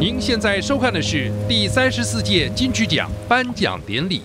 您现在收看的是第三十四届金曲奖颁奖典礼。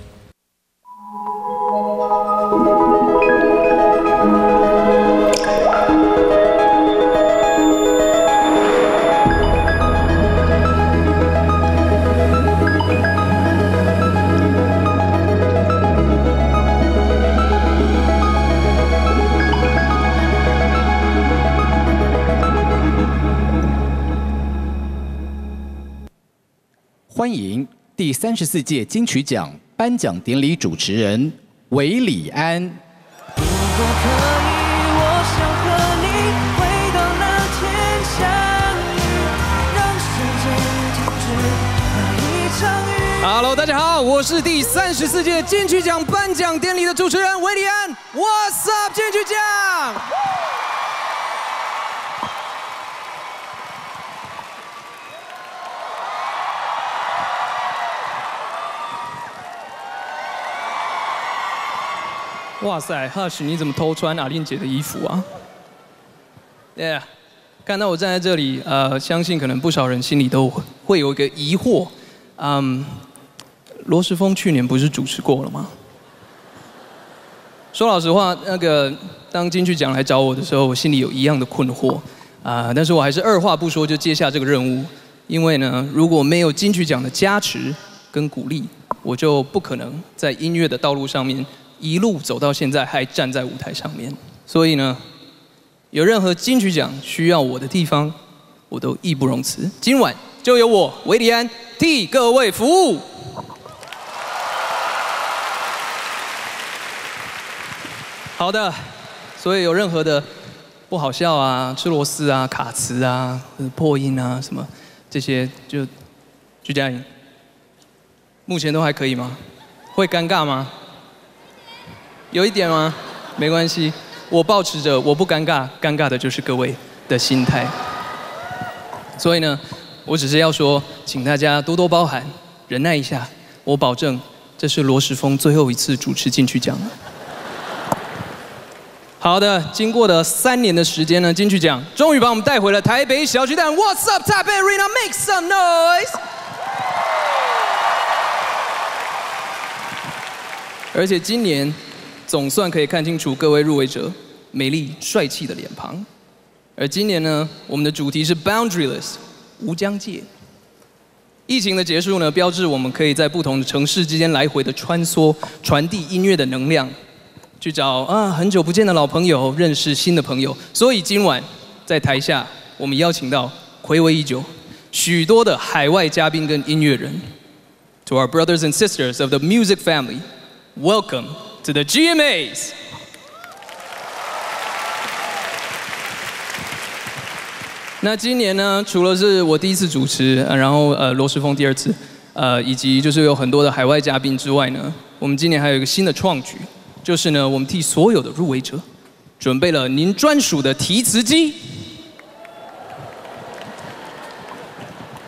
欢迎第三十四届金曲奖颁奖典礼主持人韦礼安。如果可以，我想和你回到那天相遇，让时间停止那一场雨。Hello，大家好，我是第三十四届金曲奖颁奖典礼的主持人韦礼安。What's up，金曲奖？哇塞，Hush，你怎么偷穿阿令姐的衣服啊？Yeah，看到我站在这里，呃，相信可能不少人心里都会有一个疑惑，嗯，罗时丰去年不是主持过了吗？说老实话，那个当金曲奖来找我的时候，我心里有一样的困惑啊、但是我还是二话不说就接下这个任务，因为呢，如果没有金曲奖的加持跟鼓励，我就不可能在音乐的道路上面一路走到现在，还站在舞台上面。所以呢，有任何金曲奖需要我的地方，我都义不容辞。今晚就由我维里安替各位服务。好的，所以有任何的不好笑啊、吃螺丝啊、卡词啊、破音啊什么这些，就居家营，目前都还可以吗？会尴尬吗？有一点吗？没关系，我保持着我不尴尬，尴尬的就是各位的心态。所以呢，我只是要说，请大家多多包涵，忍耐一下。我保证，这是罗时丰最后一次主持金曲奖。好的，经过了三年的时间呢，金曲奖终于把我们带回了台北小巨蛋。What's up, Taipei Arena? Make some noise！而且今年总算可以看清楚各位入围者美丽帅气的脸庞。而今年呢，我们的主题是 Boundaryless，无疆界。疫情的结束呢，标志我们可以在不同的城市之间来回的穿梭，传递音乐的能量，去找啊很久不见的老朋友，认识新的朋友。所以今晚在台下，我们邀请到暌违已久许多的海外嘉宾跟音乐人。To our brothers and sisters of the music family, welcome to the GMAs. 那今年呢，除了是我第一次主持，然后呃罗时丰第二次，呃以及就是有很多的海外嘉宾之外呢，我们今年还有一个新的创举，就是呢我们替所有的入围者准备了您专属的提词机，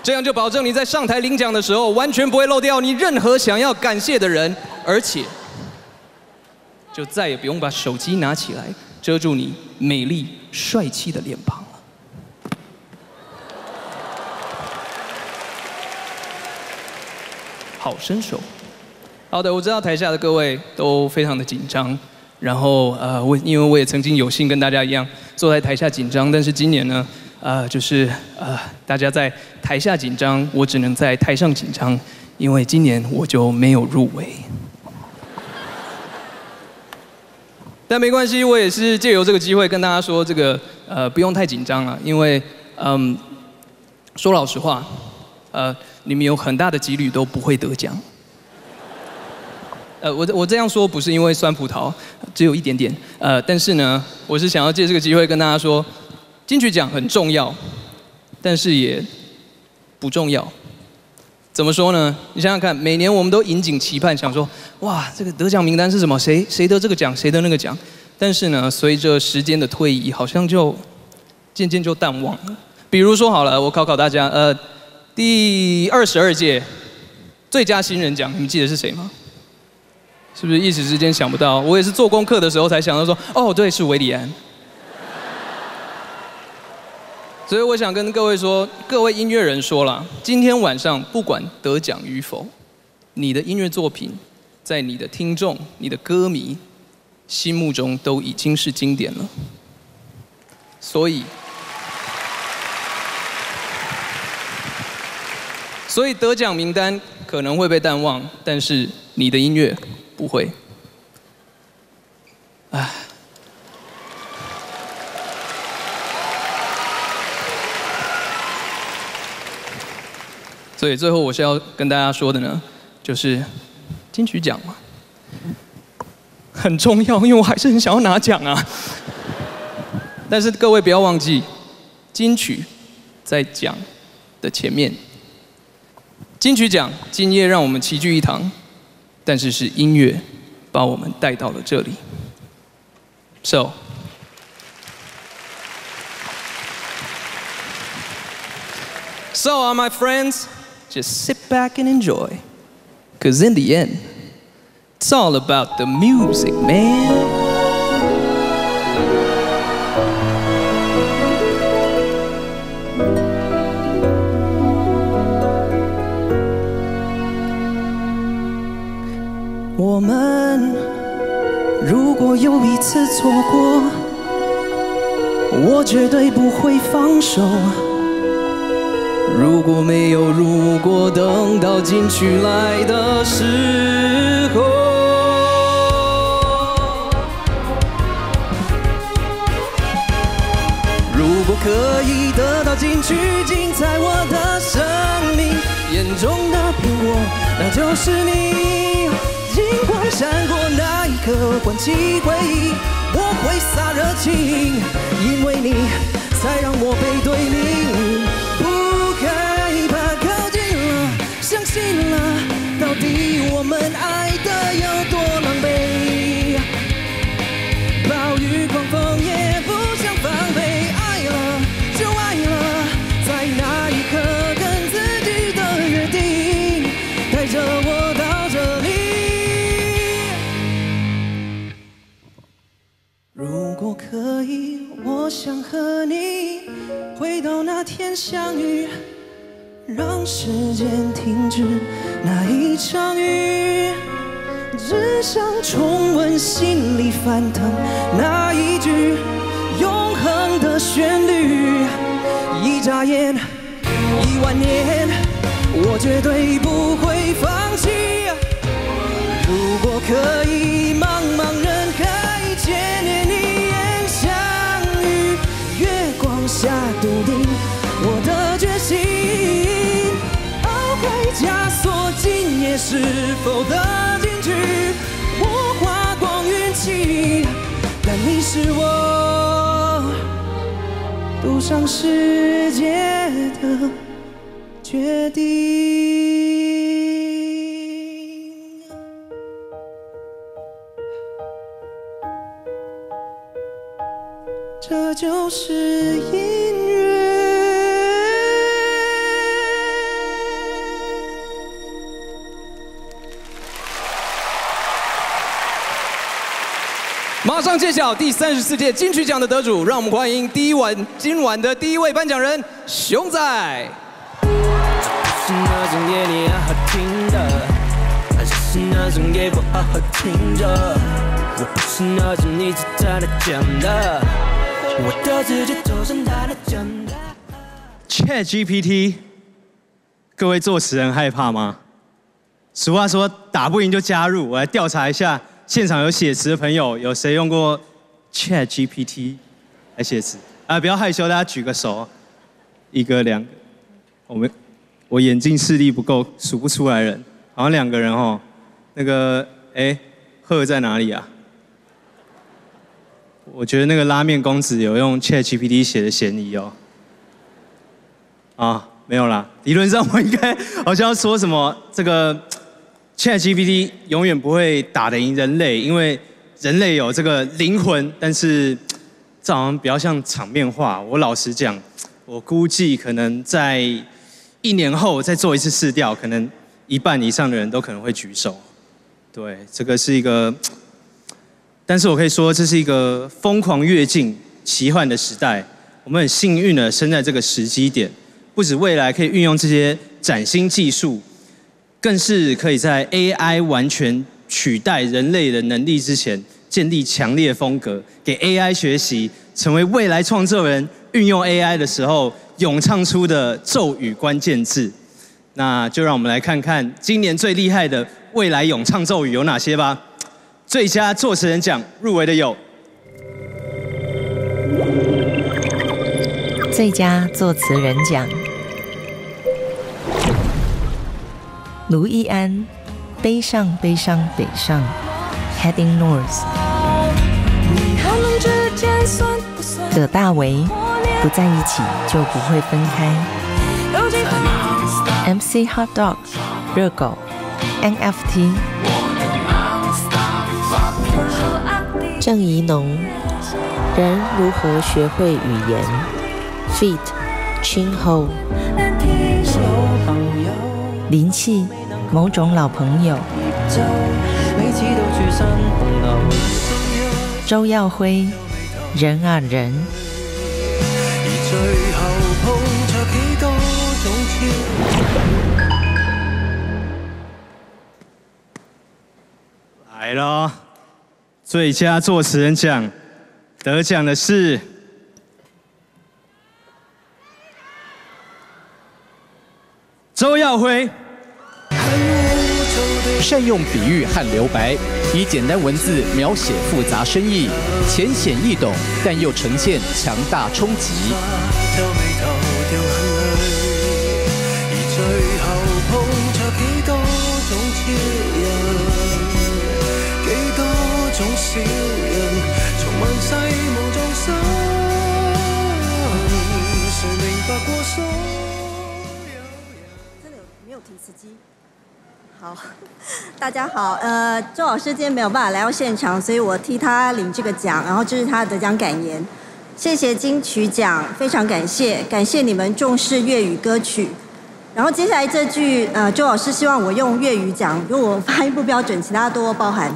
这样就保证你在上台领奖的时候完全不会漏掉你任何想要感谢的人，而且就再也不用把手机拿起来遮住你美丽帅气的脸庞了。好身手。好的，我知道台下的各位都非常的紧张，然后呃，我因为我也曾经有幸跟大家一样坐在台下紧张，但是今年呢，呃，就是呃，大家在台下紧张，我只能在台上紧张，因为今年我就没有入围。但没关系，我也是借由这个机会跟大家说，这个呃不用太紧张了，因为嗯，说老实话，呃，你们有很大的几率都不会得奖。呃，我我这样说不是因为酸葡萄，只有一点点。呃，但是呢，我是想要借这个机会跟大家说，金曲奖很重要，但是也不重要。怎么说呢？你想想看，每年我们都引颈期盼，想说，哇，这个得奖名单是什么？谁谁得这个奖，谁得那个奖？但是呢，随着时间的推移，好像就渐渐就淡忘了。比如说好了，我考考大家，呃，第二十二届最佳新人奖，你们记得是谁吗？是不是一时之间想不到？我也是做功课的时候才想到说，哦，对，是维里安。所以我想跟各位说，各位音乐人说了，今天晚上不管得奖与否，你的音乐作品在你的听众、你的歌迷心目中都已经是经典了。所以，所以得奖名单可能会被淡忘，但是你的音乐不会。唉。所以最后我是要跟大家说的呢，就是金曲奖嘛，很重要，因为我还是很想要拿奖啊。但是各位不要忘记，金曲在奖的前面。金曲奖今夜让我们齐聚一堂，但是是音乐把我们带到了这里。So。So, uh, my friends, just sit back and enjoy. Because in the end, it's all about the music, man. 我们如果有一次错过，我绝对不会放手。 如果没有如果，等到金曲来的时候，如果可以得到金曲，精彩我的生命，眼中的苹果，那就是你。尽管闪过那一刻，唤起回忆，我会洒热情，因为你才让我背对命我想和你回到那天相遇，让时间停止那一场雨，只想重温心里翻腾那一句永恒的旋律。一眨眼，一万年，我绝对不会放弃。如果可以，是否的金句？我花光运气，但你是我赌上世界的决定。这就是马上揭晓第三十四届金曲奖的得主，让我们欢迎第一晚今晚的第一位颁奖人熊仔。是那种夜你好好听的，还是那种夜不好好听着？我不是那种你只在那讲的，我的他的讲的。Chat GPT，各位作词人害怕吗？俗话说打不赢就加入，我来调查一下，现场有写词的朋友，有谁用过 Chat GPT 来写词？啊，不要害羞，大家举个手，一个两个，我们我眼镜视力不够，数不出来人，好像两个人哦。那个哎，赫在哪里啊？我觉得那个拉面公子有用 Chat GPT 写的嫌疑哦。啊，没有啦。理论上我应该好像要说什么，这个 Chat GPT 永远不会打得赢人类，因为人类有这个灵魂，但是 这好像比较像场面话。我老实讲，我估计可能在一年后再做一次试调，可能一半以上的人都可能会举手。对，这个是一个，但是我可以说这是一个疯狂跃进、奇幻的时代。我们很幸运的生在这个时机点，不止未来可以运用这些崭新技术，更是可以在 AI 完全取代人类的能力之前，建立强烈风格，给 AI 学习，成为未来创作人运用 AI 的时候咏唱出的咒语关键字。那就让我们来看看今年最厉害的未来咏唱咒语有哪些吧。最佳作词人奖入围的有。最佳作词人奖，卢易安，《悲伤悲伤北上》，Heading North。葛大为，不在一起就不会分开。MC Hot Dog，热狗，NFT。郑怡农，人如何学会语言？Feet，今灵气，某种老朋友。周耀辉，人啊人。来了，最佳作词人奖，得奖的是。周耀辉善用比喻和留白，以简单文字描写复杂深意，浅显易懂，但又呈现强大冲击。司机，好，大家好，呃，周老师今天没有办法来到现场，所以我替他领这个奖，然后这是他的得奖感言。谢谢金曲奖，非常感谢，感谢你们重视粤语歌曲。然后接下来这句，呃，周老师希望我用粤语讲，如果我发音不标准，请大家多包涵。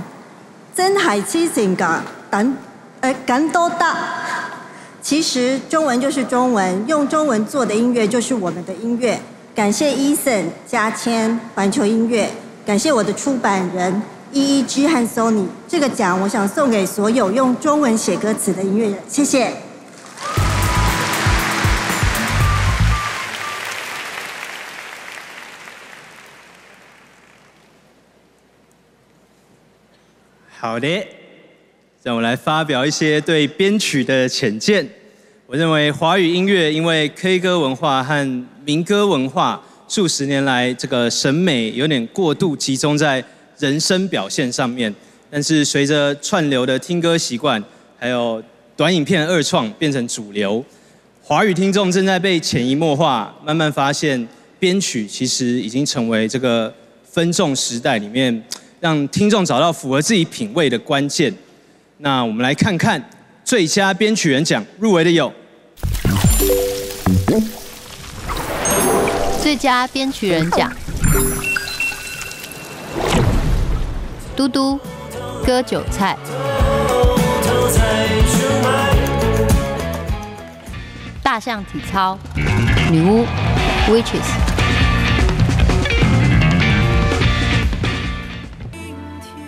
真海痴情噶，等，呃，感多大？其实中文就是中文，用中文做的音乐就是我们的音乐。感谢 Eason、嘉谦、环球音乐，感谢我的出版人 EEG 和 Sony。这个奖我想送给所有用中文写歌词的音乐人，谢谢。好的，让我来发表一些对编曲的浅见。我认为华语音乐因为 K 歌文化和民歌文化数十年来这个审美有点过度集中在人声表现上面，但是随着串流的听歌习惯，还有短影片二创变成主流，华语听众正在被潜移默化，慢慢发现编曲其实已经成为这个分众时代里面让听众找到符合自己品味的关键。那我们来看看最佳编曲人奖入围的有。最佳编曲人奖，嘟嘟，割韭菜，大象体操，女巫，witches，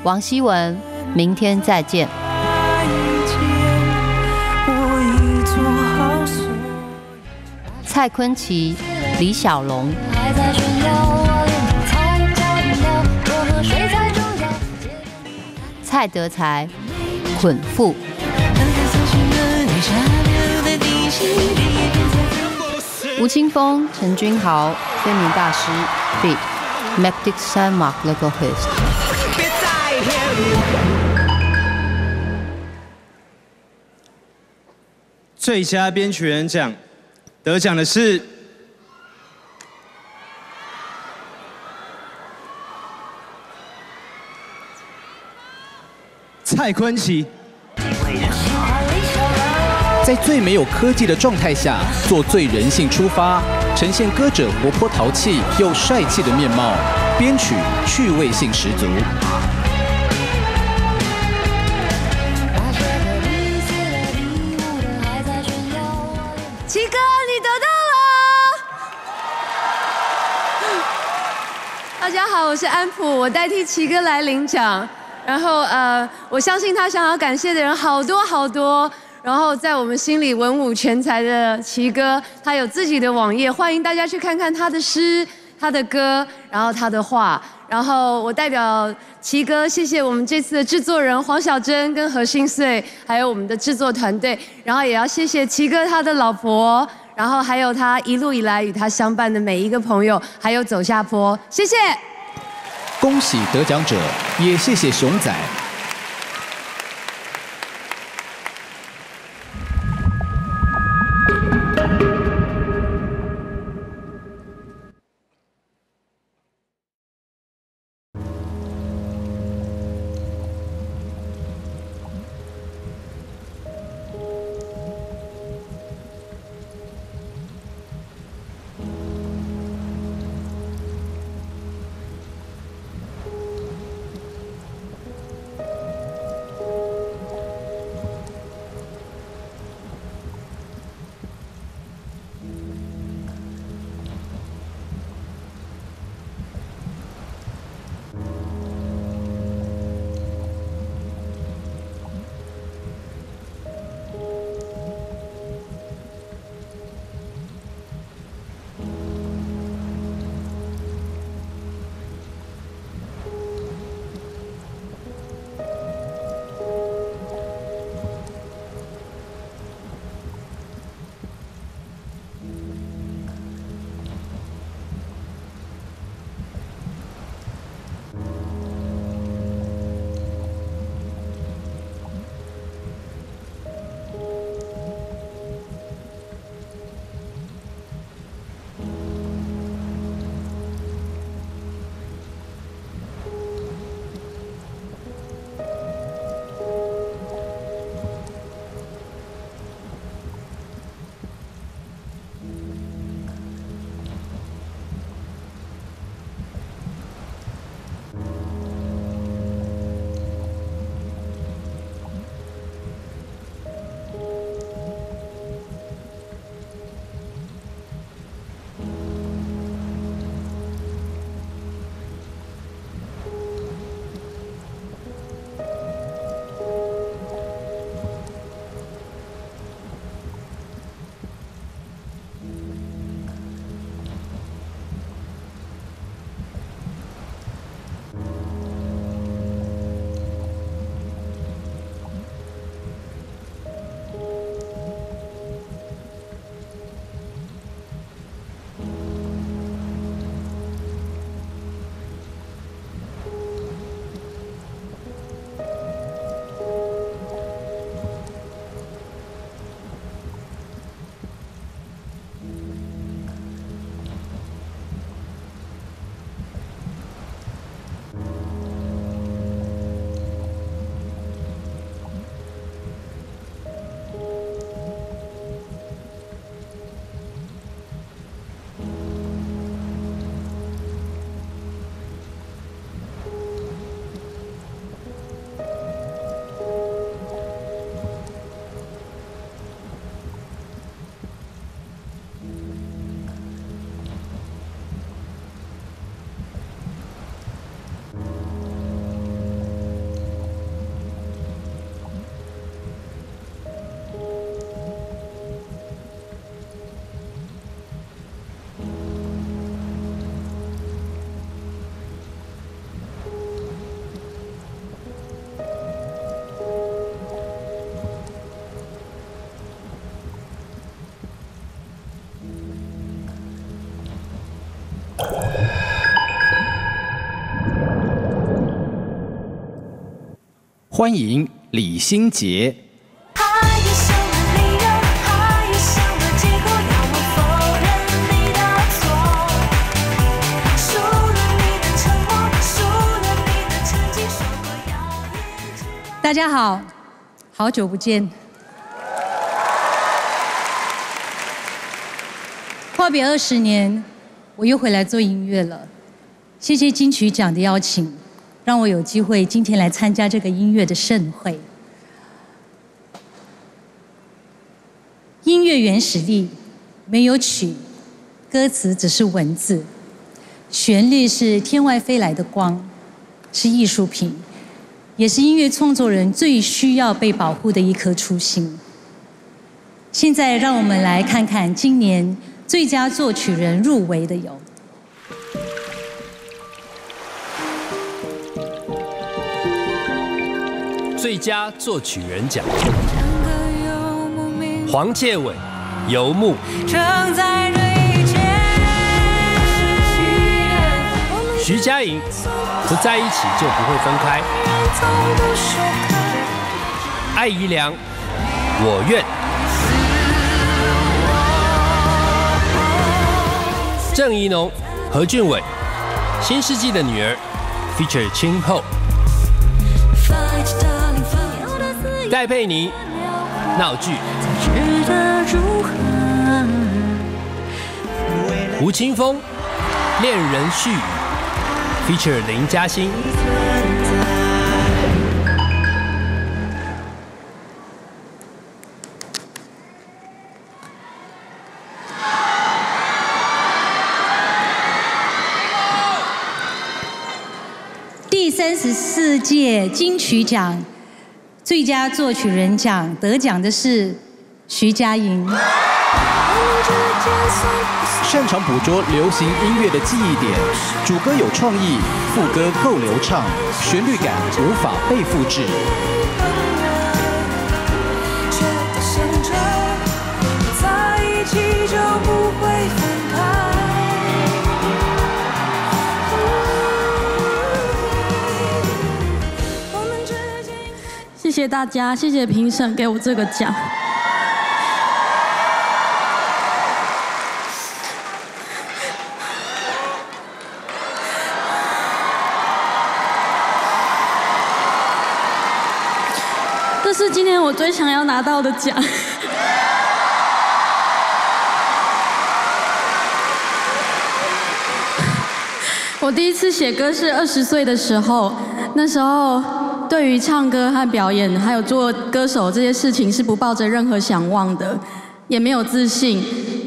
王希文，明天再见。蔡坤奇、李小龙、蔡德才、捆富、吴青峰、陈君豪、飞明大师、Big、Magdic San Mark Lego Hist。最佳编曲人奖。得奖的是蔡坤奇，在最没有科技的状态下，做最人性出发，呈现歌者活泼淘气又帅气的面貌，编曲趣味性十足。大家好，我是安普，我代替齐哥来领奖。然后呃，我相信他想要感谢的人好多好多。然后在我们心里文武全才的齐哥，他有自己的网页，欢迎大家去看看他的诗、他的歌，然后他的画。然后我代表齐哥，谢谢我们这次的制作人黄小珍跟何心碎，还有我们的制作团队。然后也要谢谢齐哥他的老婆，然后还有他一路以来与他相伴的每一个朋友，还有走下坡，谢谢。恭喜得奖者，也谢谢熊仔。欢迎李心洁。大家好，好久不见。阔别二十年，我又回来做音乐了。谢谢金曲奖的邀请。让我有机会今天来参加这个音乐的盛会。音乐原始力没有曲，歌词只是文字。旋律是天外飞来的光，是艺术品，也是音乐创作人最需要被保护的一颗初心。现在，让我们来看看今年最佳作曲人入围的有。最佳作曲人奖，黄介伟、游牧。徐佳莹，不在一起就不会分开。艾怡良，我愿。郑怡农、何俊伟，新世纪的女儿，feature 清后。戴佩妮，闹剧。吴青峰，恋人絮语，feature 林嘉欣。第三十四届金曲奖。最佳作曲人奖得奖的是徐佳莹。擅长捕捉流行音乐的记忆点，主歌有创意，副歌够流畅，旋律感无法被复制。谢谢大家，谢谢评审给我这个奖。这是今天我最想要拿到的奖。我第一次写歌是二十岁的时候，那时候。对于唱歌和表演，还有做歌手这些事情，是不抱着任何想望的，也没有自信。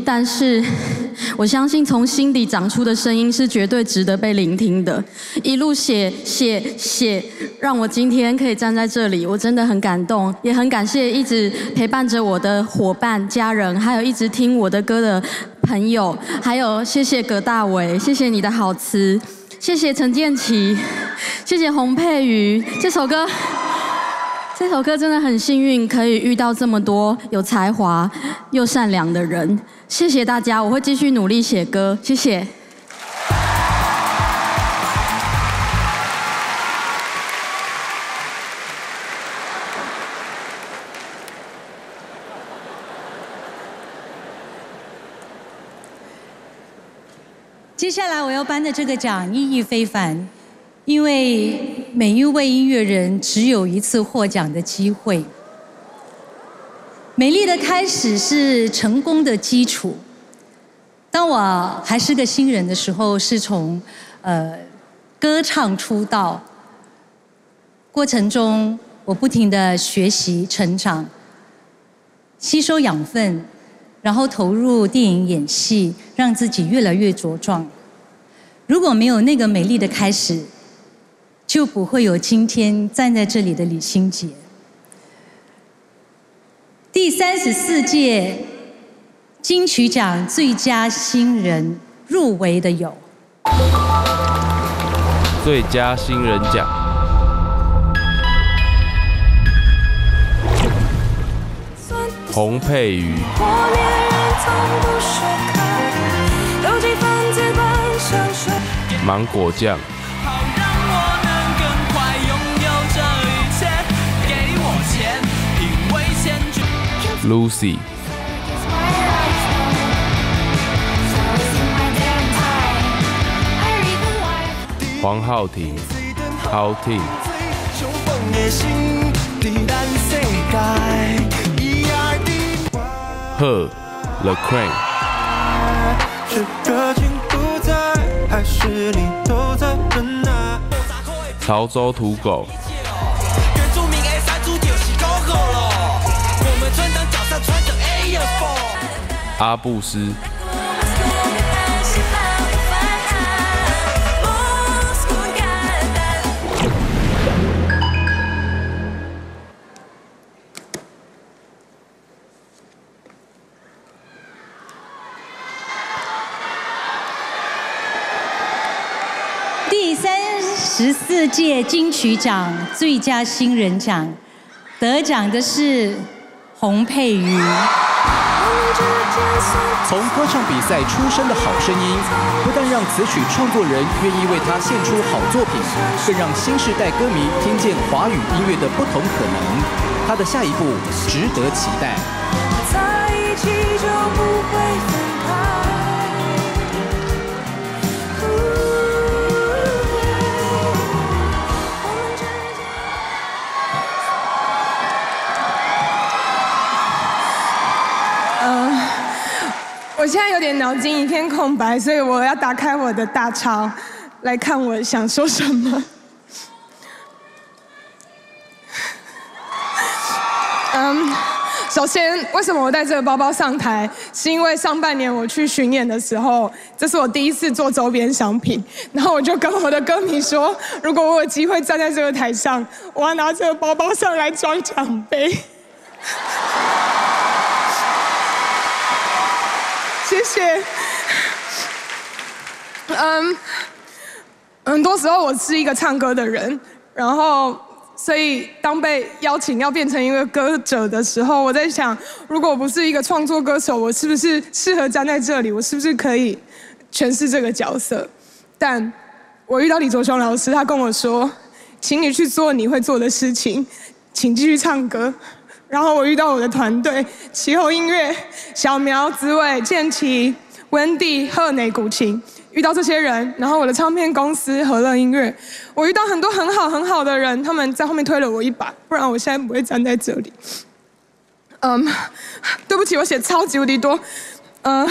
但是，我相信从心底长出的声音是绝对值得被聆听的。一路写写写，让我今天可以站在这里，我真的很感动，也很感谢一直陪伴着我的伙伴、家人，还有一直听我的歌的朋友，还有谢谢葛大伟，谢谢你的好词。谢谢陈建奇，谢谢洪佩瑜。这首歌，这首歌真的很幸运，可以遇到这么多有才华又善良的人。谢谢大家，我会继续努力写歌。谢谢。接下来我要颁的这个奖意义非凡，因为每一位音乐人只有一次获奖的机会。美丽的开始是成功的基础。当我还是个新人的时候，是从呃歌唱出道，过程中我不停的学习成长，吸收养分。然后投入电影演戏，让自己越来越茁壮。如果没有那个美丽的开始，就不会有今天站在这里的李心洁。第三十四届金曲奖最佳新人入围的有：最佳新人奖，洪佩瑜。芒果酱。Lucy。黄浩庭。浩庭。贺。The Crane。潮州土狗。阿布斯。十四届金曲奖最佳新人奖，得奖的是洪佩瑜。从歌唱比赛出身的好声音，不但让词曲创作人愿意为他献出好作品，更让新时代歌迷听见华语音乐的不同可能。他的下一步值得期待。在一起就不会我现在有点脑筋一片空白，所以我要打开我的大钞来看我想说什么。嗯，首先，为什么我带这个包包上台？是因为上半年我去巡演的时候，这是我第一次做周边商品，然后我就跟我的歌迷说，如果我有机会站在这个台上，我要拿这个包包上来装奖杯。谢谢。嗯，很多时候我是一个唱歌的人，然后所以当被邀请要变成一个歌者的时候，我在想，如果我不是一个创作歌手，我是不是适合站在这里？我是不是可以诠释这个角色？但我遇到李卓雄老师，他跟我说，请你去做你会做的事情，请继续唱歌。然后我遇到我的团队，其后音乐、小苗、紫伟、建奇、温蒂、赫内、古琴，遇到这些人，然后我的唱片公司和乐音乐，我遇到很多很好很好的人，他们在后面推了我一把，不然我现在不会站在这里。嗯，对不起，我写超级无敌多。嗯，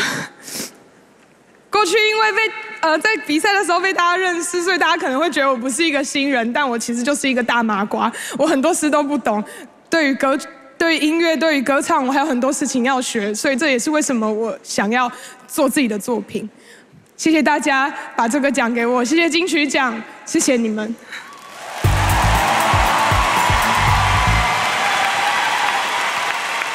过去因为被呃在比赛的时候被大家认识，所以大家可能会觉得我不是一个新人，但我其实就是一个大麻瓜，我很多事都不懂，对于歌。对于音乐，对于歌唱，我还有很多事情要学，所以这也是为什么我想要做自己的作品。谢谢大家把这个奖给我，谢谢金曲奖，谢谢你们。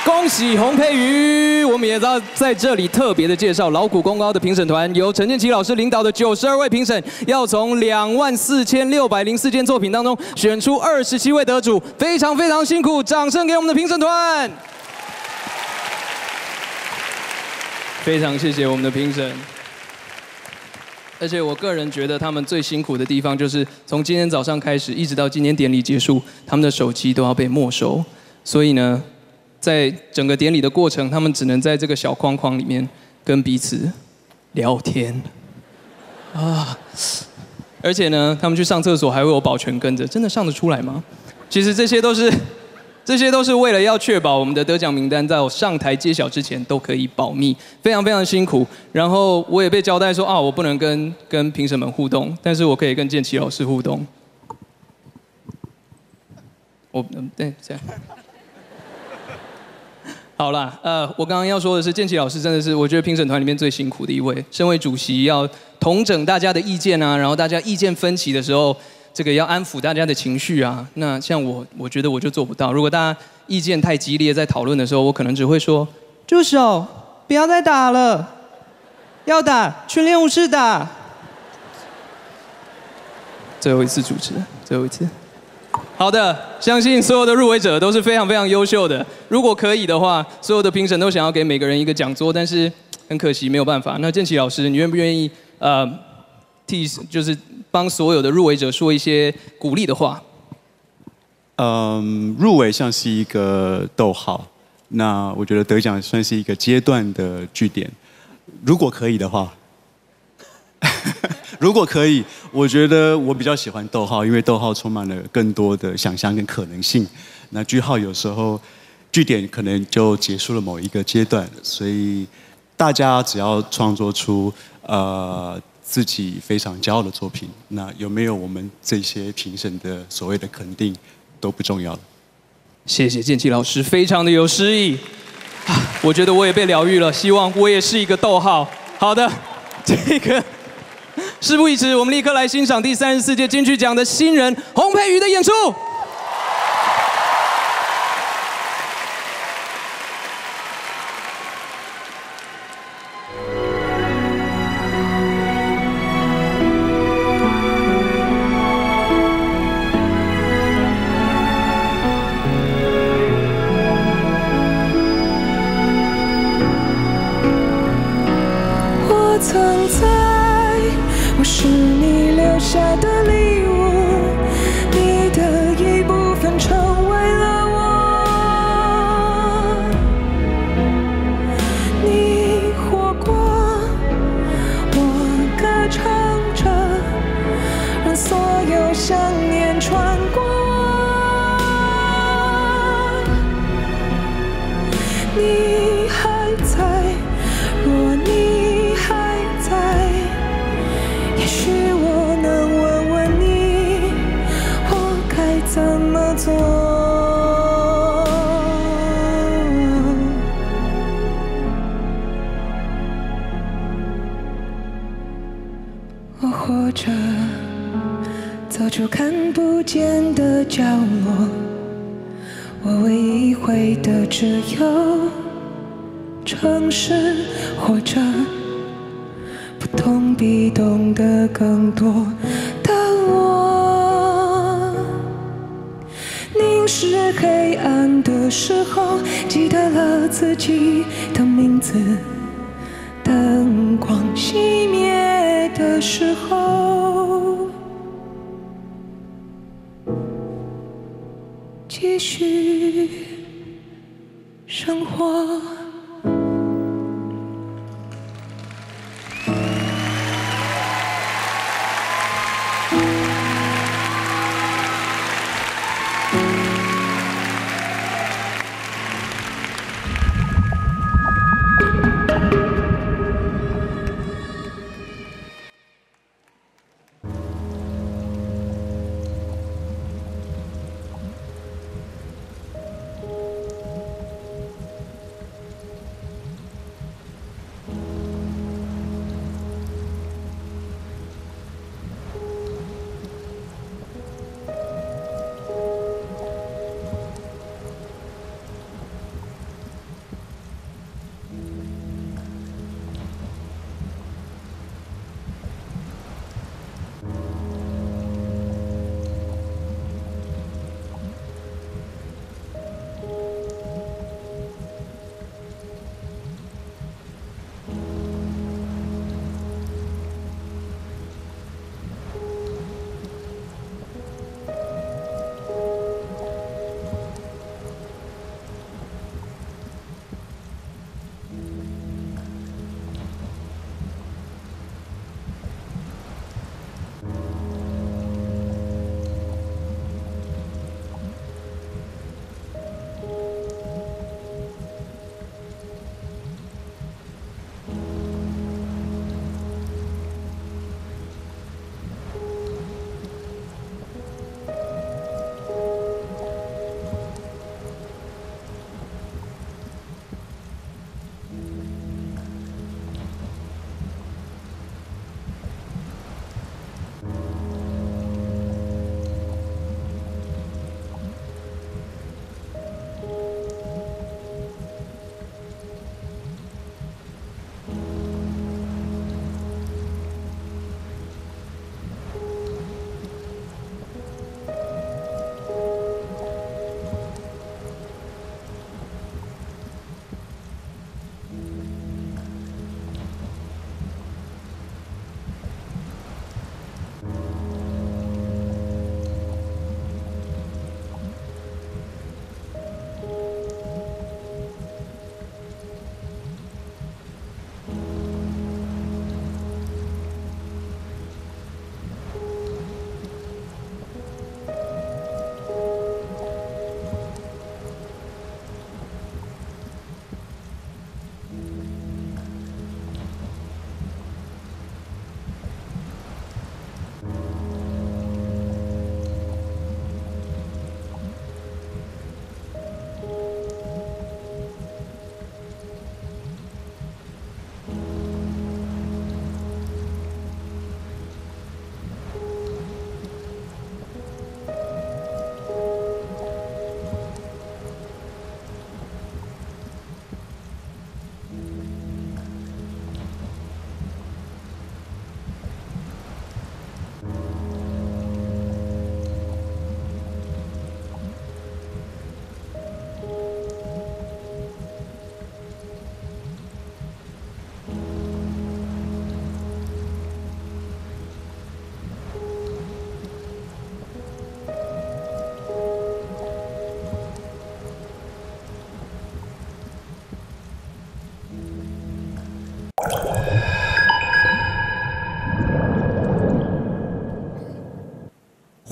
恭喜洪佩瑜！我们也要在这里特别的介绍劳苦功高的评审团，由陈建奇老师领导的九十二位评审，要从两万四千六百零四件作品当中选出二十七位得主，非常非常辛苦，掌声给我们的评审团！非常谢谢我们的评审，而且我个人觉得他们最辛苦的地方，就是从今天早上开始，一直到今天典礼结束，他们的手机都要被没收，所以呢。在整个典礼的过程，他们只能在这个小框框里面跟彼此聊天啊，而且呢，他们去上厕所还会有保全跟着，真的上得出来吗？其实这些都是，这些都是为了要确保我们的得奖名单在我上台揭晓之前都可以保密，非常非常辛苦。然后我也被交代说啊，我不能跟跟评审们互动，但是我可以跟建奇老师互动。我嗯对这样。好啦，呃，我刚刚要说的是，建奇老师真的是我觉得评审团里面最辛苦的一位。身为主席，要统整大家的意见啊，然后大家意见分歧的时候，这个要安抚大家的情绪啊。那像我，我觉得我就做不到。如果大家意见太激烈，在讨论的时候，我可能只会说：住手，不要再打了，要打去练武室打。最后一次主持，最后一次。好的，相信所有的入围者都是非常非常优秀的。如果可以的话，所有的评审都想要给每个人一个讲座，但是很可惜没有办法。那建奇老师，你愿不愿意呃替就是帮所有的入围者说一些鼓励的话？嗯，入围像是一个逗号，那我觉得得奖算是一个阶段的句点。如果可以的话。如果可以，我觉得我比较喜欢逗号，因为逗号充满了更多的想象跟可能性。那句号有时候句点可能就结束了某一个阶段，所以大家只要创作出呃自己非常骄傲的作品，那有没有我们这些评审的所谓的肯定都不重要了。谢谢建奇老师，非常的有诗意。我觉得我也被疗愈了，希望我也是一个逗号。好的，这个。事不宜迟，我们立刻来欣赏第三十四届金曲奖的新人洪佩瑜的演出。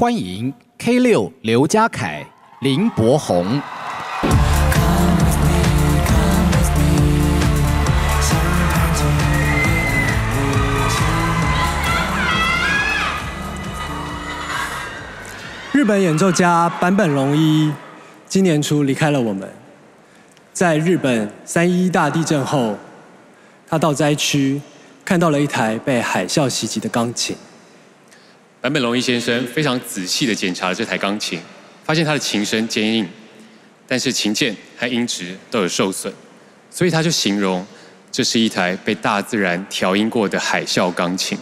欢迎 K 六刘家凯、林柏宏。日本演奏家坂本龙一今年初离开了我们。在日本三一大地震后，他到灾区看到了一台被海啸袭击的钢琴。坂本龙一先生非常仔细的检查了这台钢琴，发现它的琴身坚硬，但是琴键和音质都有受损，所以他就形容这是一台被大自然调音过的海啸钢琴。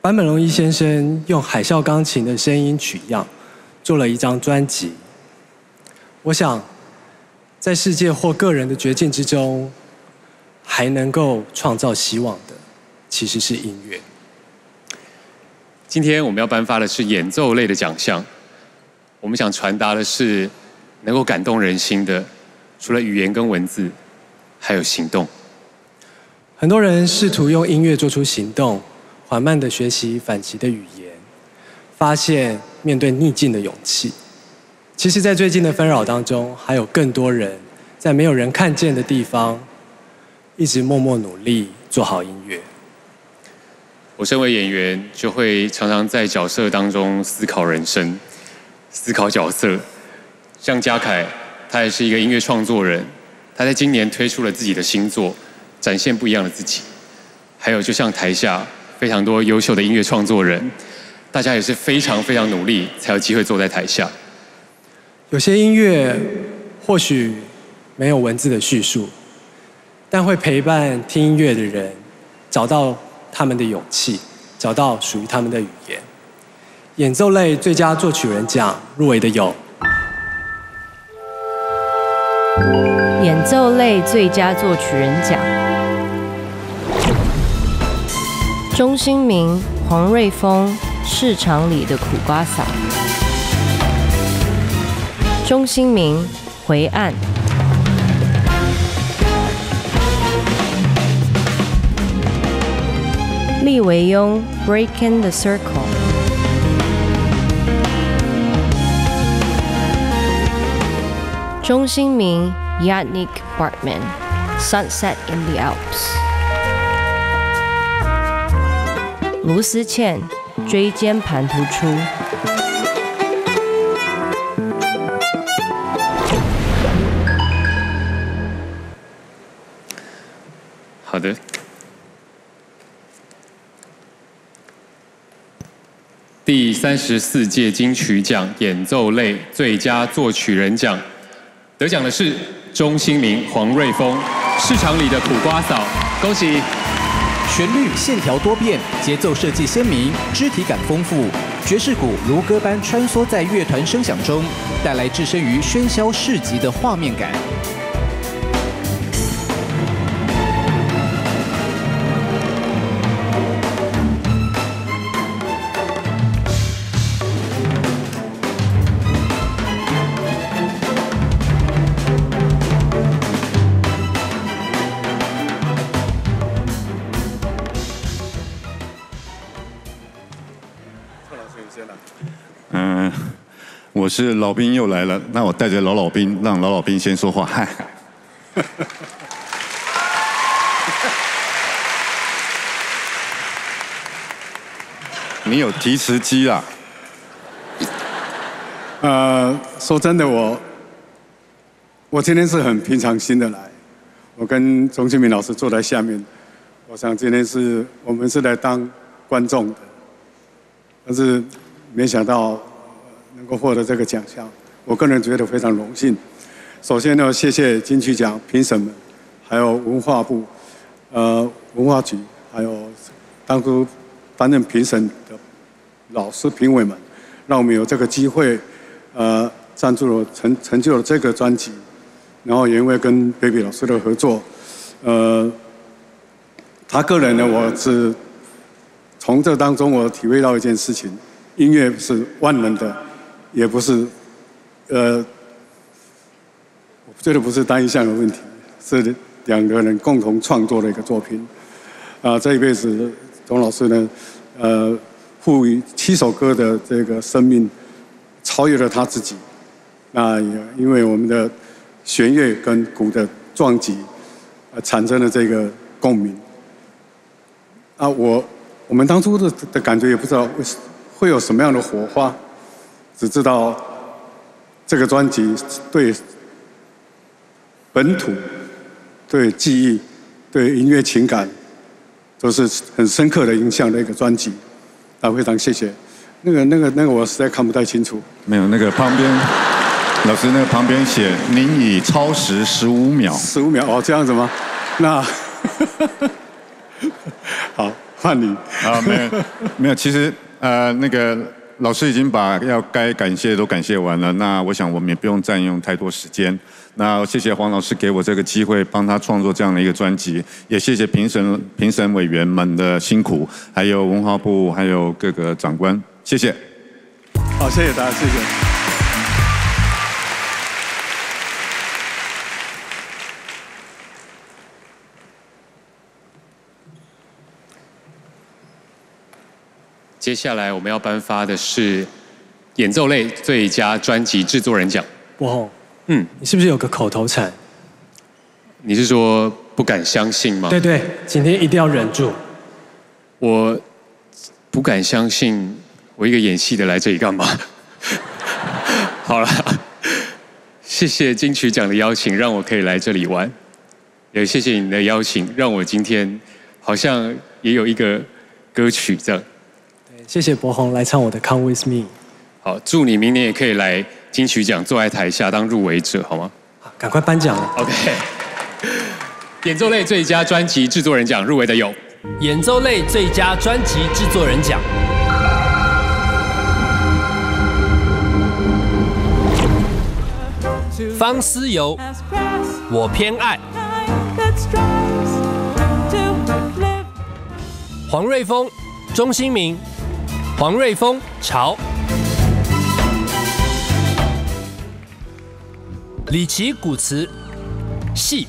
坂本龙一先生用海啸钢琴的声音取样，做了一张专辑。我想，在世界或个人的绝境之中，还能够创造希望的，其实是音乐。今天我们要颁发的是演奏类的奖项，我们想传达的是能够感动人心的，除了语言跟文字，还有行动。很多人试图用音乐做出行动。缓慢的学习反击的语言，发现面对逆境的勇气。其实，在最近的纷扰当中，还有更多人在没有人看见的地方，一直默默努力做好音乐。我身为演员，就会常常在角色当中思考人生，思考角色。像嘉凯，他也是一个音乐创作人，他在今年推出了自己的新作，展现不一样的自己。还有，就像台下。非常多优秀的音乐创作人，大家也是非常非常努力，才有机会坐在台下。有些音乐或许没有文字的叙述，但会陪伴听音乐的人找到他们的勇气，找到属于他们的语言。演奏类最佳作曲人奖入围的有：演奏类最佳作曲人奖。钟兴明、黄瑞峰，市场里的苦瓜嫂。钟兴明，回岸。利维庸，Breaking the Circle。钟兴明，Yannick Bartman，Sunset in the Alps。卢思倩，椎间盘突出。好的。 第三十四届金曲奖演奏类最佳作曲人奖，得奖的是钟兴民、黄瑞峰，《市场里的苦瓜嫂》，恭喜！旋律线条多变，节奏设计鲜明，肢体感丰富，爵士鼓如歌般穿梭在乐团声响中，带来置身于喧嚣市集的画面感。我是老兵又来了，那我带着老老兵，让老老兵先说话。嗨，你有提词机啊？呃，说真的，我我今天是很平常心的来，我跟钟庆明老师坐在下面，我想今天是我们是来当观众的，但是没想到。获得这个奖项，我个人觉得非常荣幸。首先呢，谢谢金曲奖评审们，还有文化部、呃文化局，还有当初担任评审的老师评委们，让我们有这个机会，呃，赞助了成成就了这个专辑。然后也因为跟 Baby 老师的合作，呃，他个人呢，我是从这当中我体会到一件事情：音乐是万能的。也不是，呃，我觉得不是单一项的问题，是两个人共同创作的一个作品。啊，这一辈子，钟老师呢，呃，赋予七首歌的这个生命，超越了他自己。那也因为我们的弦乐跟鼓的撞击，呃，产生了这个共鸣。啊，我我们当初的的感觉也不知道会会有什么样的火花，只知道这个专辑对本土、对记忆、对音乐情感都是很深刻的影响的一个专辑。啊，非常谢谢。那个、那个、那个，我实在看不太清楚。没有那个旁边老师那个旁边写您已超时十五秒。十五秒哦，这样子吗？那 好，换你。啊，没有没有，其实呃，那个老师已经把要该感谢都感谢完了。那我想我们也不用占用太多时间。那谢谢黄老师给我这个机会，帮他创作这样的一个专辑，也谢谢评审评审委员们的辛苦，还有文化部，还有各个长官，谢谢。好，谢谢大家，谢谢。接下来我们要颁发的是演奏类最佳专辑制作人奖。博宏，嗯，你是不是有个口头禅？你是说不敢相信吗？对对，今天一定要忍住。我不敢相信，我一个演戏的来这里干嘛？好了，谢谢金曲奖的邀请，让我可以来这里玩。也谢谢你的邀请，让我今天好像也有一个歌曲这样。谢谢博宏来唱我的《Come With Me》。好，祝你明年也可以来金曲奖坐在台下当入围者，好吗？赶快颁奖了。OK。演奏类最佳专辑制作人奖入围的有演奏类最佳专辑制作人奖，方思游，我偏爱。黄瑞峰、钟兴民，黄瑞峰潮。李琦古词，戏。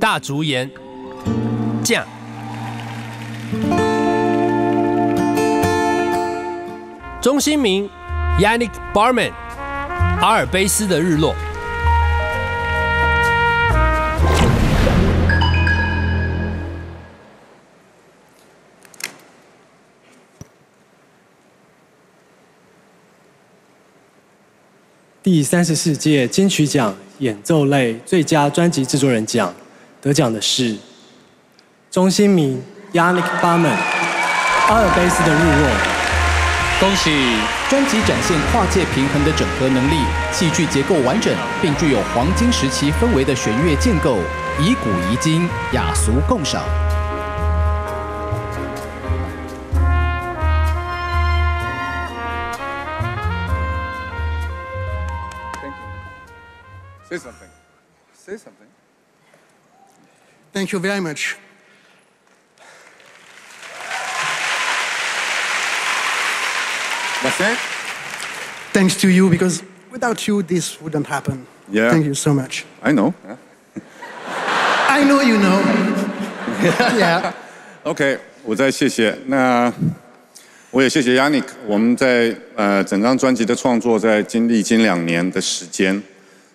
大竹岩，酱。钟兴民，Yannick Barman，阿尔卑斯的日落。第三十四届金曲奖演奏类最佳专辑制作人奖得奖的是钟兴民 Yannick Barman，阿尔卑斯的日落。恭喜！专辑展现跨界平衡的整合能力，戏剧结构完整，并具有黄金时期氛围的弦乐建构，以古移今，雅俗共赏。Say something. Say something. Thank you very much. That's it? Thanks to you, because without you, this wouldn't happen. Yeah. Thank you so much. I know. I know you know. yeah. OK，我再谢谢。那我也谢谢 Yannick。我们在呃整张专辑的创作，在经历近两年的时间，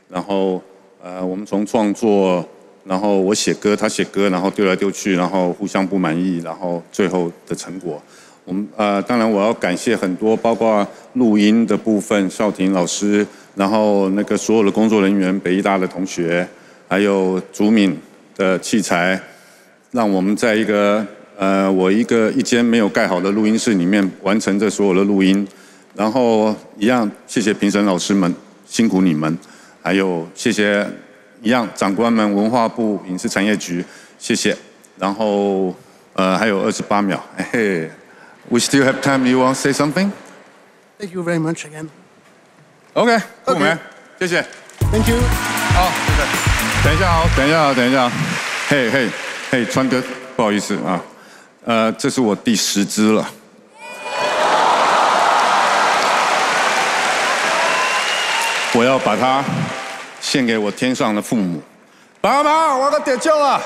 然后呃我们从创作，然后我写歌，他写歌，然后丢来丢去，然后互相不满意，然后最后的成果。我们呃，当然我要感谢很多，包括录音的部分，邵婷老师，然后那个所有的工作人员，北医大的同学，还有竹敏的器材，让我们在一个呃，我一个一间没有盖好的录音室里面完成这所有的录音，然后一样谢谢评审老师们，辛苦你们，还有谢谢一样长官们，文化部影视产业局，谢谢，然后呃还有二十八秒，嘿嘿，We still have time. You want to say something? Thank you very much again. OK，我们谢谢。Thank you. 好，谢谢。等一下哦，等一下哦，等一下。嘿嘿嘿，川哥，不好意思啊，呃，这是我第十支了。我要把它献给我天上的父母。爸爸，我的点救啊！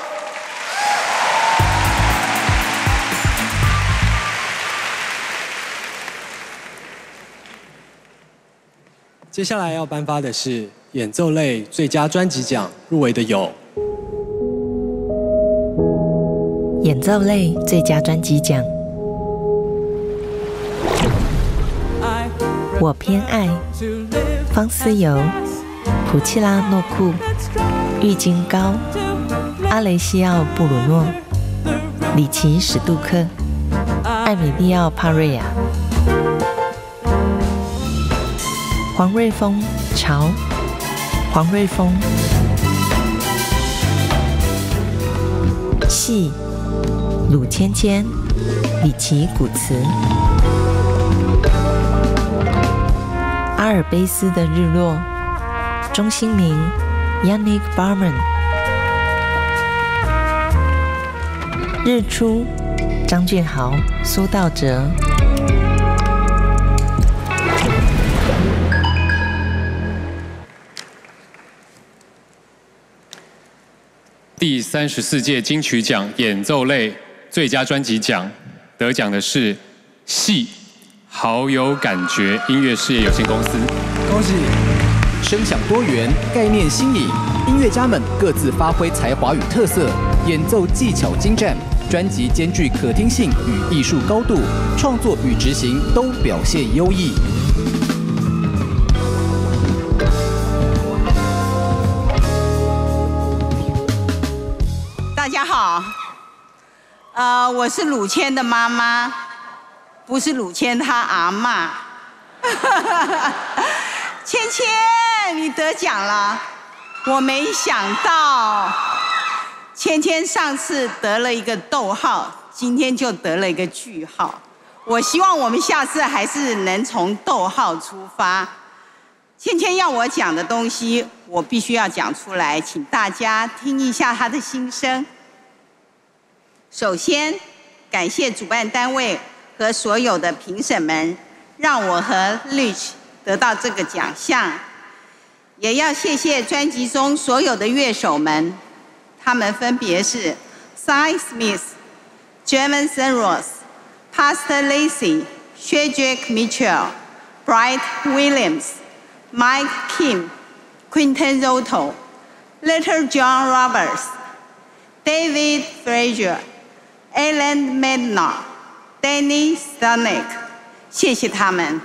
接下来要颁发的是演奏类最佳专辑奖，入围的有。演奏类最佳专辑奖，我偏爱。方思游、普契拉诺库、郁金高、阿雷西奥布鲁诺、里奇史杜克、艾米利奥帕瑞亚。黄瑞峰，潮。黄瑞峰，戏。鲁芊芊，里奇古茨。阿尔卑斯的日落，钟兴民，Yannick Barman。日出，张俊豪，苏道哲。第三十四届金曲奖演奏类最佳专辑奖得奖的是戏好有感觉音乐事业有限公司，恭喜！声响多元，概念新颖，音乐家们各自发挥才华与特色，演奏技巧精湛，专辑兼具可听性与艺术高度，创作与执行都表现优异。大家好，呃，我是鲁谦的妈妈，不是鲁谦他阿妈。芊芊，你得奖了，我没想到，芊芊上次得了一个逗号，今天就得了一个句号。我希望我们下次还是能从逗号出发。芊芊要我讲的东西，我必须要讲出来，请大家听一下她的心声。首先，感谢主办单位和所有的评审们，让我和 Rich 得到这个奖项。也要谢谢专辑中所有的乐手们，他们分别是 Cy Smith、Jameson Ross、Pastor Lacy、Shedrick Mitchell、Bright Williams、Mike Kim、Quinton Roto、Little John Roberts、David Frazier。Alan Medna、Danny Stanek，谢谢他们。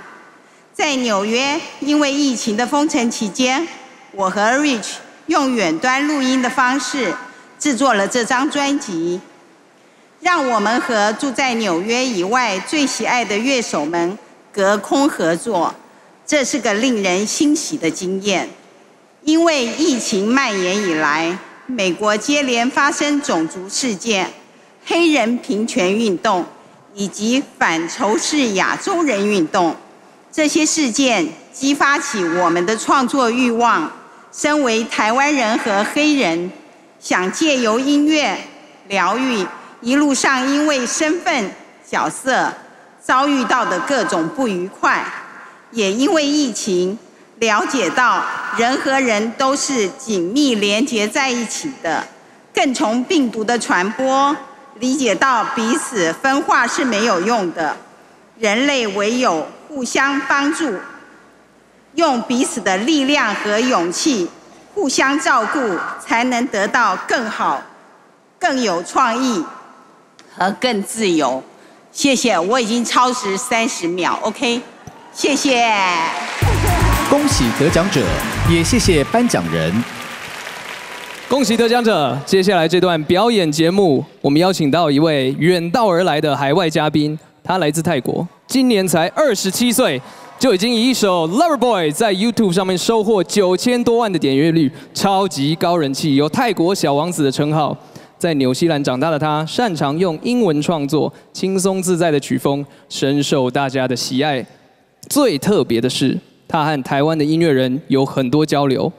在纽约，因为疫情的封城期间，我和 Rich 用远端录音的方式制作了这张专辑，让我们和住在纽约以外最喜爱的乐手们隔空合作，这是个令人欣喜的经验。因为疫情蔓延以来，美国接连发生种族事件。黑人平权运动以及反仇视亚洲人运动，这些事件激发起我们的创作欲望。身为台湾人和黑人，想借由音乐疗愈一路上因为身份角色遭遇到的各种不愉快，也因为疫情了解到人和人都是紧密连结在一起的，更从病毒的传播。理解到彼此分化是没有用的，人类唯有互相帮助，用彼此的力量和勇气互相照顾，才能得到更好、更有创意和更自由。谢谢，我已经超时三十秒，OK，谢谢。恭喜得奖者，也谢谢颁奖人。恭喜得奖者！接下来这段表演节目，我们邀请到一位远道而来的海外嘉宾，他来自泰国，今年才二十七岁，就已经以一首《Lover Boy》在 YouTube 上面收获九千多万的点阅率，超级高人气，有泰国小王子的称号。在纽西兰长大的他，擅长用英文创作，轻松自在的曲风深受大家的喜爱。最特别的是，他和台湾的音乐人有很多交流。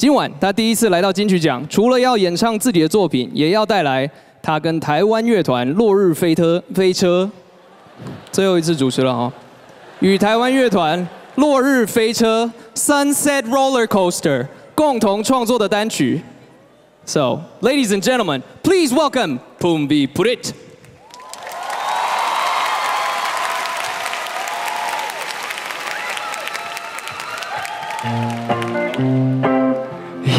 今晚他第一次来到金曲奖，除了要演唱自己的作品，也要带来他跟台湾乐团落日飞车飞车最后一次主持了哈，与台湾乐团落日飞车 Sunset Roller Coaster 共同创作的单曲。So, ladies and gentlemen, please welcome Pumbi Purit.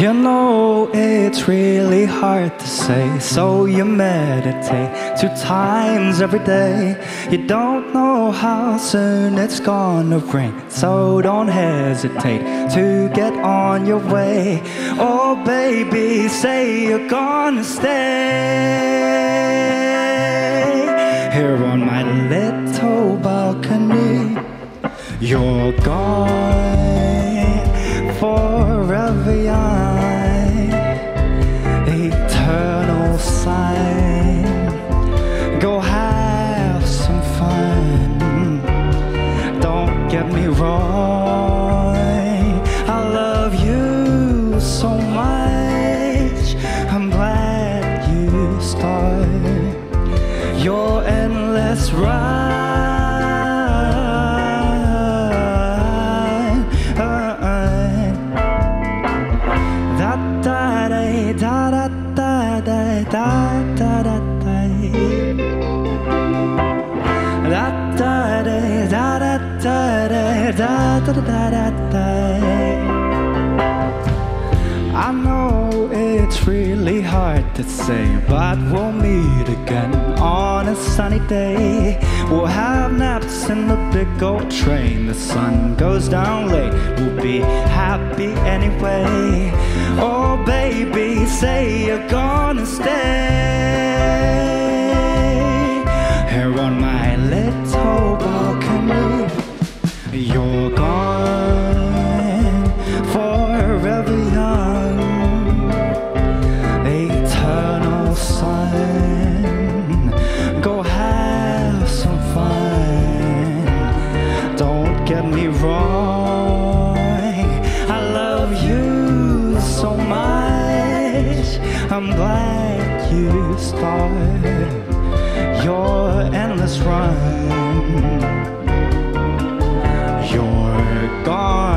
You know it's really hard to say, so you meditate two times every day. You don't know how soon it's gonna rain, so don't hesitate to get on your way. Oh, baby, say you're gonna stay here on my little balcony. You're gone forever to say, but we'll meet again on a sunny day. We'll have naps in the big old train. The sun goes down late, we'll be happy anyway. Oh, baby, say you're gonna stay here on my little balcony. You're gone I'm glad you start your endless run. You're gone,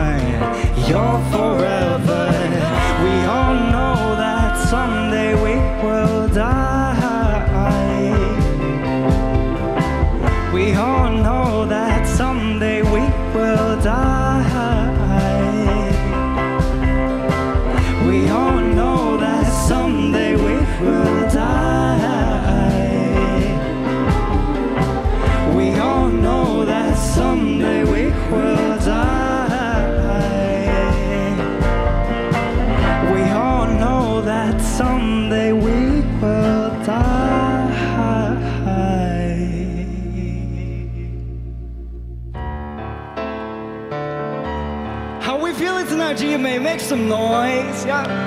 some noise. Yeah.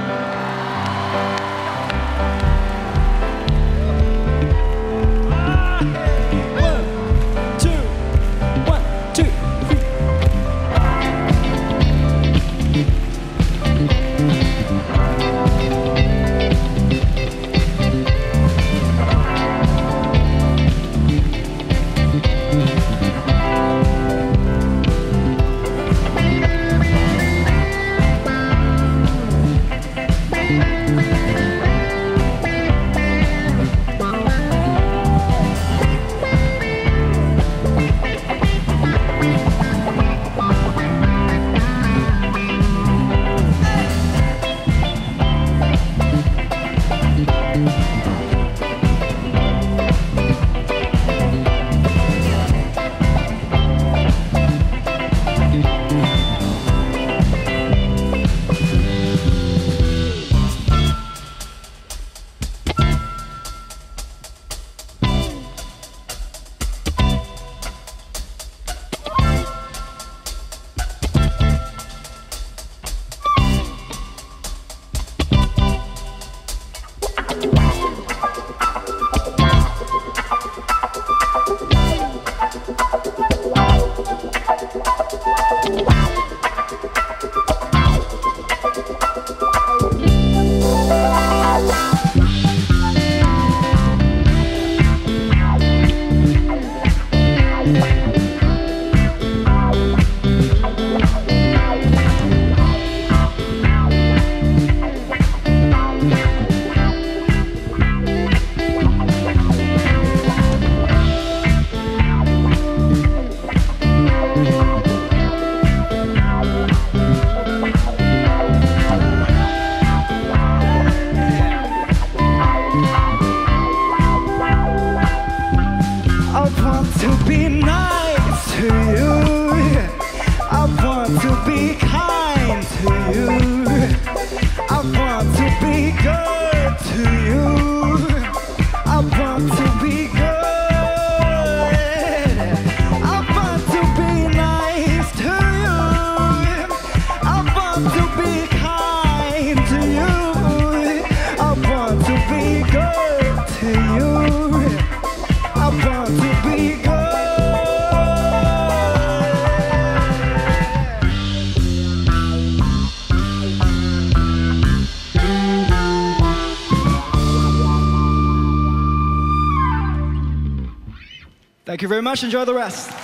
Thank you very much. Enjoy the rest.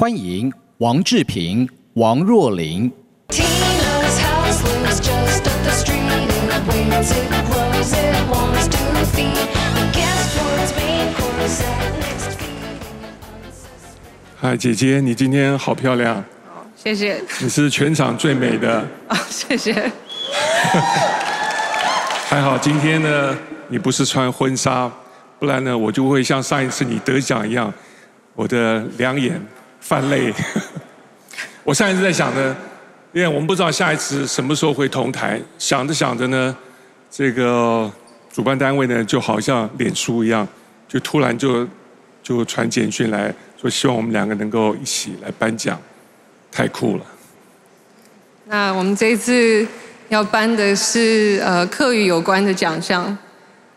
欢迎王志平、王若琳。嗨，姐姐，你今天好漂亮！谢谢。你是全场最美的。啊，谢谢。还好今天呢，你不是穿婚纱，不然呢，我就会像上一次你得奖一样，我的两眼。泛泪。我上一次在想呢，因为我们不知道下一次什么时候会同台，想着想着呢，这个主办单位呢就好像脸书一样，就突然就就传简讯来说，希望我们两个能够一起来颁奖，太酷了。那我们这一次要颁的是呃课语有关的奖项。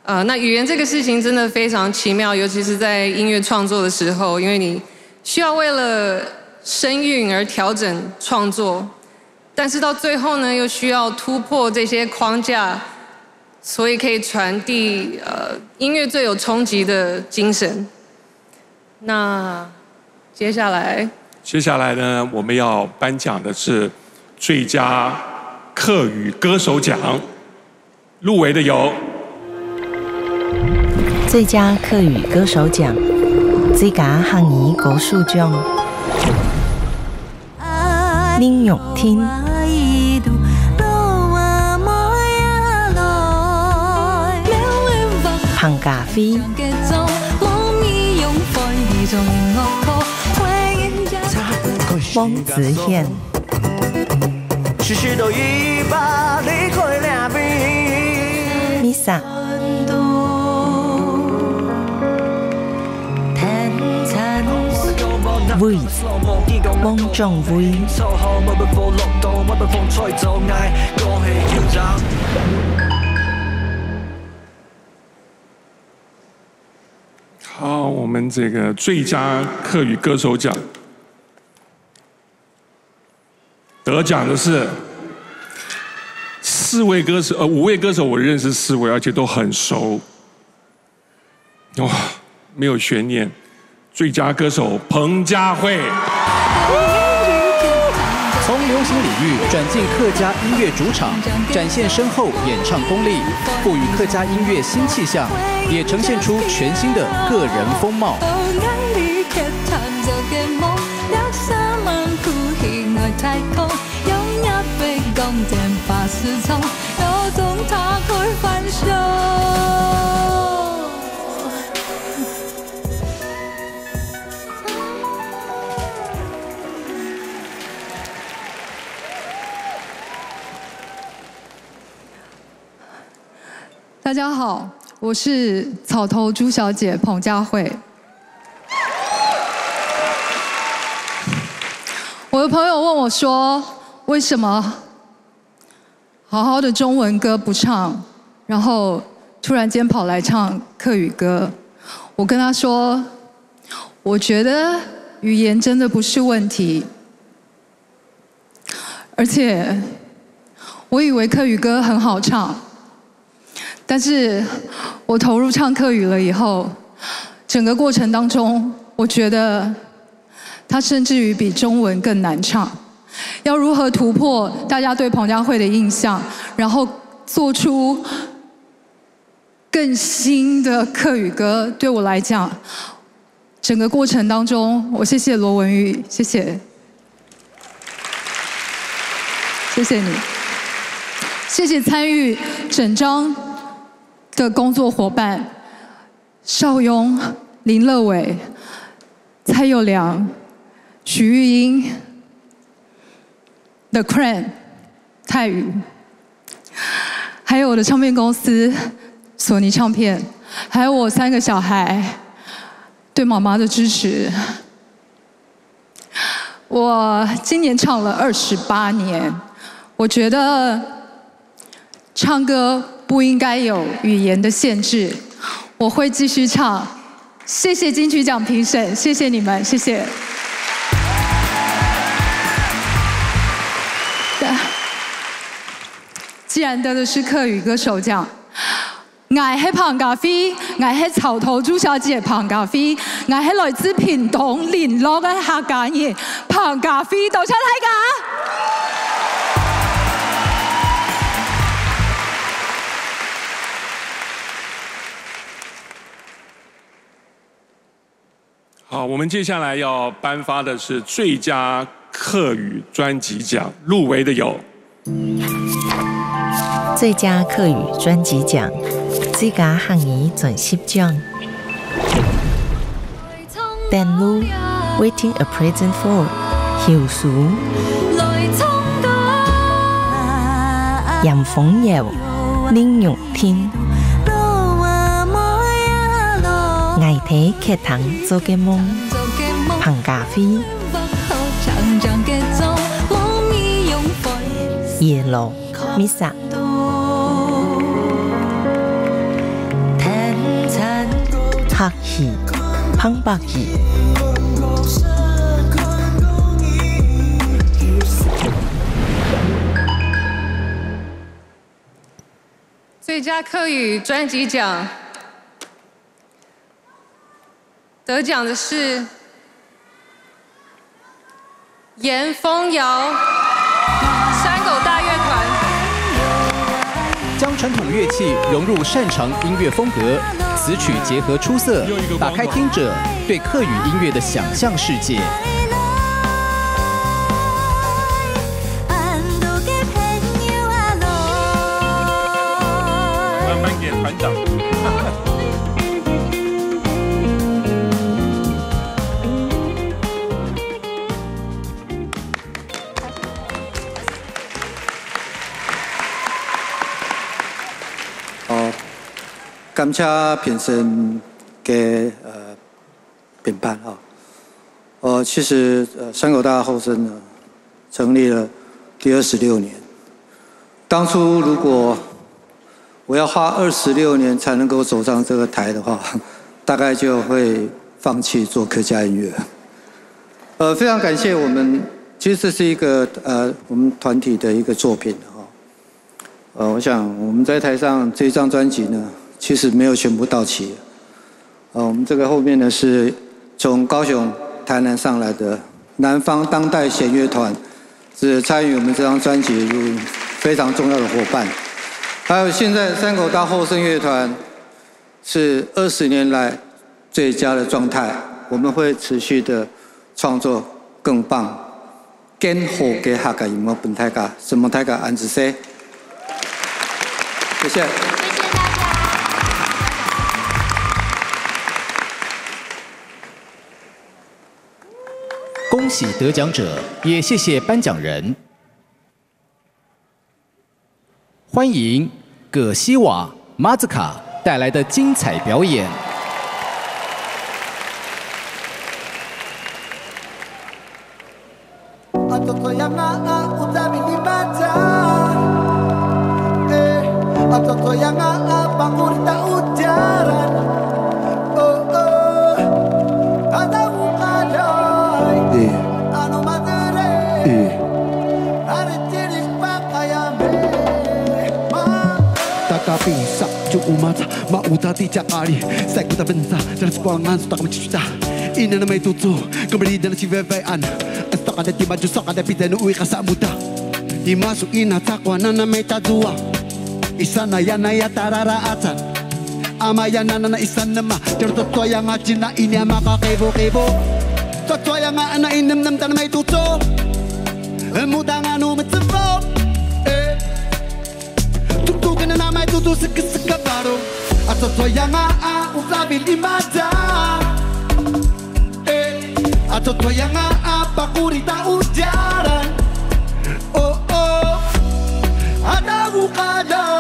呃，那语言这个事情真的非常奇妙，尤其是在音乐创作的时候，因为你需要为了声韵而调整创作，但是到最后呢，又需要突破这些框架，所以可以传递呃音乐最有冲击的精神。那接下来接下来呢，我们要颁奖的是最佳客语歌手奖，入围的有最佳客语歌手奖、最佳汉语歌手奖，林永听、彭家飞、汪子贤。时时都一把离开两边。Misa、好，我们这个最佳客语歌手奖得奖的是四位歌手，呃，五位歌手我认识四位，而且都很熟。哇，没有悬念，最佳歌手彭佳慧。从流行领域转进客家音乐主场，展现深厚演唱功力，赋予客家音乐新气象，也呈现出全新的个人风貌。大家好，我是草头朱小姐彭佳慧。我的朋友问我说：“为什么好好的中文歌不唱，然后突然间跑来唱客语歌？”我跟他说：“我觉得语言真的不是问题，而且我以为客语歌很好唱。”但是我投入唱客语了以后，整个过程当中，我觉得它甚至于比中文更难唱。要如何突破大家对彭佳慧的印象，然后做出更新的客语歌，对我来讲，整个过程当中，我谢谢罗文玉，谢谢，谢谢你，谢谢参与整张。的工作伙伴邵雍、林乐伟、蔡佑良、许玉英、The Crane、泰宇，还有我的唱片公司索尼唱片，还有我三个小孩对妈妈的支持。我今年唱了二十八年，我觉得唱歌。不应该有语言的限制，我会继续唱。谢谢金曲奖评审，谢谢你们，谢谢。既然得的是客语歌手奖，我是彭家輝，我是草头朱小姐彭家輝，我是来自屏東聯絡嘅客家人彭家輝，到出睇㗎。好，我们接下来要颁发的是最佳客语专辑奖，入围的有最佳客语专辑奖、最佳汉语专辑奖。Dan Lu Waiting a Present for 曉淑、楊鳳瑤、林永天。藝體劇堂做嘅夢，彭家輝、耶路、Misa、黑戲、彭白戲。最佳客语专辑奖得奖的是严风瑶山狗大乐团。将传统乐器融入擅长音乐风格，词曲结合出色，打开听者对客语音乐的想象世界。感谢评审嘅呃评判哈。呃，其实呃山口大后生呢成立了第二十六年。当初如果我要花二十六年才能够走上这个台的话，大概就会放弃做客家音乐。呃，非常感谢我们，其实这是一个呃我们团体的一个作品哈。呃，我想我们在台上这张专辑呢，其实没有全部到齐。呃，我们这个后面呢是从高雄、台南上来的南方当代弦乐团，是参与我们这张专辑入非常重要的伙伴。还有现在山口大后生乐团是二十年来最佳的状态，我们会持续的创作更棒。更好嘅客家音樂本台家，什麼台家安子些？謝謝。恭喜得奖者，也谢谢颁奖人。欢迎葛西瓦马兹卡带来的精彩表演。cucu umat mau tak tiap hari. Saya kita bensa dan sekolahan stok mencita ini namai tutu kembali dan si vevean entah ada tiba baju sok ada pita nuwi kasar muda. Dimasuk ina takwa nana meta dua. Isana ya naya tarara atan. Ama ya nana na isana ma. Cerita tua yang aji na ini ama kakebo kebo tua yang ana inem nem tanamai tutu Emu tanganu mencebok tudo se que se acabaram A totoyanga a ah, o flavin e eh, mata A totoyanga a ah, pakurita ujaran. Oh oh. Ada bukadan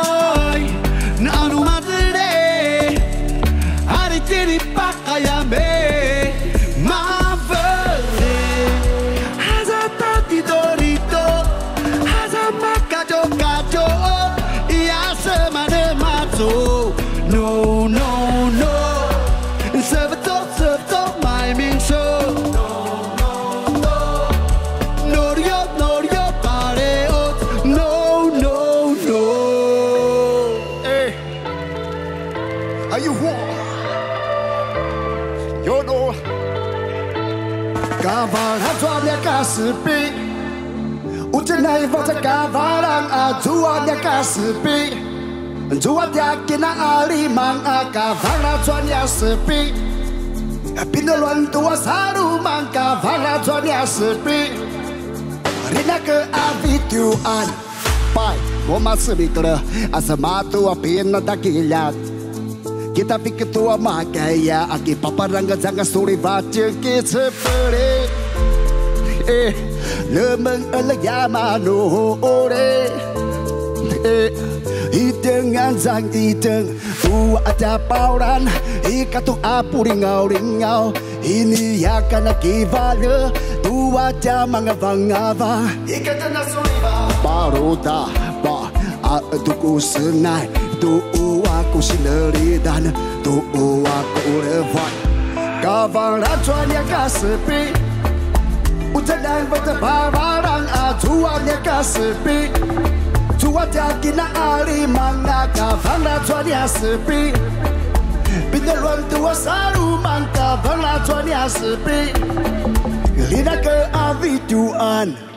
kavalan ajuan ah, ya kasepi Juat yakin ah, alimang akavana ah, juan ya sepi. Pinuluan tua sarumang kavana juan ya sepi. Rina ke avituan Pai, goma tua asamatu tak dakilat Kita pikir tua makaya aki papa rangga jangan suri vacil kisepere Eh, lemang alagama no ore iteng anzang iteng tua ada pauran ikatu apu ringau ringau ini akan kivale tua ada mga vangava ikata nasuliva paruta ba aduku senai tu aku sineridan tu aku levan Kavara tuanya kasipi utadang bata barang atua ah, nyakasipi. Tuatakina ari manga kavanga twanyasipi binelwan tuasaru manga kavanga twanyasipi lina ke avituan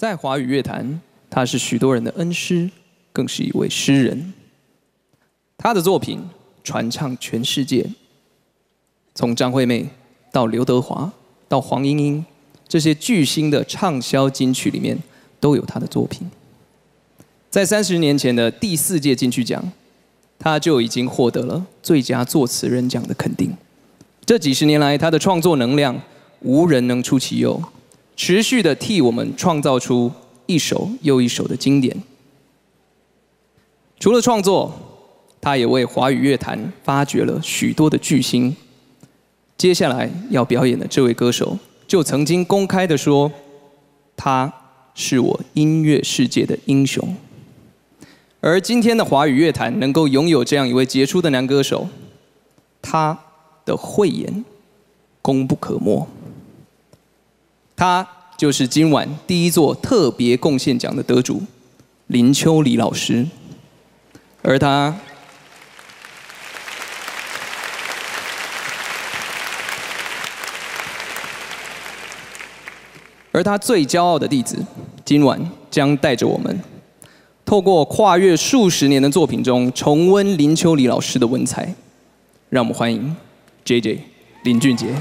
在华语乐坛，他是许多人的恩师，更是一位诗人。他的作品传唱全世界，从张惠妹到刘德华到黄莺莺，这些巨星的畅销金曲里面都有他的作品。在三十年前的第四届金曲奖，他就已经获得了最佳作词人奖的肯定。这几十年来，他的创作能量无人能出其右，持续的替我们创造出一首又一首的经典。除了创作，他也为华语乐坛发掘了许多的巨星。接下来要表演的这位歌手，就曾经公开的说，他是我音乐世界的英雄。而今天的华语乐坛能够拥有这样一位杰出的男歌手，他的慧眼功不可没。他就是今晚第一座特别贡献奖的得主林秋离老师，而他而他最骄傲的弟子，今晚将带着我们，透过跨越数十年的作品中，重温林秋离老师的文采。让我们欢迎 J J 林俊杰。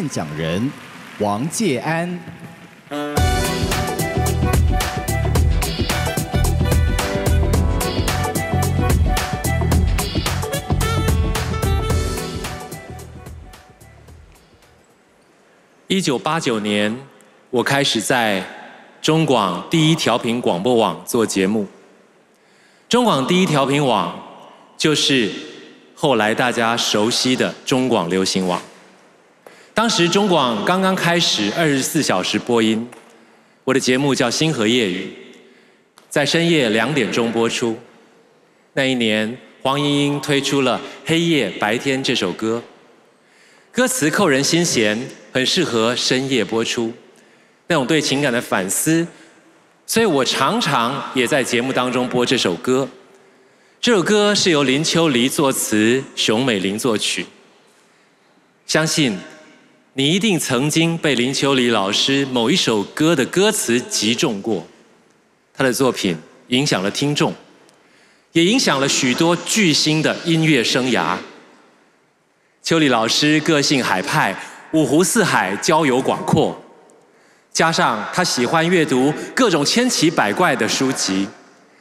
现讲人王介安。一九八九年，我开始在中广第一调频广播网做节目。中广第一调频网就是后来大家熟悉的中广流行网。当时中广刚刚开始二十四小时播音，我的节目叫《星河夜雨》，在深夜两点钟播出。那一年，黄莺莺推出了《黑夜白天》这首歌，歌词扣人心弦，很适合深夜播出，那种对情感的反思。所以我常常也在节目当中播这首歌。这首歌是由林秋离作词，熊美玲作曲。相信你一定曾经被林秋离老师某一首歌的歌词击中过，他的作品影响了听众，也影响了许多巨星的音乐生涯。秋离老师个性海派，五湖四海，交友广阔，加上他喜欢阅读各种千奇百怪的书籍。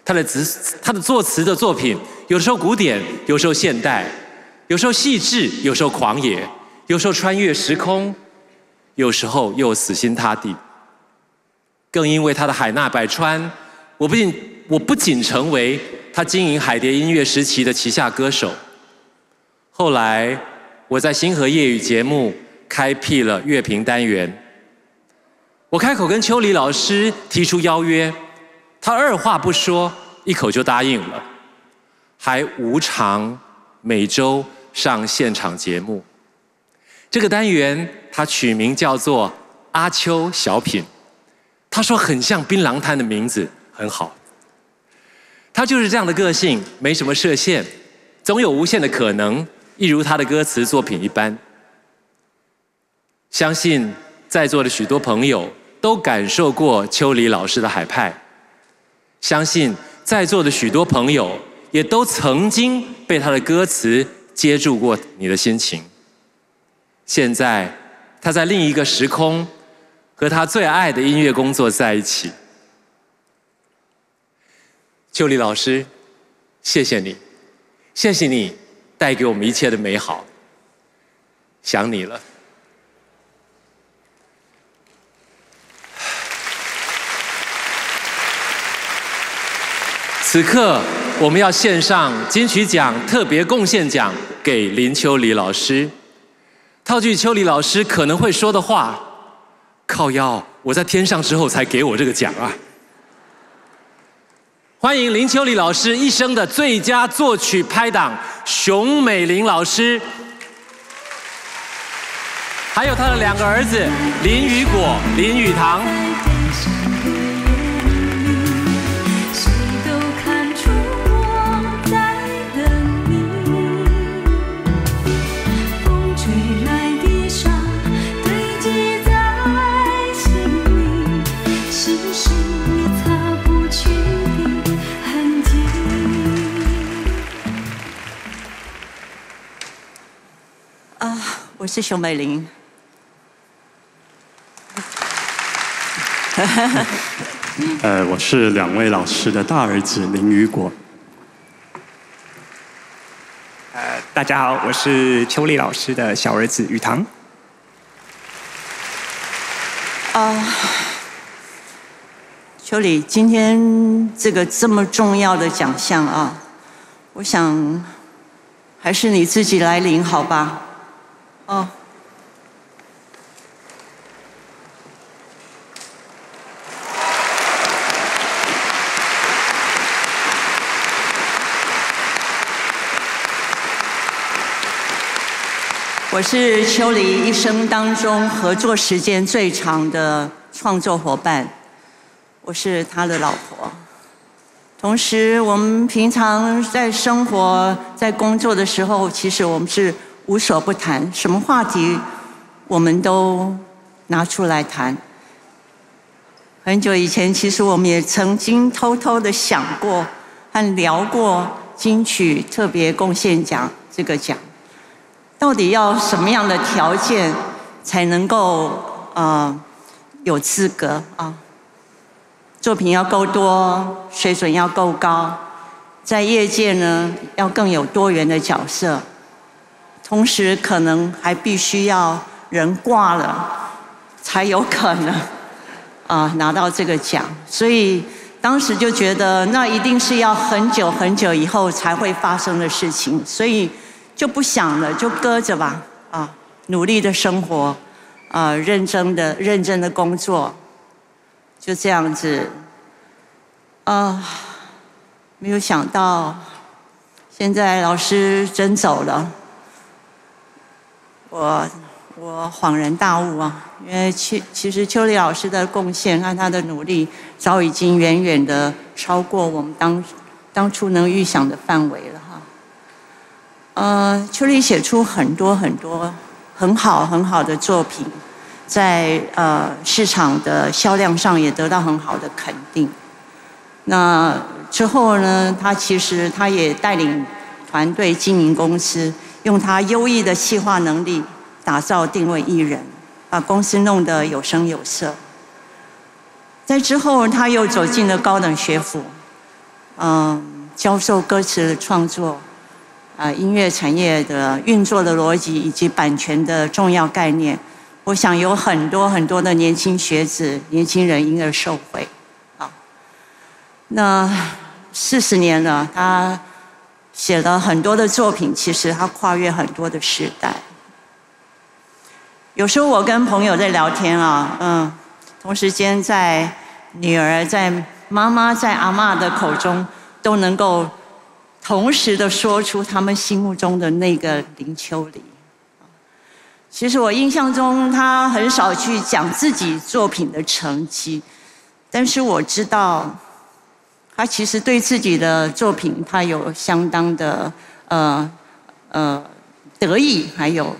他的词，他的作词的作品，有时候古典，有时候现代，有时候细致，有时候狂野，有时候穿越时空，有时候又死心塌地。更因为他的海纳百川，我不仅我不仅成为他经营海蝶音乐时期的旗下歌手，后来我在星河夜雨节目开辟了乐评单元，我开口跟秋离老师提出邀约。他二话不说，一口就答应了，还无偿每周上现场节目。这个单元他取名叫做《阿秋小品》，他说很像槟榔摊的名字，很好。他就是这样的个性，没什么设限，总有无限的可能，一如他的歌词作品一般。相信在座的许多朋友都感受过秋离老师的海派。相信在座的许多朋友也都曾经被他的歌词接住过你的心情。现在他在另一个时空，和他最爱的音乐工作在一起。秋丽老师，谢谢你，谢谢你带给我们一切的美好。想你了。此刻，我们要献上金曲奖特别贡献奖给林秋离老师。套句秋里老师可能会说的话：“靠腰，我在天上之后才给我这个奖啊！”欢迎林秋里老师一生的最佳作曲拍档熊美玲老师，还有他的两个儿子林雨果、林雨堂。啊，我是熊美玲。呃，我是两位老师的大儿子林雨果。呃，大家好，我是秋丽老师的小儿子雨堂。啊，秋丽，今天这个这么重要的奖项啊，我想还是你自己来领好吧？哦。我是秋离一生当中合作时间最长的创作伙伴，我是他的老婆。同时，我们平常在生活、在工作的时候，其实我们是无所不谈，什么话题我们都拿出来谈。很久以前，其实我们也曾经偷偷的想过和聊过金曲特别贡献奖这个奖。到底要什么样的条件才能够呃有资格啊？作品要够多，水准要够高，在业界呢要更有多元的角色，同时可能还必须要人挂了才有可能 啊拿到这个奖。所以当时就觉得那一定是要很久很久以后才会发生的事情，所以就不想了，就搁着吧，啊，努力的生活，啊，认真的认真的工作，就这样子，啊，没有想到，现在老师真走了，我我恍然大悟啊，因为其其实秋丽老师的贡献和她的努力，早已经远远的超过我们当当初能预想的范围了哈。呃，秋丽写出很多很多很好很好的作品，在呃市场的销量上也得到很好的肯定。那之后呢，他其实他也带领团队经营公司，用他优异的企划能力打造定位艺人，把公司弄得有声有色。在之后，他又走进了高等学府，嗯，教授歌词的创作，啊，音乐产业的运作的逻辑以及版权的重要概念，我想有很多很多的年轻学子、年轻人因而受惠。啊，那四十年了，他写了很多的作品，其实他跨越很多的时代。有时候我跟朋友在聊天啊，嗯，同时间在女儿、在妈妈、在阿嬷的口中，都能够同时的说出他们心目中的那个林秋离。其实我印象中，他很少去讲自己作品的成绩，但是我知道，他其实对自己的作品，他有相当的呃呃得意，还有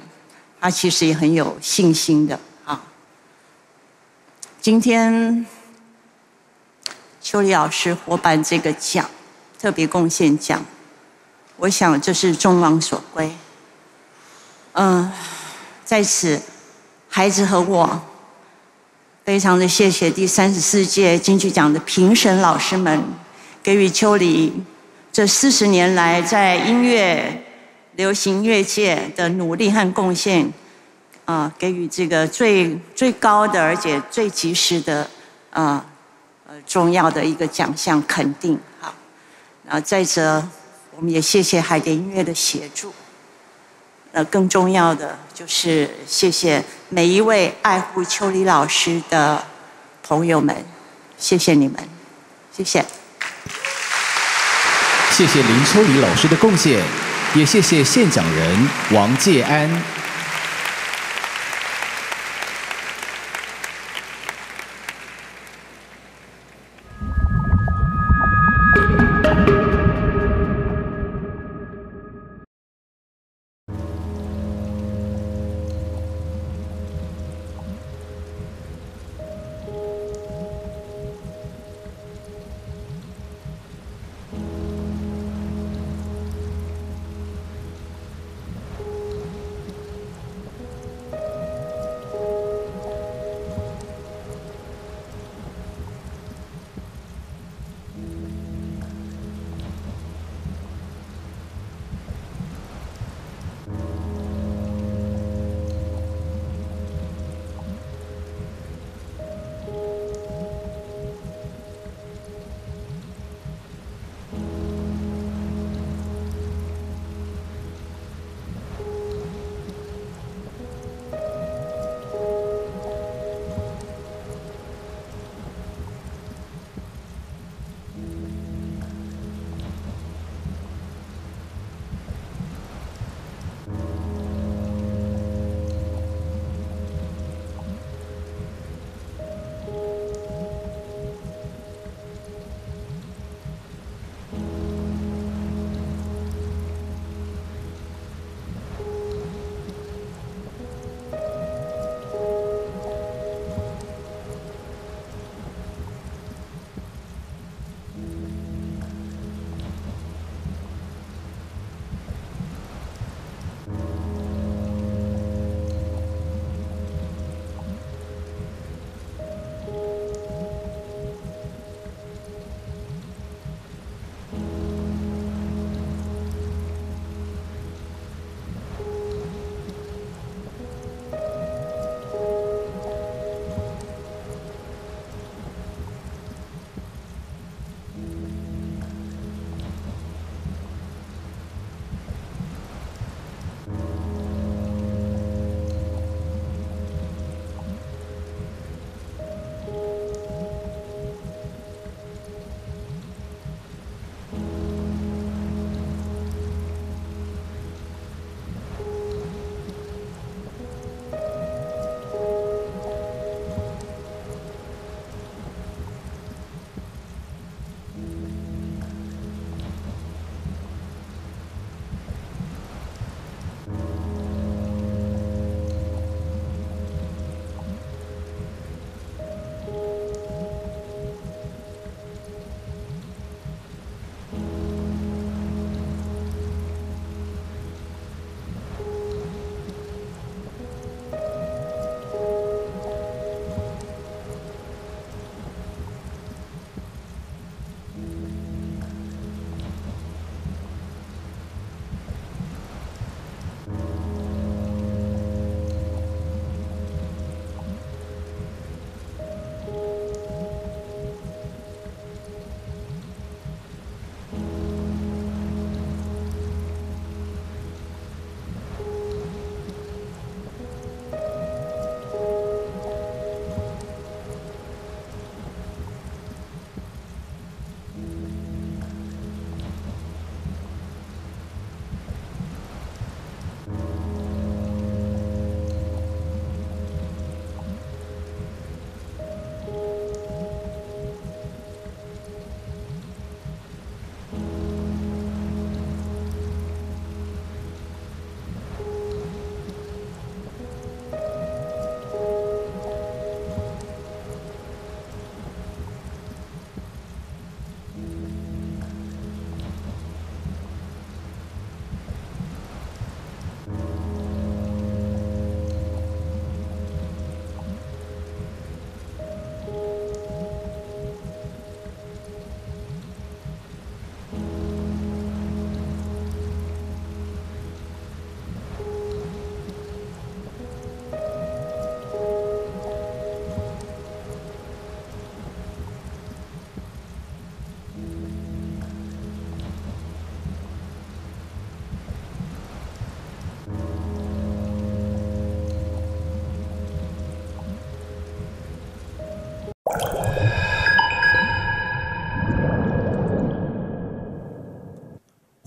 他其实也很有信心的啊。今天秋丽老师获颁这个奖，特别贡献奖，我想这是众望所归。嗯、在此，孩子和我非常的谢谢第三十四届金曲奖的评审老师们，给予秋离这四十年来在音乐、流行乐界的努力和贡献，啊、给予这个最最高的而且最及时的啊呃重要的一个奖项肯定。好，那再者，我们也谢谢海蝶音乐的协助。呃，更重要的就是谢谢每一位爱护秋离老师的朋友们，谢谢你们，谢谢。谢谢林秋离老师的贡献，也谢谢现讲人王介安。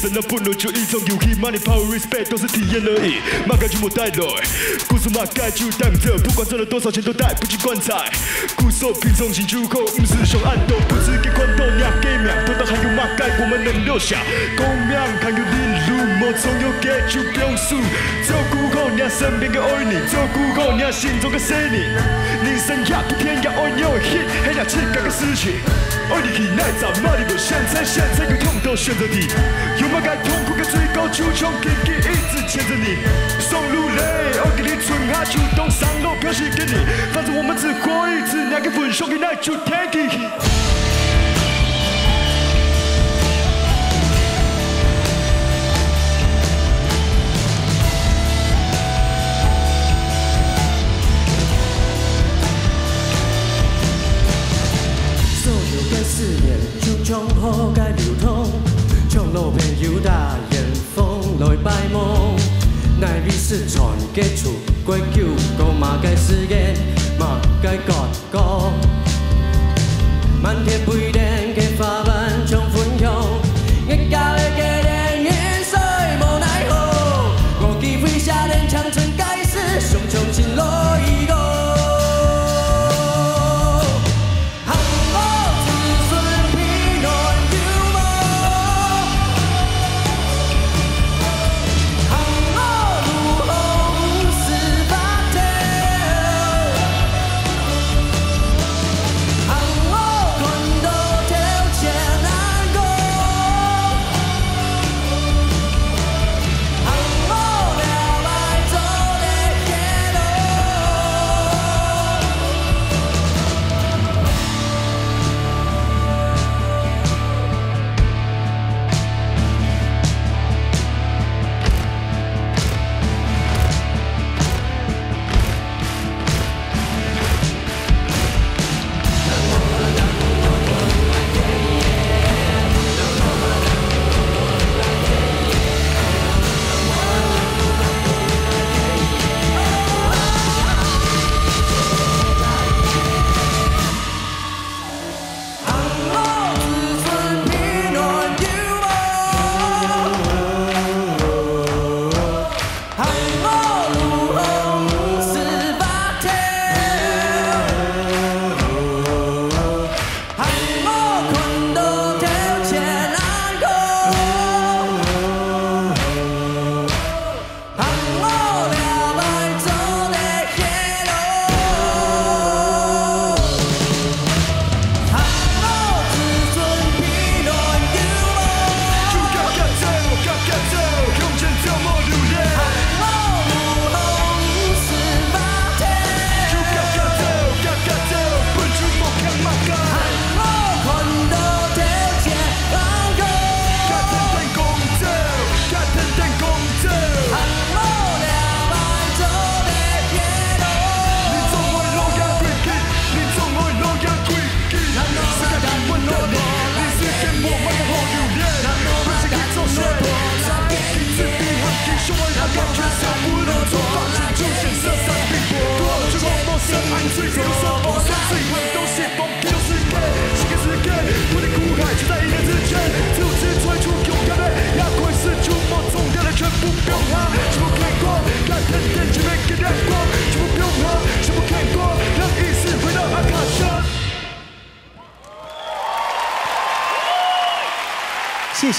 神那本来就一种游戏，money power respect 都是体验而已，马盖就莫带来，故事马盖就带着，不管赚了多少钱都带不进棺材，固守贫穷进出口，不是凶案斗，不是给宽斗，俩给命，多到还有马盖我们能留下，公命看有领路，莫总有给就表述，照顾你身边的爱你，照顾好你心中的生你，人生呀不天涯爱你有 hit，黑呀情感的事情。爱你去奈咋骂你不现在现在有痛都选择你，有没该痛苦的最高就从给给一直牵着你，送入泪，我给你春夏秋冬上路表示给你，反正我们只活一次，两个分手给那就 take it。是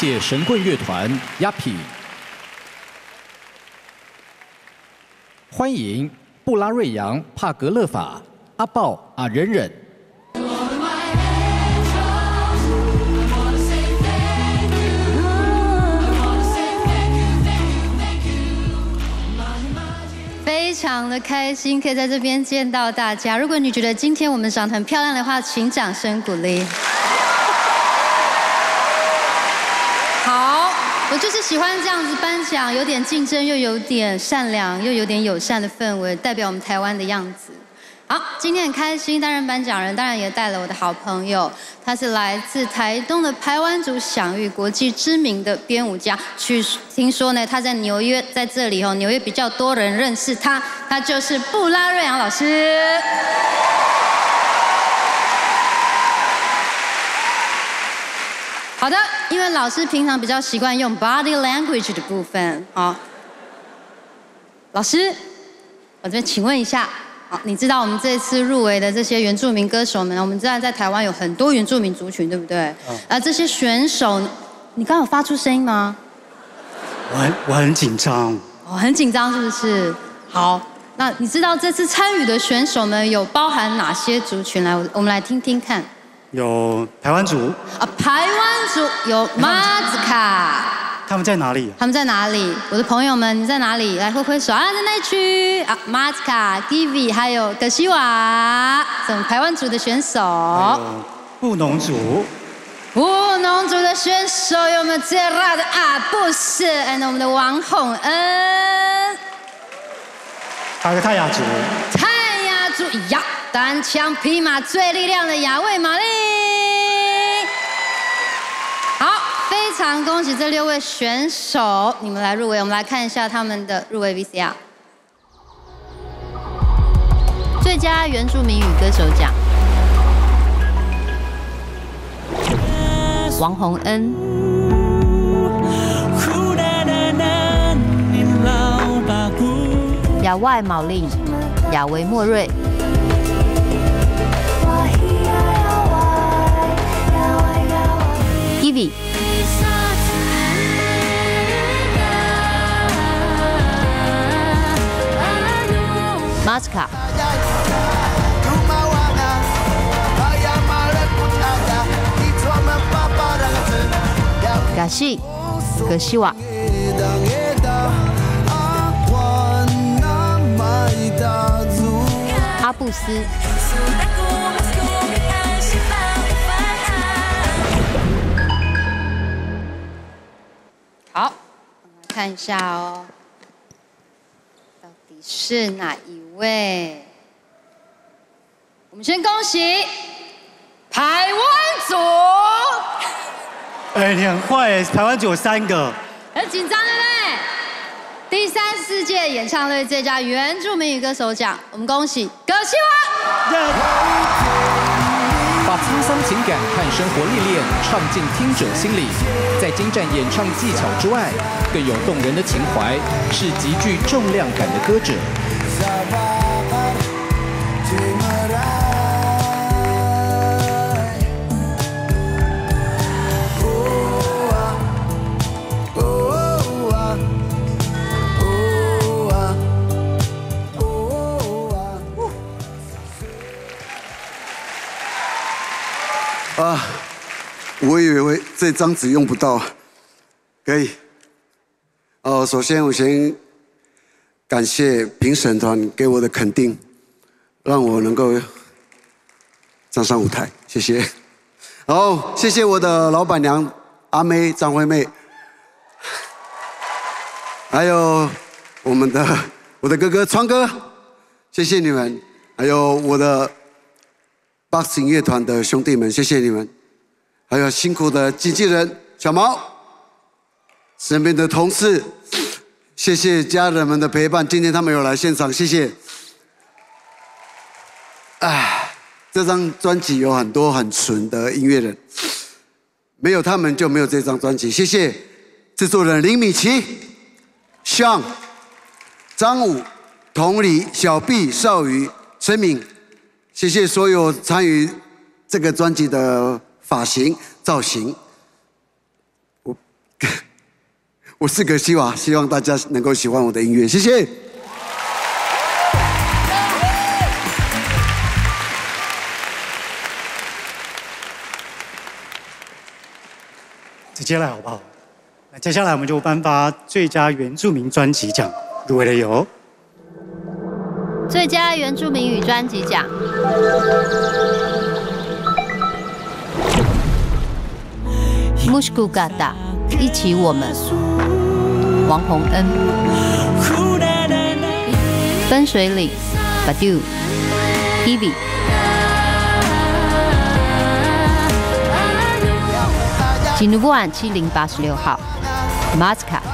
谢神棍乐团 Yappy，欢迎布拉瑞扬帕格勒法阿豹啊忍忍。非常的开心，可以在这边见到大家。如果你觉得今天我们长得很漂亮的话，请掌声鼓励。好，我就是喜欢这样子颁奖，有点竞争，又有点善良，又有点友善的氛围，代表我们台湾的样子。好，今天很开心担任颁奖人，当然也带了我的好朋友，他是来自台东的台湾族，享誉国际知名的编舞家。去听说呢，他在纽约，在这里哦，纽约比较多人认识他，他就是布拉瑞扬老师。好的，因为老师平常比较习惯用 body language 的部分，好，老师，我这边请问一下，好，你知道我们这次入围的这些原住民歌手们，我们知道在台湾有很多原住民族群，对不对？嗯啊，这些选手，你刚刚有发出声音吗？我很我很紧张，哦，很紧张是不是？好，那你知道这次参与的选手们有包含哪些族群来？我我们来听听看。有台湾族，啊，台湾族有马子卡，他们在哪里？他们在哪里？我的朋友们，你在哪里？来挥挥手啊，在那一区。啊，马子卡、Divi，还有葛西瓦，这种台湾族的选手。布农族，布农族的选手有我们最辣的？阿布斯，and 我们的王洪恩，还有泰雅族，泰雅族呀，单枪匹马最力量的雅卫玛丽。好，非常恭喜这六位选手，你们来入围。我们来看一下他们的入围 VCR。最佳原住民语歌手奖，王洪恩。亚外毛令，亚维莫瑞，Ivy，马斯卡，嘎西，葛西瓦，阿布斯，看一下哦，到底是哪一位？我们先恭喜台湾组，哎，你很坏哎，台湾组有三个，很紧张对不对？第三十四届演唱会最佳原住民语歌手奖，我们恭喜葛西瓦。把沧桑情感和生活历练唱进听者心里，在精湛演唱技巧之外，更有动人的情怀，是极具重量感的歌者。啊，我以为这张纸用不到，可以。哦，首先我先感谢评审团给我的肯定，让我能够站上舞台，谢谢。然后谢谢我的老板娘阿妹张惠妹，还有我们的我的哥哥川哥，谢谢你们，还有我的 Boxing 乐团的兄弟们，谢谢你们，还有辛苦的经纪人小毛，身边的同事，谢谢家人们的陪伴，今天他们有来现场，谢谢。唉，这张专辑有很多很纯的音乐人，没有他们就没有这张专辑。谢谢制作人林米奇、向、张武、同理、小毕、少宇、陈敏，谢谢所有参与这个专辑的发型造型。我 我是葛西瓦，希望大家能够喜欢我的音乐，谢谢。直接来好不好？那接下来我们就颁发最佳原住民专辑奖，入围的有最佳原住民语专辑奖，木斯库嘎达，一起我们，王洪恩，分水岭，Badu。Hebe，吉努布万七零八十六号，Maska。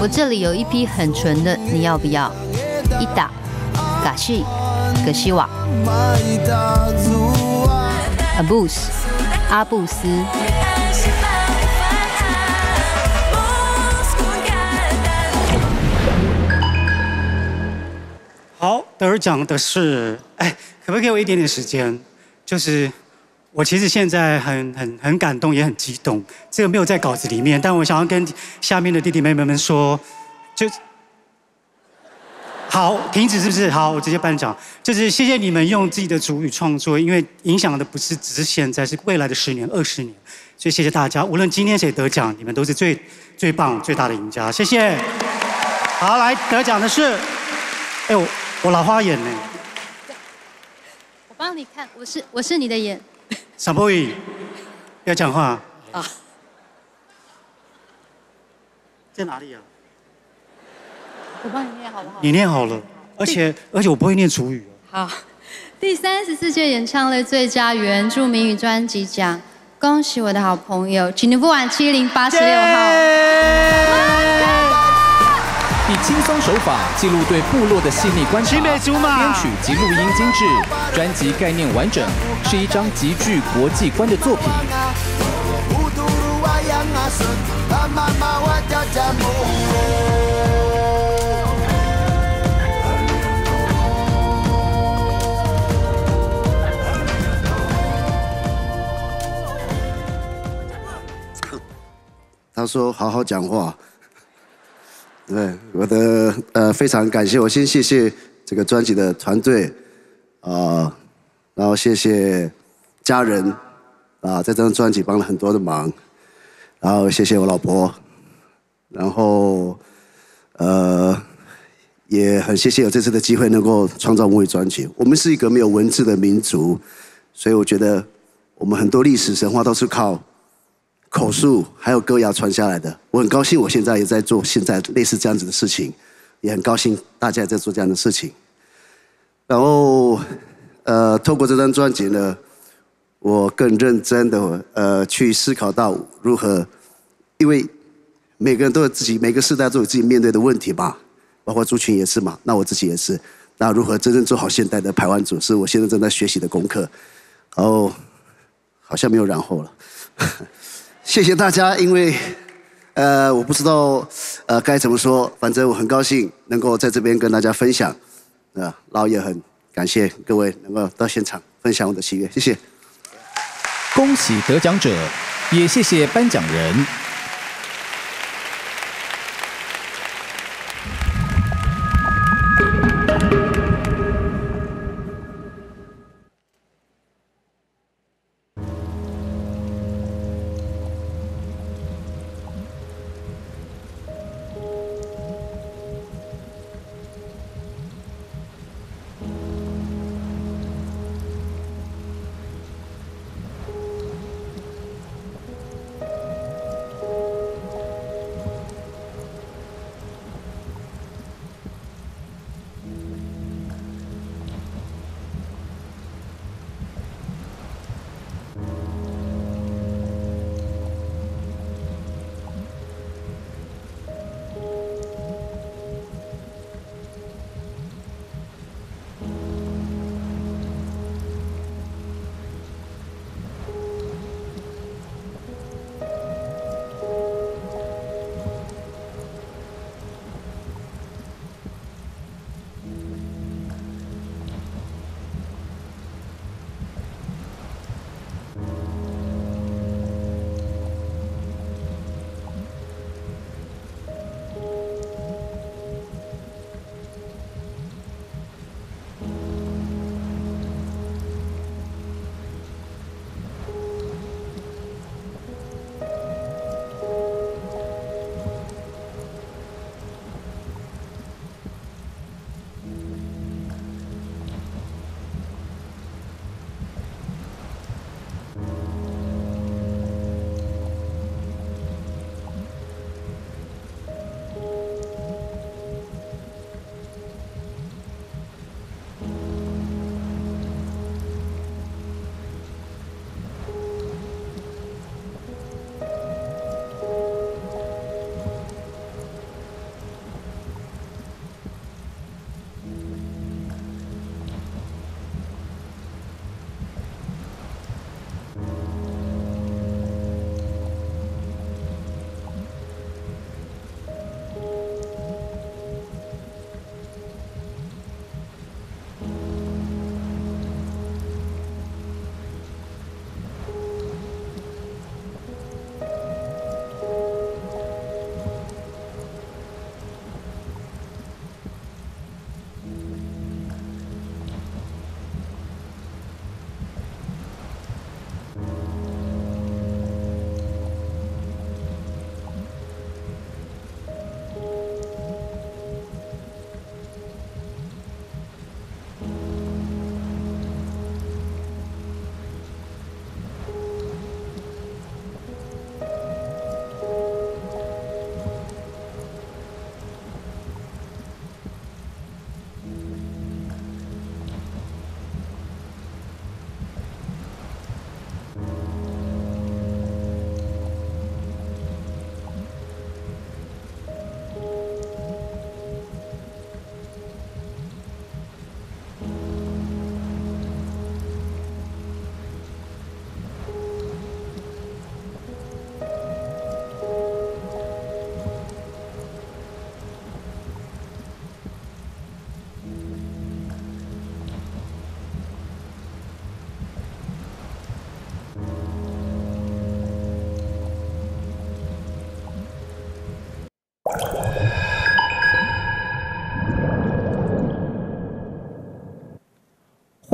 我这里有一批很纯的，你要不要？伊达、嘎西、葛西瓦、阿布斯、阿布斯。好，得奖的是，哎，可不可以给我一点点时间？就是我其实现在很很很感动，也很激动。这个没有在稿子里面，但我想要跟下面的弟弟妹妹们说，就好，停止是不是？好，我直接颁奖。就是谢谢你们用自己的主语创作，因为影响的不是只是现在，是未来的十年、二十年。所以谢谢大家，无论今天谁得奖，你们都是最最棒、最大的赢家。谢谢。好，来得奖的是，哎我我老花眼呢，我帮你看，我是我是你的眼小波宇，要讲话，啊。在哪里啊？我帮你念好不好？你念好了，而且而且我不会念主语。好，第三十四届演唱类最佳原住民语专辑奖，恭喜我的好朋友吉尼布晚七零八十六号。以轻松手法记录对部落的细腻观察，编曲及录音精致，专辑概念完整，是一张极具国际观的作品。他说：“好好讲话。”对，我的呃非常感谢，我先谢谢这个专辑的团队啊、然后谢谢家人啊、在这张专辑帮了很多的忙，然后谢谢我老婆，然后呃也很谢谢有这次的机会能够创造母语专辑。我们是一个没有文字的民族，所以我觉得我们很多历史神话都是靠口述还有歌谣传下来的。我很高兴，我现在也在做现在类似这样子的事情，也很高兴大家也在做这样的事情。然后，呃，透过这张专辑呢，我更认真的呃去思考到如何，因为每个人都有自己，每个世代都有自己面对的问题吧，包括族群也是嘛，那我自己也是。那如何真正做好现代的排湾族，是我现在正在学习的功课。然后，好像没有然后了。谢谢大家，因为呃，我不知道呃该怎么说，反正我很高兴能够在这边跟大家分享，啊、然后也很感谢各位能够到现场分享我的喜悦，谢谢。恭喜得奖者，也谢谢颁奖人。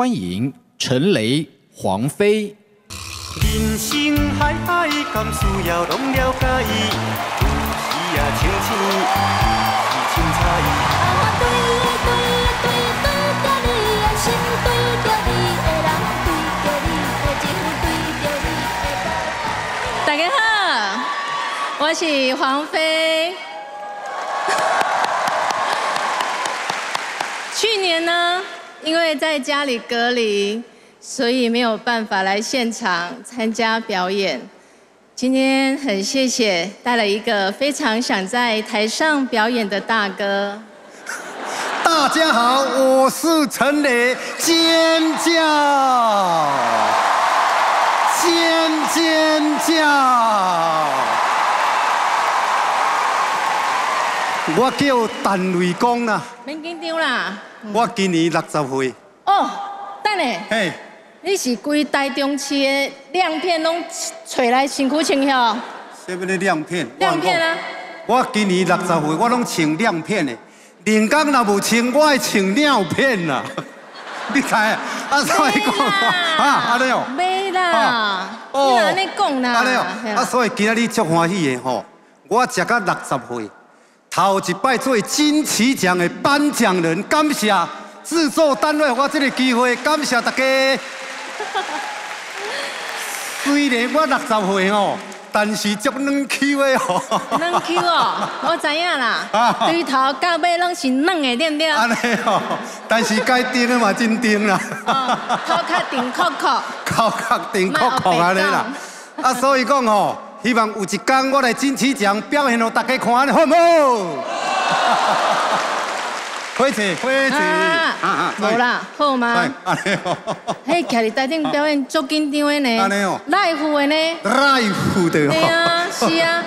欢迎陈雷、黄飞。人生海海，甘需要拢了解？有时啊，清醒是凊彩。大家好，我是黄飞。去年呢，因为在家里隔离，所以没有办法来现场参加表演。今天很谢谢带了一个非常想在台上表演的大哥。大家好，我是陈雷，尖叫，尖尖叫。我叫陈雷光啦，免紧张啦。我今年六十岁。哦，等下，嘿，你是规台中市的亮片拢找来身躯穿遐？什么的亮片？亮片啊！我今年六十岁，我拢穿亮片的。人工若无穿，我会穿尿片啦。你知啊？啊，所以讲啊，安尼哦。没啦，你哪安尼讲啦？安尼哦，啊，所以今仔日足欢喜的吼，我食到六十岁，头一摆做金曲奖的颁奖人，感谢制作单位给我这个机会，感谢大家。虽然我六十岁哦，但是足软 Q 的哦。软 Q 哦，我知影啦，对头到尾拢是软的，对不对？安尼哦，但是该定的嘛真定啦，头壳顶壳壳，靠靠定靠靠安尼啦。啊，所以讲吼，希望有一天我来金曲奖表现给大家看，好唔好？开始，开始，啊，无啦，好吗？哎，安尼哦，嘿，徛伫台顶表演足紧张的呢，安尼哦。赖付的呢，赖付的对啊，是啊，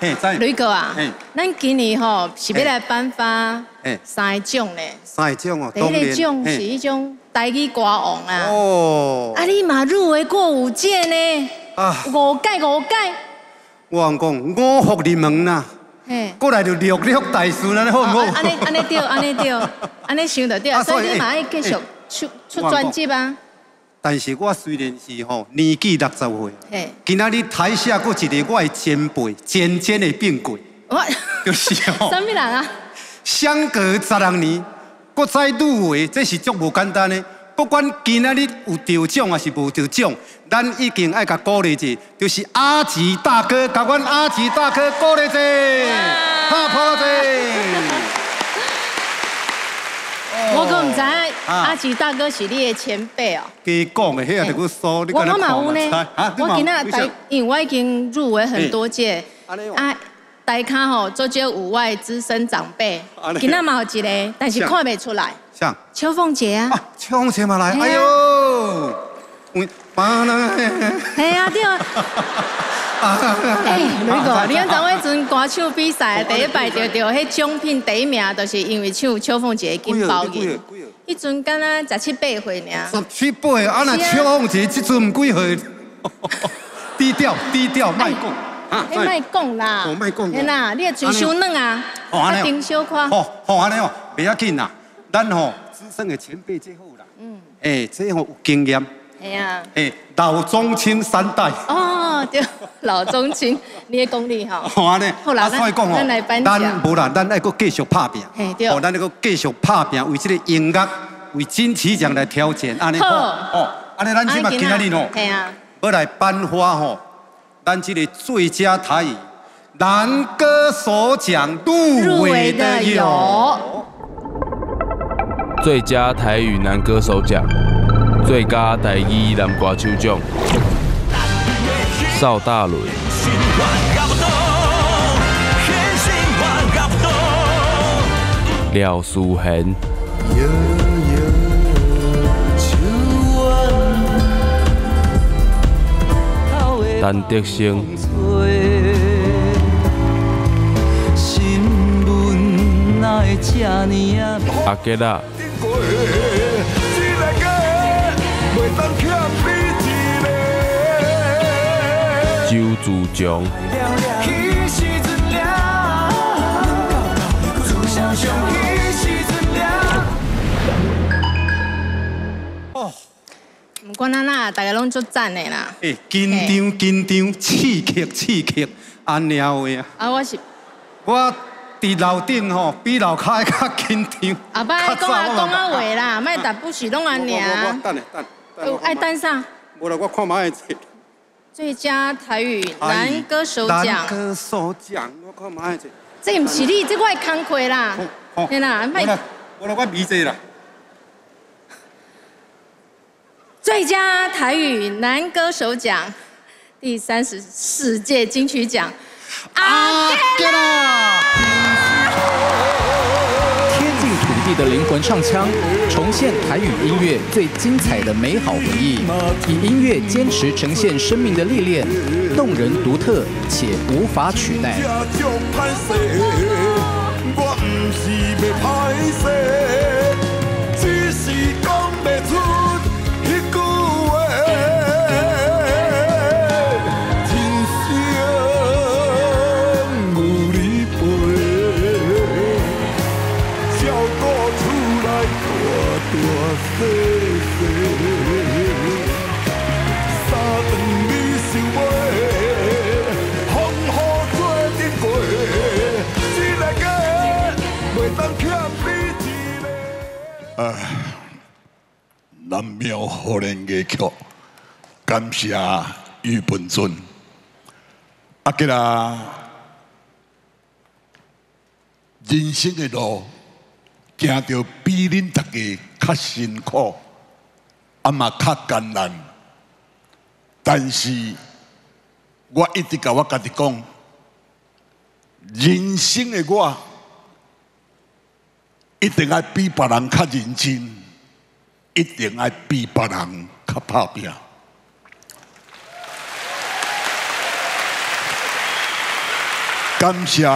嘿，在吕哥啊嘿，咱今年吼是要来颁发嘿三个奖呢，三奖哦，第一个奖是嘿。一种台语歌王啊，哦，啊，你嘛入围过五届呢，啊，五届五届，我讲五福临门呐，嘿。过来就六六大顺安尼好唔好？啊安尼安尼对，安尼对，安尼想就对，啊所以你嘛要继续哎出出专辑啊，但是我虽然是吼年纪六十岁，嘿，今仔日台下佫一个我的前辈，渐渐的变贵，我就是吼 什么人啊？相隔十六年，佫再入围，这是足无简单的。不管今仔日有得奖还是无得奖，咱一定爱甲鼓励者，就是阿吉大哥，甲阮阿吉大哥鼓励者，拍拍者。我讲唔知影阿吉大哥是你的前辈哦。给讲的，迄个就去说，你我敢若我嘛有呢。我今仔你台，因为我已经入围很多届。啊，台卡吼做这五外资深长辈。今仔嘛有一个，但是看不出来。像秋凤姐啊，秋凤姐嘛来，哎呦，喂，巴啊对 啊。哎，吕哥，你看昨迄阵歌手比赛第一排得到迄奖品第一名，就是因为唱秋凤姐的金包银。迄阵敢若十七八岁尔。十七八，啊那秋凤姐即阵毋几岁，低调低调，卖讲啊，你莫讲啦，哦莫讲嘿啦，你的嘴伤软啊，哦安尼哦顶小看。吼吼安尼哦，袂要紧啦，咱吼资深的前辈最好啦，嗯，哎，这吼有经验，哎呀，哎，老中青三代，哦，对，老中青，你的功力哈。吼安尼，好啦啊所以讲吼咱来颁咱奖。无啦，咱爱搁继续拍拼，嘿对。哦，咱爱搁继续拍拼，为这个音乐，为金曲奖来挑战，安尼好。哦，安尼咱即嘛今仔日吼。嘿啊，要来颁发吼，咱这个最佳台语男歌手奖入围的有，最佳台语男歌手奖、最佳台语男歌手奖，邵大伦、廖淑恒、陈德生？阿杰拉、周祖强、彼时阵了，自相相彼时阵了。唔管咱啦，大家拢足赞的啦。诶，紧张紧张，刺激刺激，安尼话啊！啊，我是我伫楼顶吼，比楼骹较紧张。后摆较早讲啊我嘛讲啊话啦，莫逐不许拢安我我尔。等下爱单上？无啦，我看卖这最佳台语男歌手男奖，歌手奖，我看卖这。这毋是你，这我的工课啦。好对啦，莫我啦，我迷这啦。最佳台语男歌手奖，第三十四届金曲奖。啊，对啦！的灵魂唱腔，重现台语音乐最精彩的美好回忆，以音乐坚持呈现生命的历练，动人独特且无法取代。南庙好人歌曲，感谢于本尊。啊，吉啦，人生的路行着比恁大家较辛苦，啊嘛较艰难。但是我一直甲我家己讲，人生的我一定要比别人较认真，一定要比别人较拍拼。感谢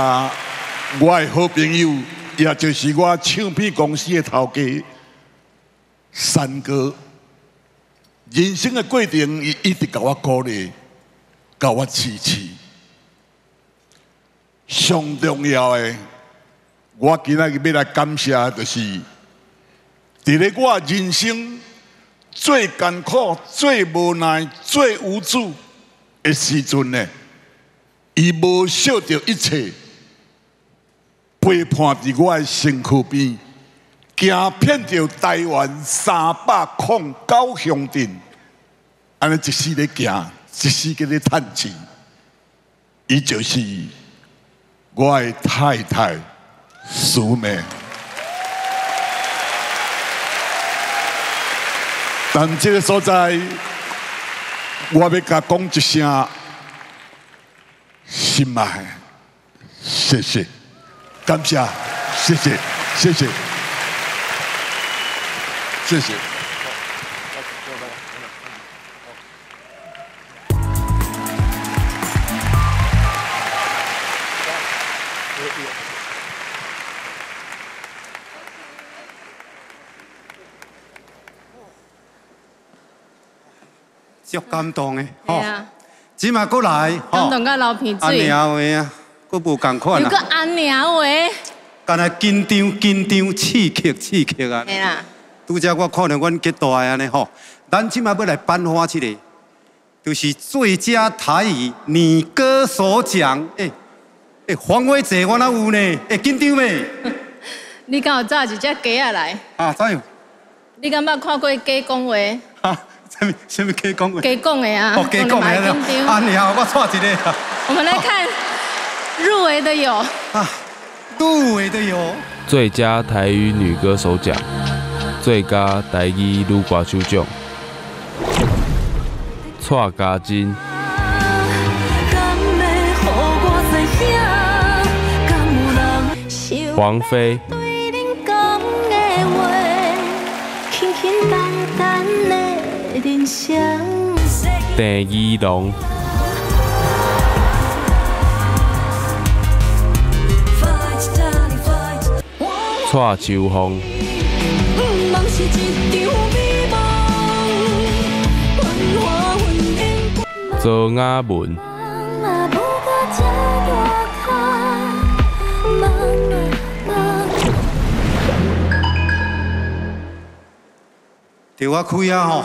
我的好朋友，也就是我唱片公司的头家三哥。人生的过程，伊一直甲我鼓励，甲我支持。上重要的，我今仔日要来感谢，就是伫咧我人生最艰苦、最无奈、最无助的时阵呢，伊无惜着一切，背叛伫我的身躯边。行遍着台湾三百空九乡镇，安尼一世咧行，一世个咧趁钱，伊就是我的太太苏妹。但这个所在，我要甲讲一声心爱，谢谢，感谢，谢谢，谢谢。谢谢。足感动的，吼啊，即马过来，感动到流鼻水。安尼话啊，佫无共款有个啊，安娘话，干那紧张紧张，刺激刺激啊！嘿啦，拄则我看到阮吉大安尼吼，咱即马要来颁发一个，就是最佳台语女歌手奖。诶、诶，黄伟哲我哪有呢？会紧张未？你敢有早一只鸡仔来？啊，怎样？你敢捌看过鸡讲话？什么什么可以讲的啊，哦，加讲的的啊，安尼啊，我错一个。啊。我们来看入围的有。啊入围的有。最佳台语女歌手奖、最佳台语女歌手奖、蔡嘉金、王菲、郑怡龙、蔡秋凤、周雅文、伫我开啊吼，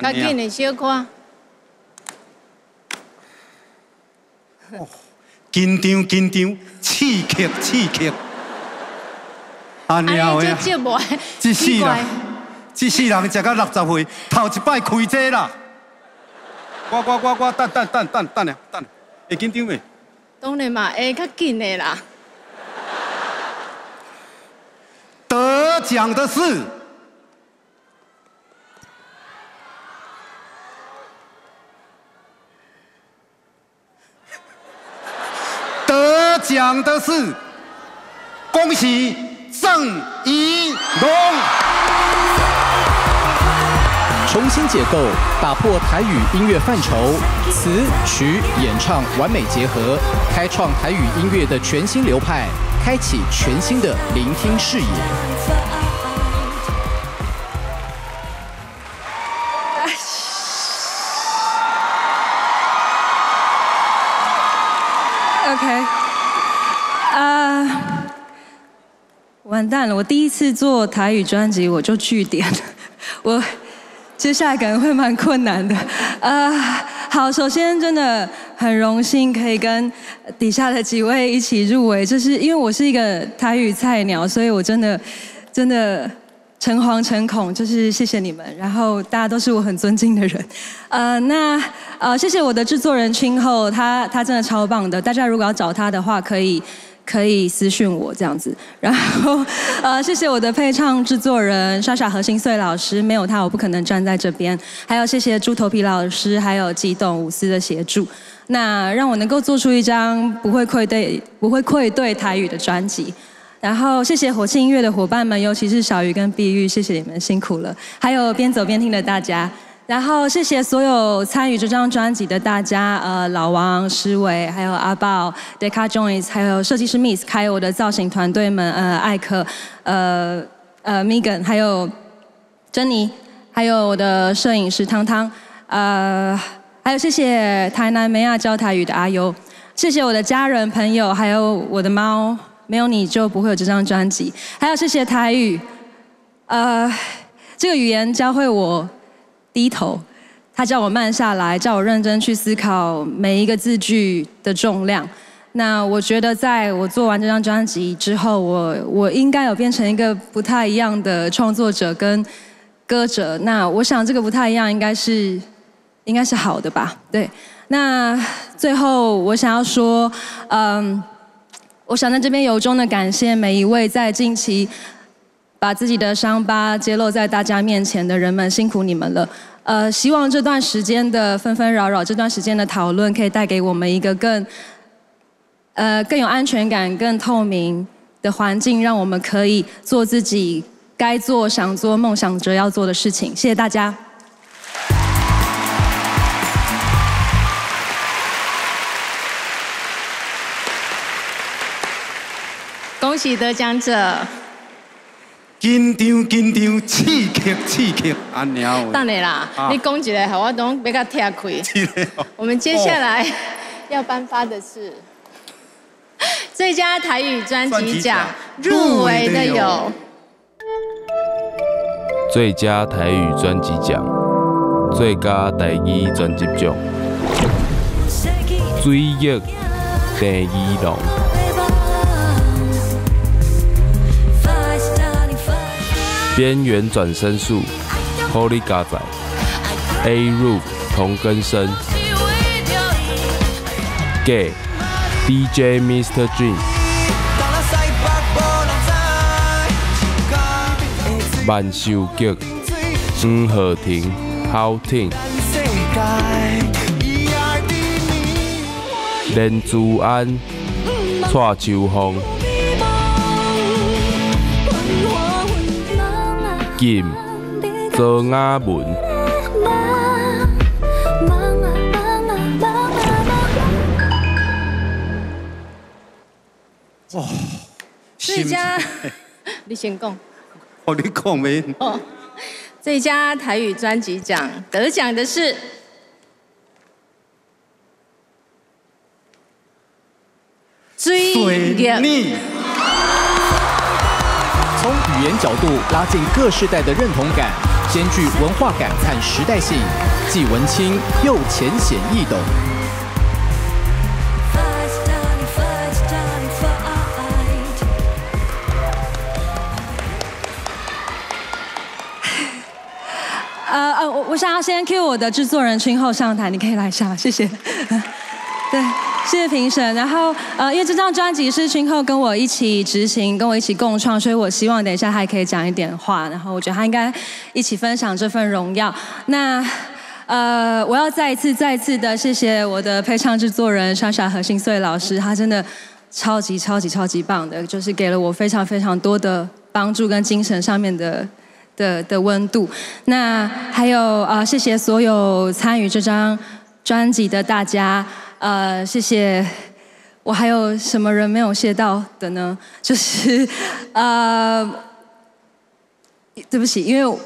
较紧的小看。紧张紧张，刺激刺激。安尼啊，这这无这世人，这世 人食到六十岁，头一摆开这啦。我我我我，等等等等等咧，等，会紧张未？当然嘛，会较紧的啦。得奖的是得奖的是，恭喜郑怡龙。重新解构，打破台语音乐范畴，词曲演唱完美结合，开创台语音乐的全新流派，开启全新的聆听视野。OK，完蛋了！我第一次做台语专辑，我就据点，我接下来可能会蛮困难的。啊、好，首先真的很荣幸可以跟底下的几位一起入围，就是因为我是一个台语菜鸟，所以我真的真的诚惶诚恐，就是谢谢你们，然后大家都是我很尊敬的人，呃，那呃，谢谢我的制作人青后，他他真的超棒的，大家如果要找他的话，可以可以私讯我这样子，然后呃，谢谢我的配唱制作人莎莎何心碎老师，没有他我不可能站在这边，还有谢谢猪头皮老师，还有激动伍思的协助。那让我能够做出一张不会愧对、不会愧对台语的专辑。然后谢谢火气音乐的伙伴们，尤其是小鱼跟碧玉，谢谢你们辛苦了。还有边走边听的大家，然后谢谢所有参与这张专辑的大家，呃，老王、施伟，还有阿豹、Deca Jones，还有设计师 Miss，还有我的造型团队们，呃，艾克，呃呃 Megan，还有珍妮，还有我的摄影师汤汤，呃，还有谢谢台南梅亚教台语的阿优，谢谢我的家人朋友，还有我的猫。没有你就不会有这张专辑。还有谢谢台语，呃，这个语言教会我低头，他叫我慢下来，叫我认真去思考每一个字句的重量。那我觉得，在我做完这张专辑之后，我我应该有变成一个不太一样的创作者跟歌者。那我想这个不太一样，应该是应该是好的吧？对。那最后我想要说，嗯。我想在这边由衷的感谢每一位在近期把自己的伤疤揭露在大家面前的人们，辛苦你们了。呃，希望这段时间的纷纷扰扰，这段时间的讨论，可以带给我们一个更呃更有安全感、更透明的环境，让我们可以做自己该做、想做、梦想着要做的事情。谢谢大家。恭喜得奖者！紧张紧张，刺激刺激，安尼啊。当然啦，啊你讲一个，好我拢要甲听开。我们接下来要颁发的是最佳台语专辑奖入围的有。最佳台语专辑奖、最佳台语专辑奖、水月第一龙、边缘转身术、Holy God 仔、A Roof 同根生、Gay、DJ Mr. Dream、万寿菊、黄鹤亭、好听、连珠安、蔡秋风、金、周雅文、哦，最佳，你先讲。哦，你讲没？哦，最佳台语专辑奖得奖的是追水逆。言角度拉近各世代的认同感，兼具文化感和时代性，既文青又浅显易懂。呃呃，我我想要先 cue 我的制作人君后上台，你可以来一下，谢谢。对，谢谢评审。然后呃，因为这张专辑是君后跟我一起执行，跟我一起共创，所以我希望等一下他还可以讲一点话。然后我觉得他应该一起分享这份荣耀。那呃，我要再一次、再一次的谢谢我的配唱制作人莎莎和心碎老师，他真的超级、超级、超级棒的，就是给了我非常、非常多的帮助跟精神上面的。的的温度，那还有呃，谢谢所有参与这张专辑的大家，呃，谢谢。我还有什么人没有谢到的呢？就是呃，对不起，因为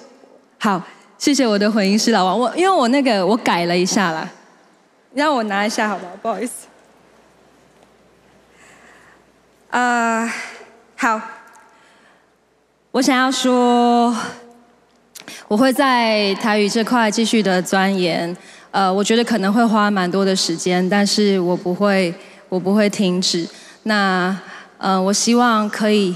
好，谢谢我的混音师老王，我因为我那个我改了一下啦，让我拿一下好不好？不好意思。呃，好。我想要说，我会在台语这块继续的钻研。呃，我觉得可能会花蛮多的时间，但是我不会，我不会停止。那，呃，我希望可以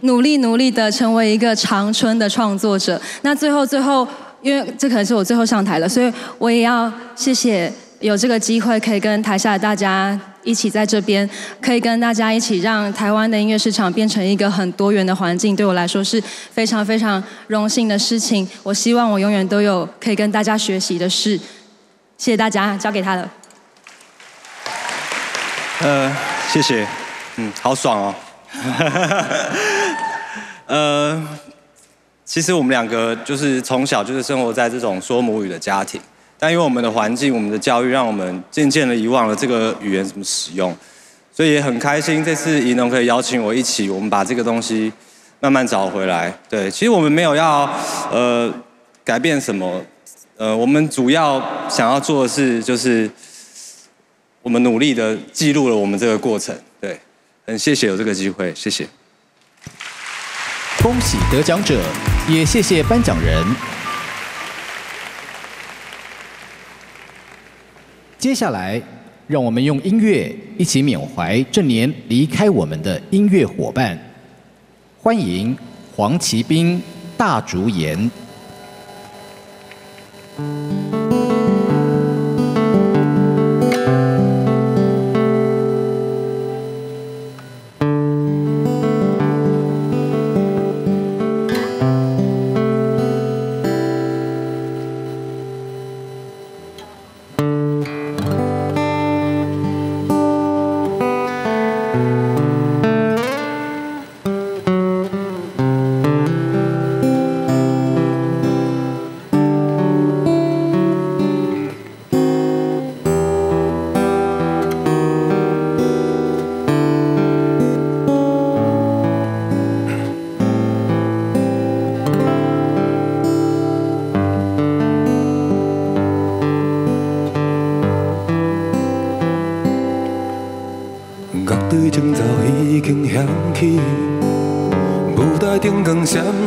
努力努力的成为一个长春的创作者。那最后最后，因为这可能是我最后上台了，所以我也要谢谢有这个机会可以跟台下的大家。一起在这边，可以跟大家一起让台湾的音乐市场变成一个很多元的环境，对我来说是非常非常荣幸的事情。我希望我永远都有可以跟大家学习的事。谢谢大家，交给他了。呃，谢谢，嗯，好爽哦。呃，其实我们两个就是从小就是生活在这种说母语的家庭。但因为我们的环境、我们的教育，让我们渐渐的遗忘了这个语言怎么使用，所以也很开心这次怡农可以邀请我一起，我们把这个东西慢慢找回来。对，其实我们没有要呃改变什么，呃，我们主要想要做的是，就是我们努力的记录了我们这个过程。对，很谢谢有这个机会，谢谢。恭喜得奖者，也谢谢颁奖人。接下来，让我们用音乐一起缅怀这年离开我们的音乐伙伴。欢迎黄奇兵、大竹岩。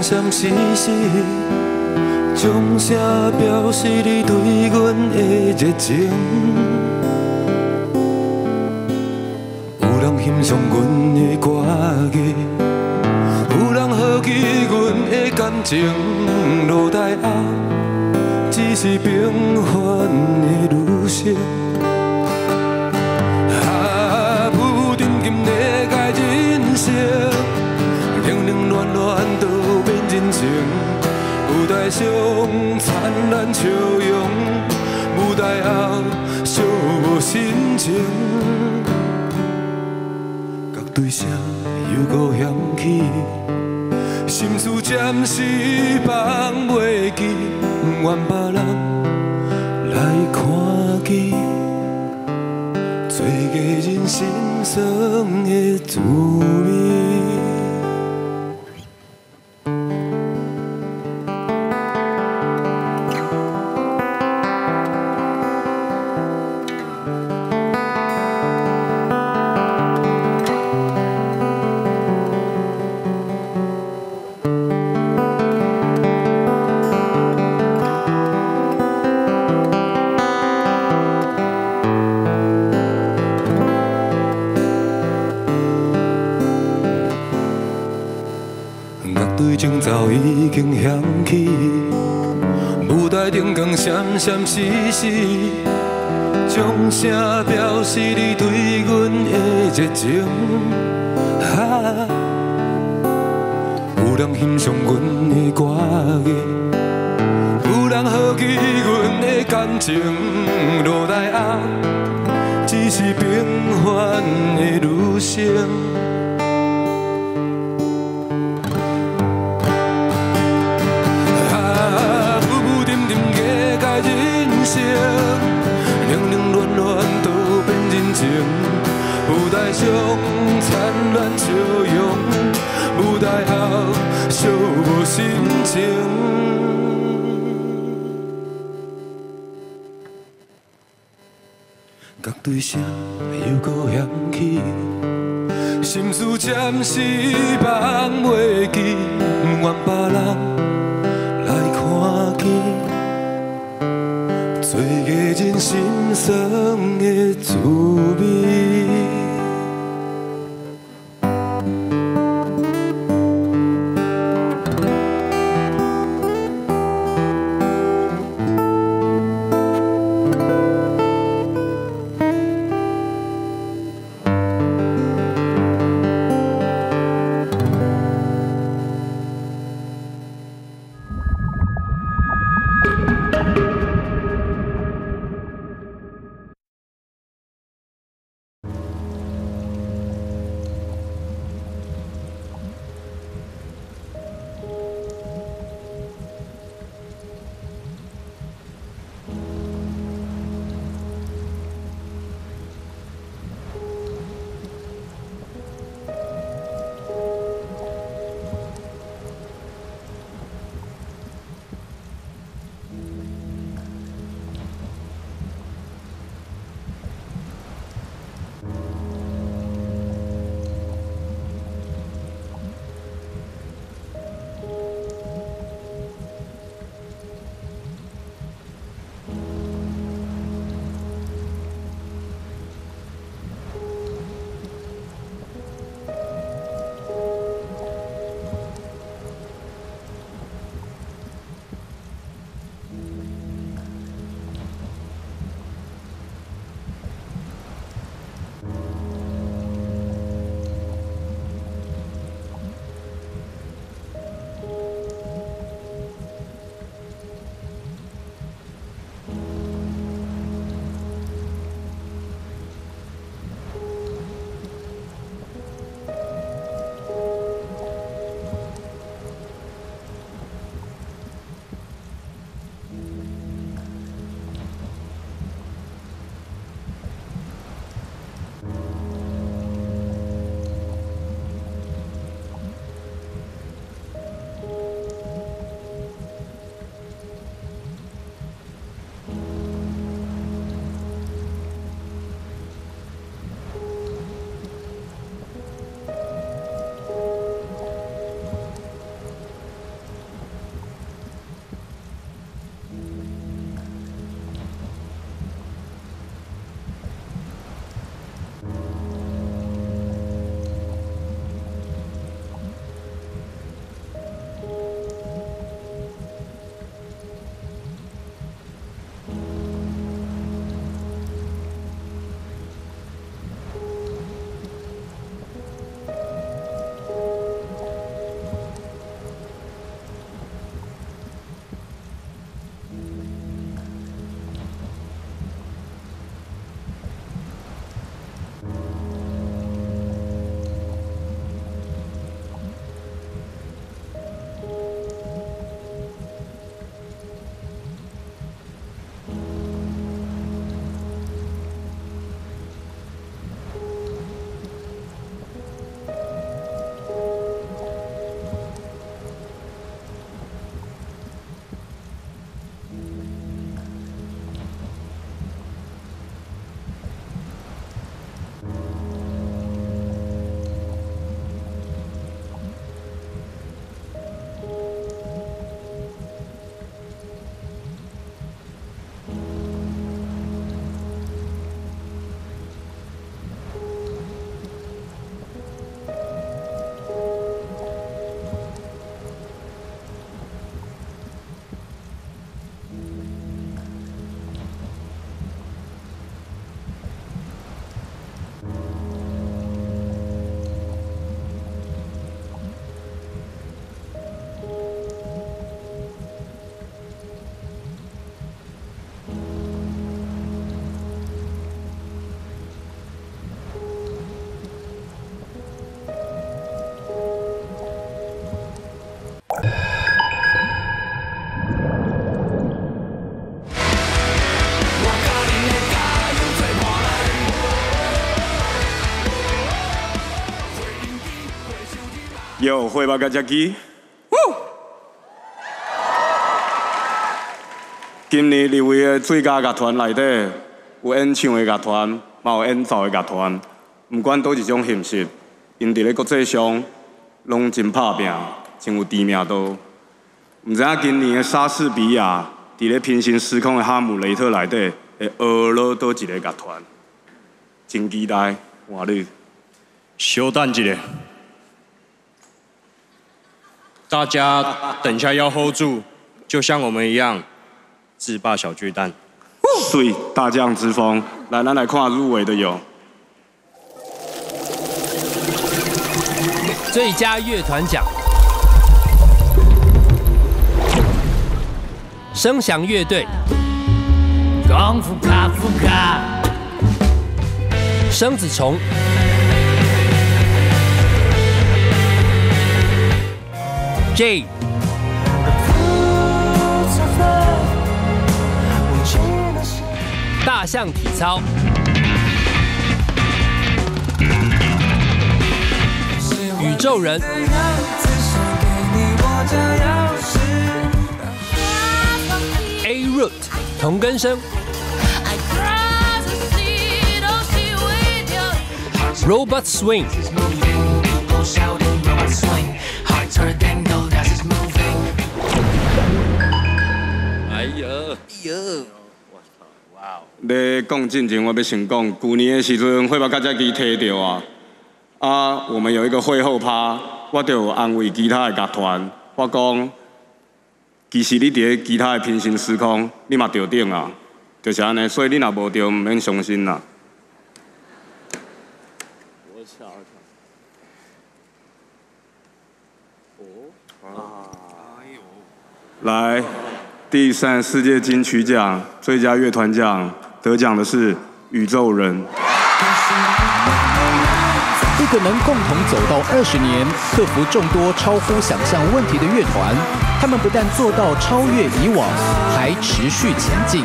光闪闪烁烁，掌声表示你对阮的热情。有人欣赏阮的歌艺，有人好奇阮的感情。落台后，只是平凡的女性。台上灿烂笑容，舞台后寂寞心情。角对声又搁响起，心事暂时放袂记，不愿别人来看见。做个人心酸的滋味。台顶光闪闪烁烁，掌声表示你对阮的热情。啊，有人欣赏阮的歌艺，有人好奇阮的感情，落来啊只是平凡的女生。人生，冷冷暖暖都变人情。舞台上灿烂笑容，舞台后寂无心情。角对声又搁响起，心事暂时放袂记，不愿别人。真心酸的滋味。有会吧，大家记。今年入围的最佳乐团内底，有演唱的乐团，嘛有演奏的乐团。毋管倒一种形式，因伫咧国际上拢真拍拼，真有知名度。毋知影今年的莎士比亚伫咧平行时空的哈姆雷特内底会学了倒一个乐团，真期待换你。稍等一下，大家等一下要 hold 住，就像我们一样，自霸小巨蛋。对大将之风，来，来来跨入围的有。最佳乐团奖，声响乐队，功夫卡夫卡，生子虫，J，大象体操。宇宙人，A Root 同根生，Robot Swing，哎呀，哎呀，哇！咧讲进前，我要先讲，去年的时阵，会把大家机摕到啊。啊，我们有一个会后趴，我就安慰其他的乐团，我讲，其实你伫咧其他的平行时空，你嘛着顶啊，就是安尼，所以你若无着，毋免伤心啦。我瞧瞧。哦。来，第三世界金曲奖最佳乐团奖得奖的是宇宙人。一个能共同走到二十年、克服众多超乎想象问题的乐团，他们不但做到超越以往，还持续前进。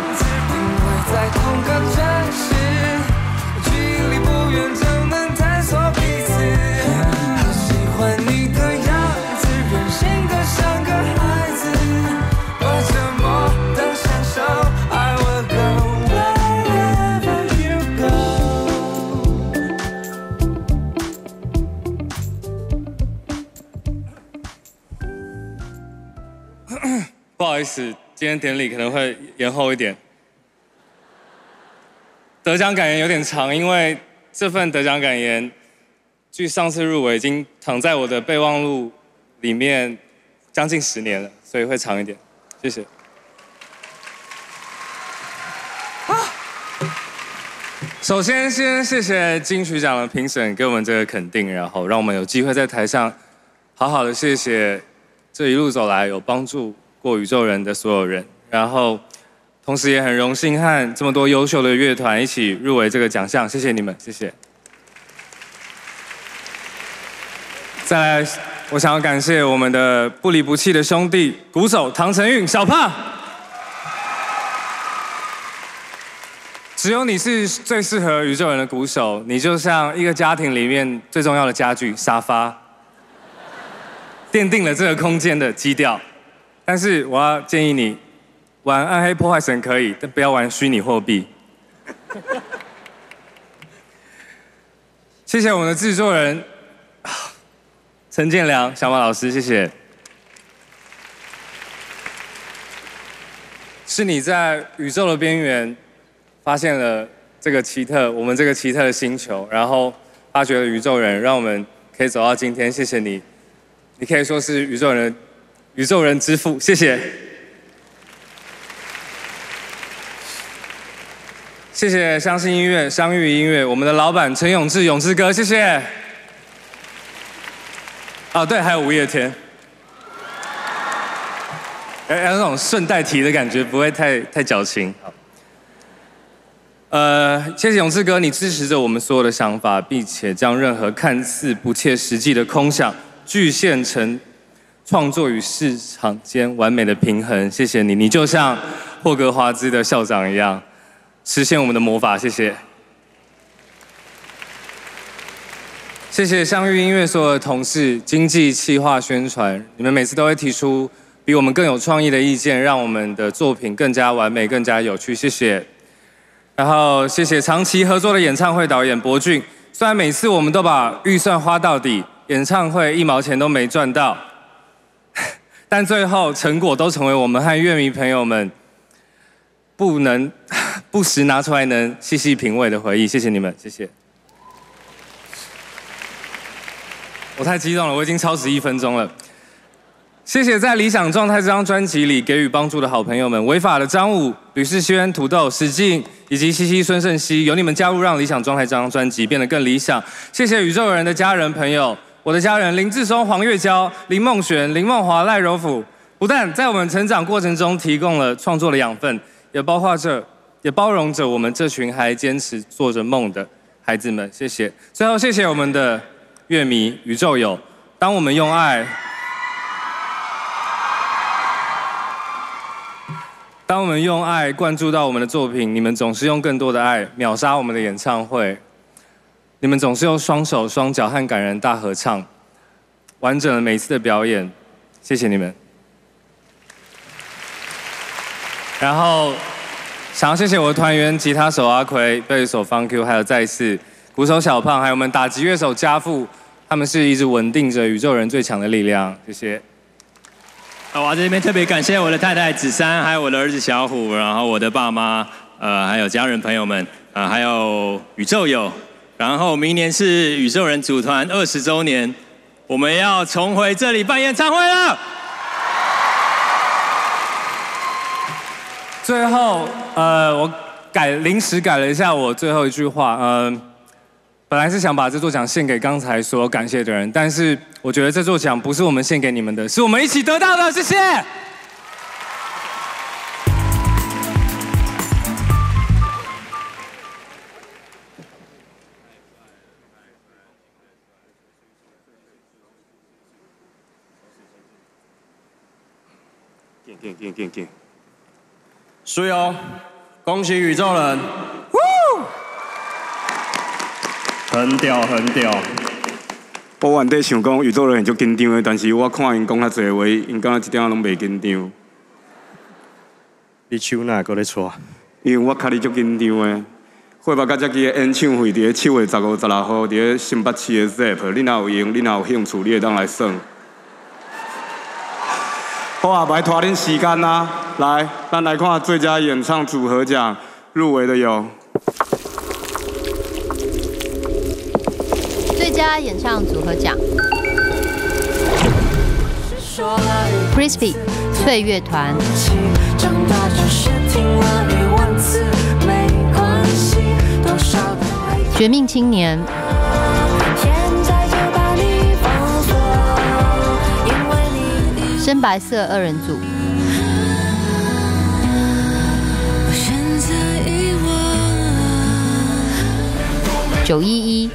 不好意思，今天典礼可能会延后一点。得奖感言有点长，因为这份得奖感言距上次入围已经躺在我的备忘录里面将近十年了，所以会长一点。谢谢。首先，先谢谢金曲奖的评审给我们这个肯定，然后让我们有机会在台上好好的谢谢这一路走来有帮助。过宇宙人的所有人，然后同时也很荣幸和这么多优秀的乐团一起入围这个奖项，谢谢你们，谢谢。再来，我想要感谢我们的不离不弃的兄弟鼓手唐承运小胖，只有你是最适合宇宙人的鼓手，你就像一个家庭里面最重要的家具沙发，奠定了这个空间的基调。但是我要建议你，玩暗黑破坏神可以，但不要玩虚拟货币。谢谢我们的制作人陈建良、小马老师，谢谢。是你在宇宙的边缘发现了这个奇特，我们这个奇特的星球，然后发掘了宇宙人，让我们可以走到今天。谢谢你，你可以说是宇宙人的。宇宙人之父，谢谢，谢谢相信音乐、相遇音乐，我们的老板陈永志，永志哥，谢谢。啊，对，还有五月天，哎，有那种顺带提的感觉，不会太太矫情。呃，谢谢永志哥，你支持着我们所有的想法，并且将任何看似不切实际的空想具现成。创作与市场间完美的平衡，谢谢你，你就像霍格华兹的校长一样，实现我们的魔法，谢谢。谢谢相遇音乐所有的同事、经济、企划、宣传，你们每次都会提出比我们更有创意的意见，让我们的作品更加完美、更加有趣。谢谢。然后谢谢长期合作的演唱会导演博俊，虽然每次我们都把预算花到底，演唱会一毛钱都没赚到，但最后成果都成为我们和乐迷朋友们不能 不时拿出来能细细品味的回忆。谢谢你们，谢谢。我太激动了，我已经超时一分钟了。谢谢在《理想状态》这张专辑里给予帮助的好朋友们，违法的张武、吕世轩、土豆、史进以及西西、孙胜熙，有你们加入，让《理想状态》这张专辑变得更理想。谢谢宇宙人的家人朋友，我的家人林志松、黄月娇、林梦璇、林梦华、赖柔甫，不但在我们成长过程中提供了创作的养分，也包括着，也包容着我们这群还坚持做着梦的孩子们。谢谢。最后，谢谢我们的乐迷、宇宙友，当我们用爱。当我们用爱灌注到我们的作品，你们总是用更多的爱秒杀我们的演唱会。你们总是用双手双脚和感人大合唱，完整了每一次的表演。谢谢你们。然后，想要谢谢我的团员：吉他手阿奎、贝斯手方 Q，还有再次鼓手小胖，还有我们打击乐手家父，他们是一直稳定着宇宙人最强的力量。谢谢。啊，我在这边特别感谢我的太太子珊，还有我的儿子小虎，然后我的爸妈，呃，还有家人朋友们，呃，还有宇宙友。然后明年是宇宙人组团二十周年，我们要重回这里办演唱会了。最后，呃，我改临时改了一下我最后一句话，嗯、本来是想把这座奖献给刚才所有感谢的人，但是我觉得这座奖不是我们献给你们的，是我们一起得到的。谢谢。见见见见见！所以哦，恭喜宇宙人，很屌很屌。我原底想讲宇宙人很足紧张的，但是我看因讲较侪话，因敢若一点仔拢袂紧张。你手哪个咧搓？因为我看你足紧张的。汇报甲遮期的演唱会伫咧七月十五、十六号伫咧新北市的 ZEP，你若有闲，你若有兴趣，你会当来耍。好啊，白拖恁时间啦！来，咱来看最佳演唱组合奖入围的有。最佳演唱组合奖，Crispy 翠乐团，长大就是听了一万次，没关系，多少的爱绝命青年，深白色二人组，九一一，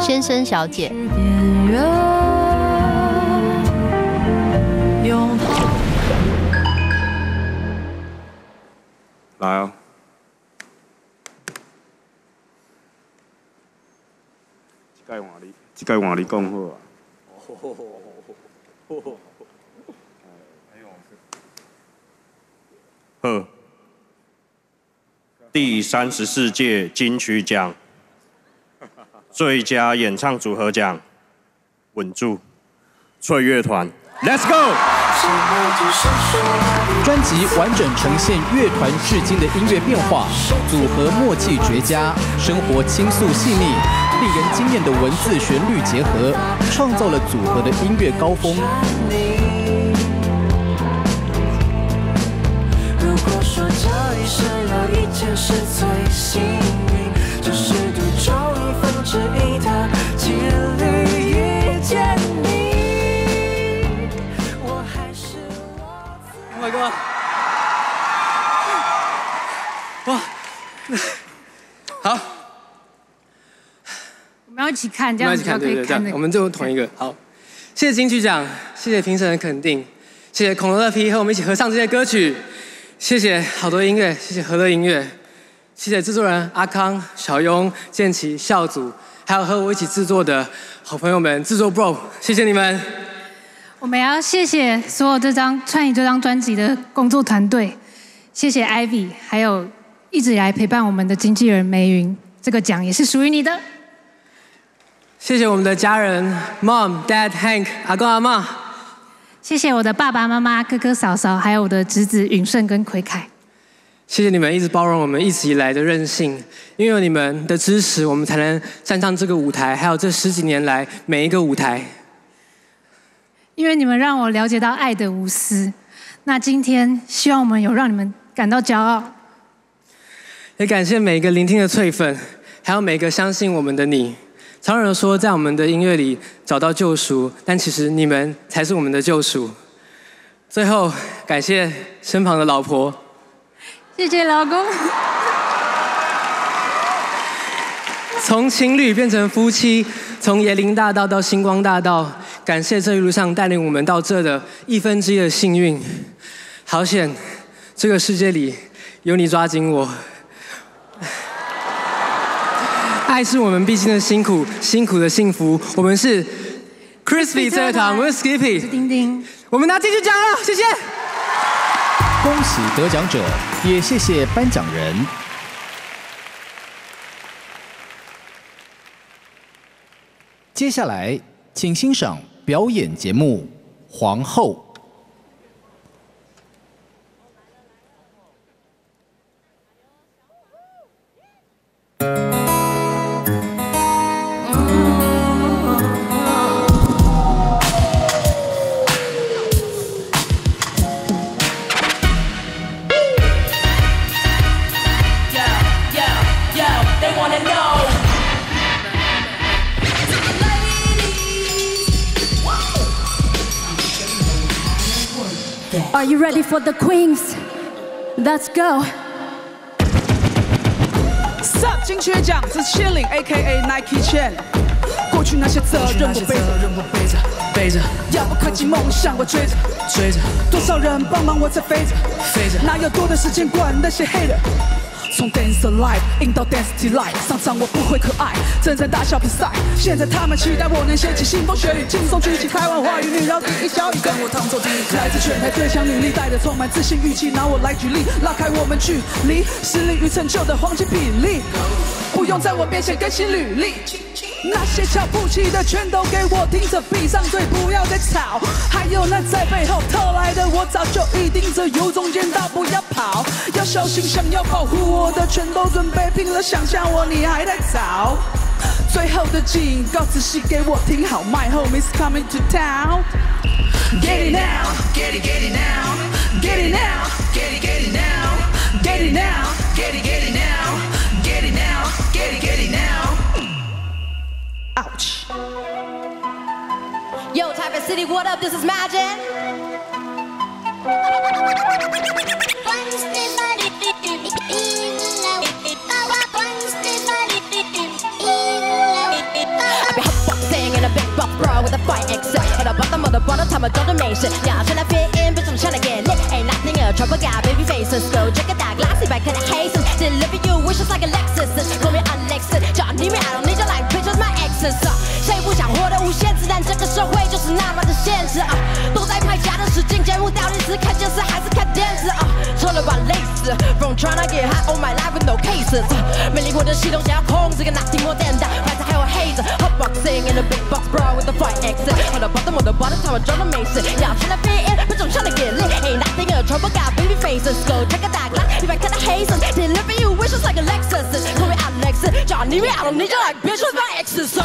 先生小姐，来哦。这届换你，这届换你讲好啊。呵，第三十四届金曲奖最佳演唱组合奖，稳住，翠乐团，Let's go！专辑完整呈现乐团至今的音乐变化，组合默契绝佳，生活倾诉细腻，令人惊艳的文字旋律结合，创造了组合的音乐高峰。如果说这一生有一件事最幸运，就是赌中一分之一的几率遇见你，我还是我。伟哥，哇，好，们要一起看，这样子就可以看那个。我们就同一个。好，谢谢金曲奖，谢谢评审的肯定，谢谢孔乐乐皮和我们一起合唱这些歌曲。谢谢好多音乐，谢谢和乐音乐，谢谢制作人阿康、小庸、建奇、校组，还有和我一起制作的好朋友们，制作 Bro，谢谢你们。我们要谢谢所有这张创意这张专辑的工作团队，谢谢 Ivy，还有一直以来陪伴我们的经纪人梅云，这个奖也是属于你的。谢谢我们的家人，Mom、Dad、Hank、阿公阿妈。谢谢我的爸爸妈妈、哥哥嫂嫂，还有我的侄子允顺跟奎凯。谢谢你们一直包容我们一直以来的任性，因为有你们的支持，我们才能站上这个舞台，还有这十几年来每一个舞台。因为你们让我了解到爱的无私。那今天希望我们有让你们感到骄傲。也感谢每一个聆听的翠粉，还有每个相信我们的你。常有人说，在我们的音乐里找到救赎，但其实你们才是我们的救赎。最后，感谢身旁的老婆，谢谢老公。从情侣变成夫妻，从椰林大道到星光大道，感谢这一路上带领我们到这的一分之一的幸运。好险，这个世界里有你抓紧我。爱是我们必经的辛苦，辛苦的幸福。我们是 Crispy 这堂，我们是 Skippy，我是丁丁。我们拿金曲奖了，谢谢。恭喜得奖者，也谢谢颁奖人。接下来，请欣赏表演节目《皇后》。Are you ready for the queens? Let's go. 上金曲奖这是 Chilling A.K.A. Nike Chain。过去那些责任我背着，背着，背着。遥不可及梦想我追着，追着。多少人帮忙我在飞着，飞着。哪有多的时间管那些 hater？从 Dance Alive 硬到 dance t light，上场我不会可爱，正在打小比赛。现在他们期待我能掀起腥风血雨，轻松举起台湾话语，女饶第一小雨，跟我趟走第一来自全台最强女力，带着充满自信语气，拿我来举例，拉开我们距离，实力与成就的黄金比例，不用在我面前更新履历。那些瞧不起的全都给我听着，闭上嘴，不要再吵。还有那在背后偷来的，我早就已盯着，由中间到不要跑，要小心，想要保护我的全都准备拼了，想象我你还太早。最后的警告，仔细给我听好，My home is coming to town。Get it now, get it, get it now, get it now, get it, get it now, get it now, type of city. What up? This is Magic. With a fight except at the bottom of the bottom time of donation. Yeah, I'm tryna fit in, bitch? I'm tryna get lit. Ain't nothing else. trouble guy, baby faces. Go check it out, glassy back, can I hasten? Deliver your wishes like a Lexus. Call me Alexis, John, need me, I don't need you like bitches, my exes. Uh, 无限制？但这个社会就是那么的现实啊！都在拍假的实境节目，到底是看电视还是看电视啊？错了吧，累死！From trying to get high all my life with no cases，没灵魂的系统想要控制，跟 nothing more than that，牌子还有黑子，hotboxing in a big box bra with a fight exit，我的 bottom 我的 bottom 他们装的没事，要去那 fit in，不总上的 get lit，ain't nothing a trouble got baby faces，go check it out，一百看的黑色，deliver you wishes like a Lexus，call me Alex，找你们 I don't need you like bitches my exes。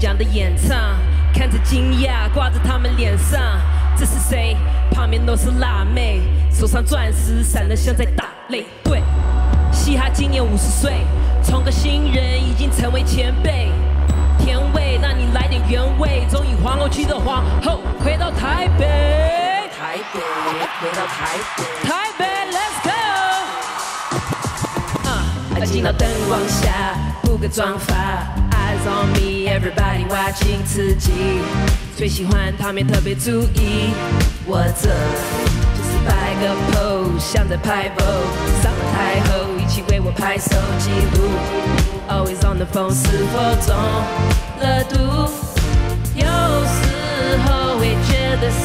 金曲奖的演唱，看着惊讶挂在他们脸上，这是谁？旁边都是辣妹，手上钻石闪得像在打擂，对。嘻哈今年五十岁，从个新人已经成为前辈。甜味，让你来点原味。终于皇后区的皇后回到台北，台北回到台北，台北，Let's go。啊，进到灯光下，补个妆发，Eyes on me，everybody watching 刺激。最喜欢他们特别注意，我这就是摆个 pose，像在拍 v o g u 上了台后一起为我拍手记录。Always on the phone，是否中了毒？有时候会觉得失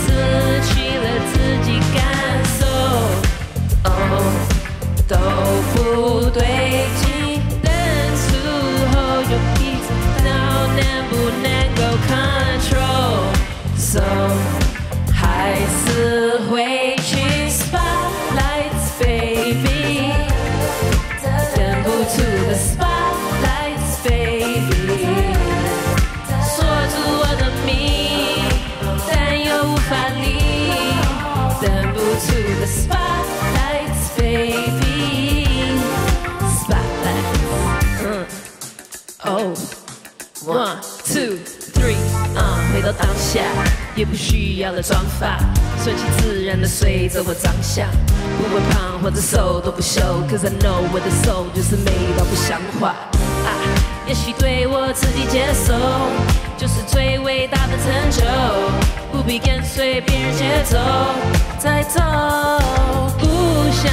去了自己感受，哦，都不对劲。等出后又一直闹，能不能够 control？So 还是会 One, two, three，啊、回到当下，也不需要了妆发，顺其自然的随着我长相，不会胖或者瘦都不秀，Cause I know 我的 soul 就是美到不像话。啊，也许对我自己接受，就是最伟大的成就，不必跟随别人节奏在走，不想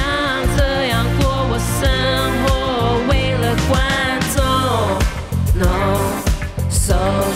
So.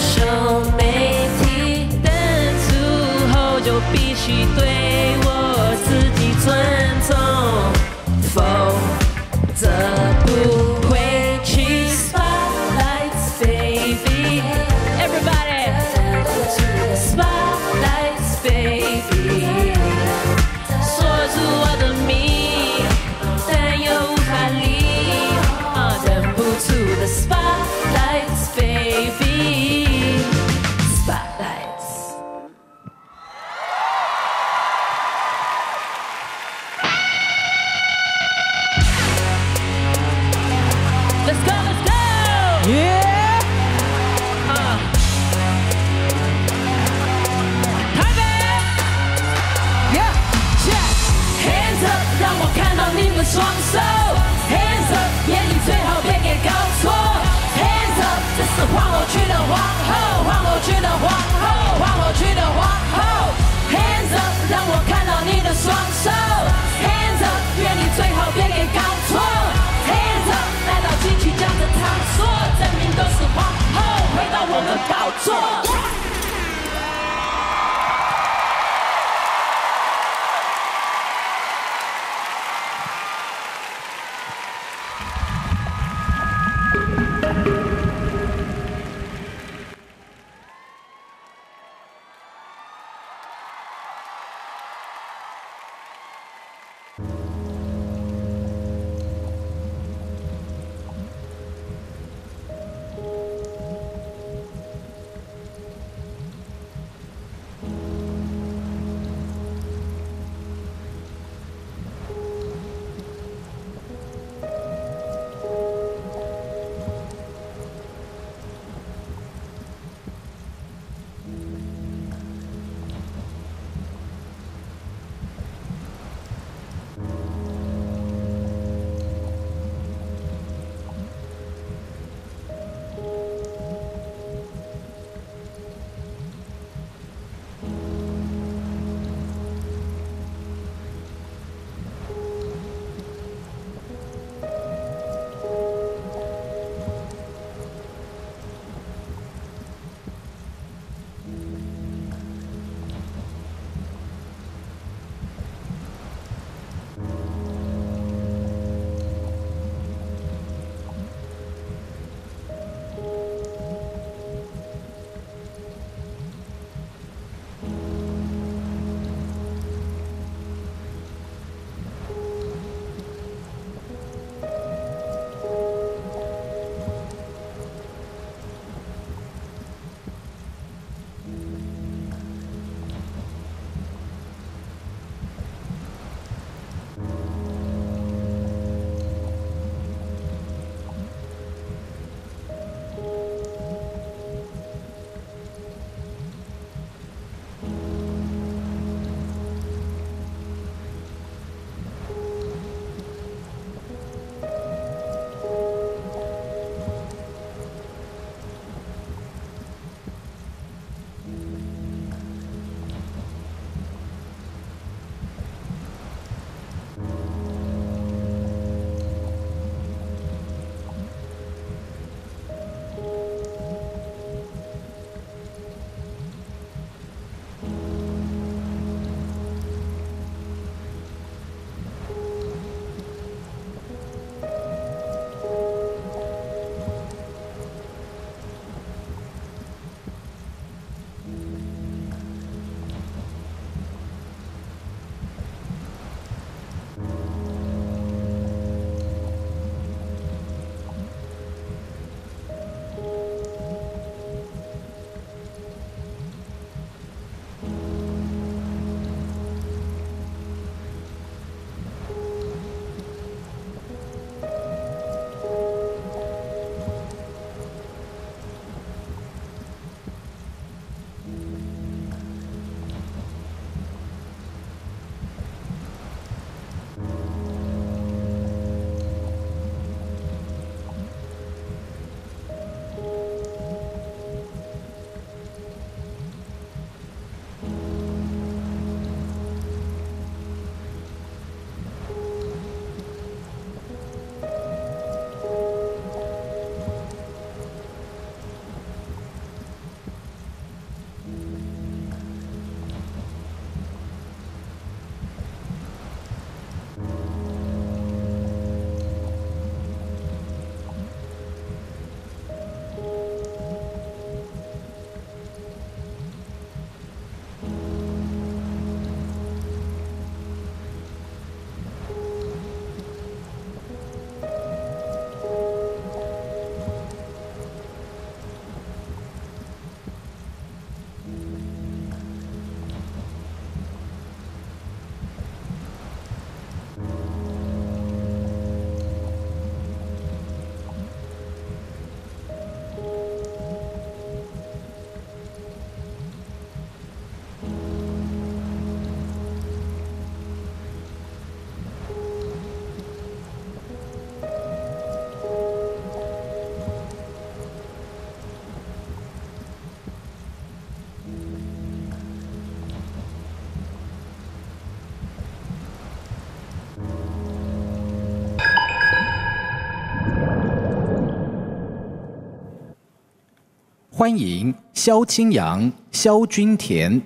欢迎萧清扬、萧君田。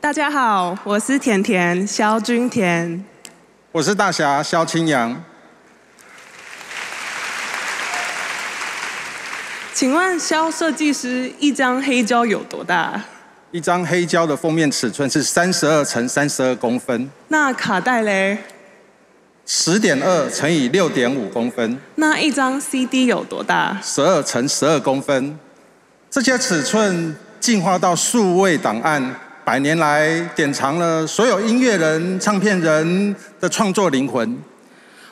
大家好，我是甜甜萧君田。我是大侠萧清扬。请问萧设计师，一张黑胶有多大？一张黑胶的封面尺寸是三十二乘三十二公分，那卡带嘞？十点二乘以六点五公分，那一张 CD 有多大？十二乘十二公分。这些尺寸进化到数位档案，百年来典藏了所有音乐人、唱片人的创作灵魂。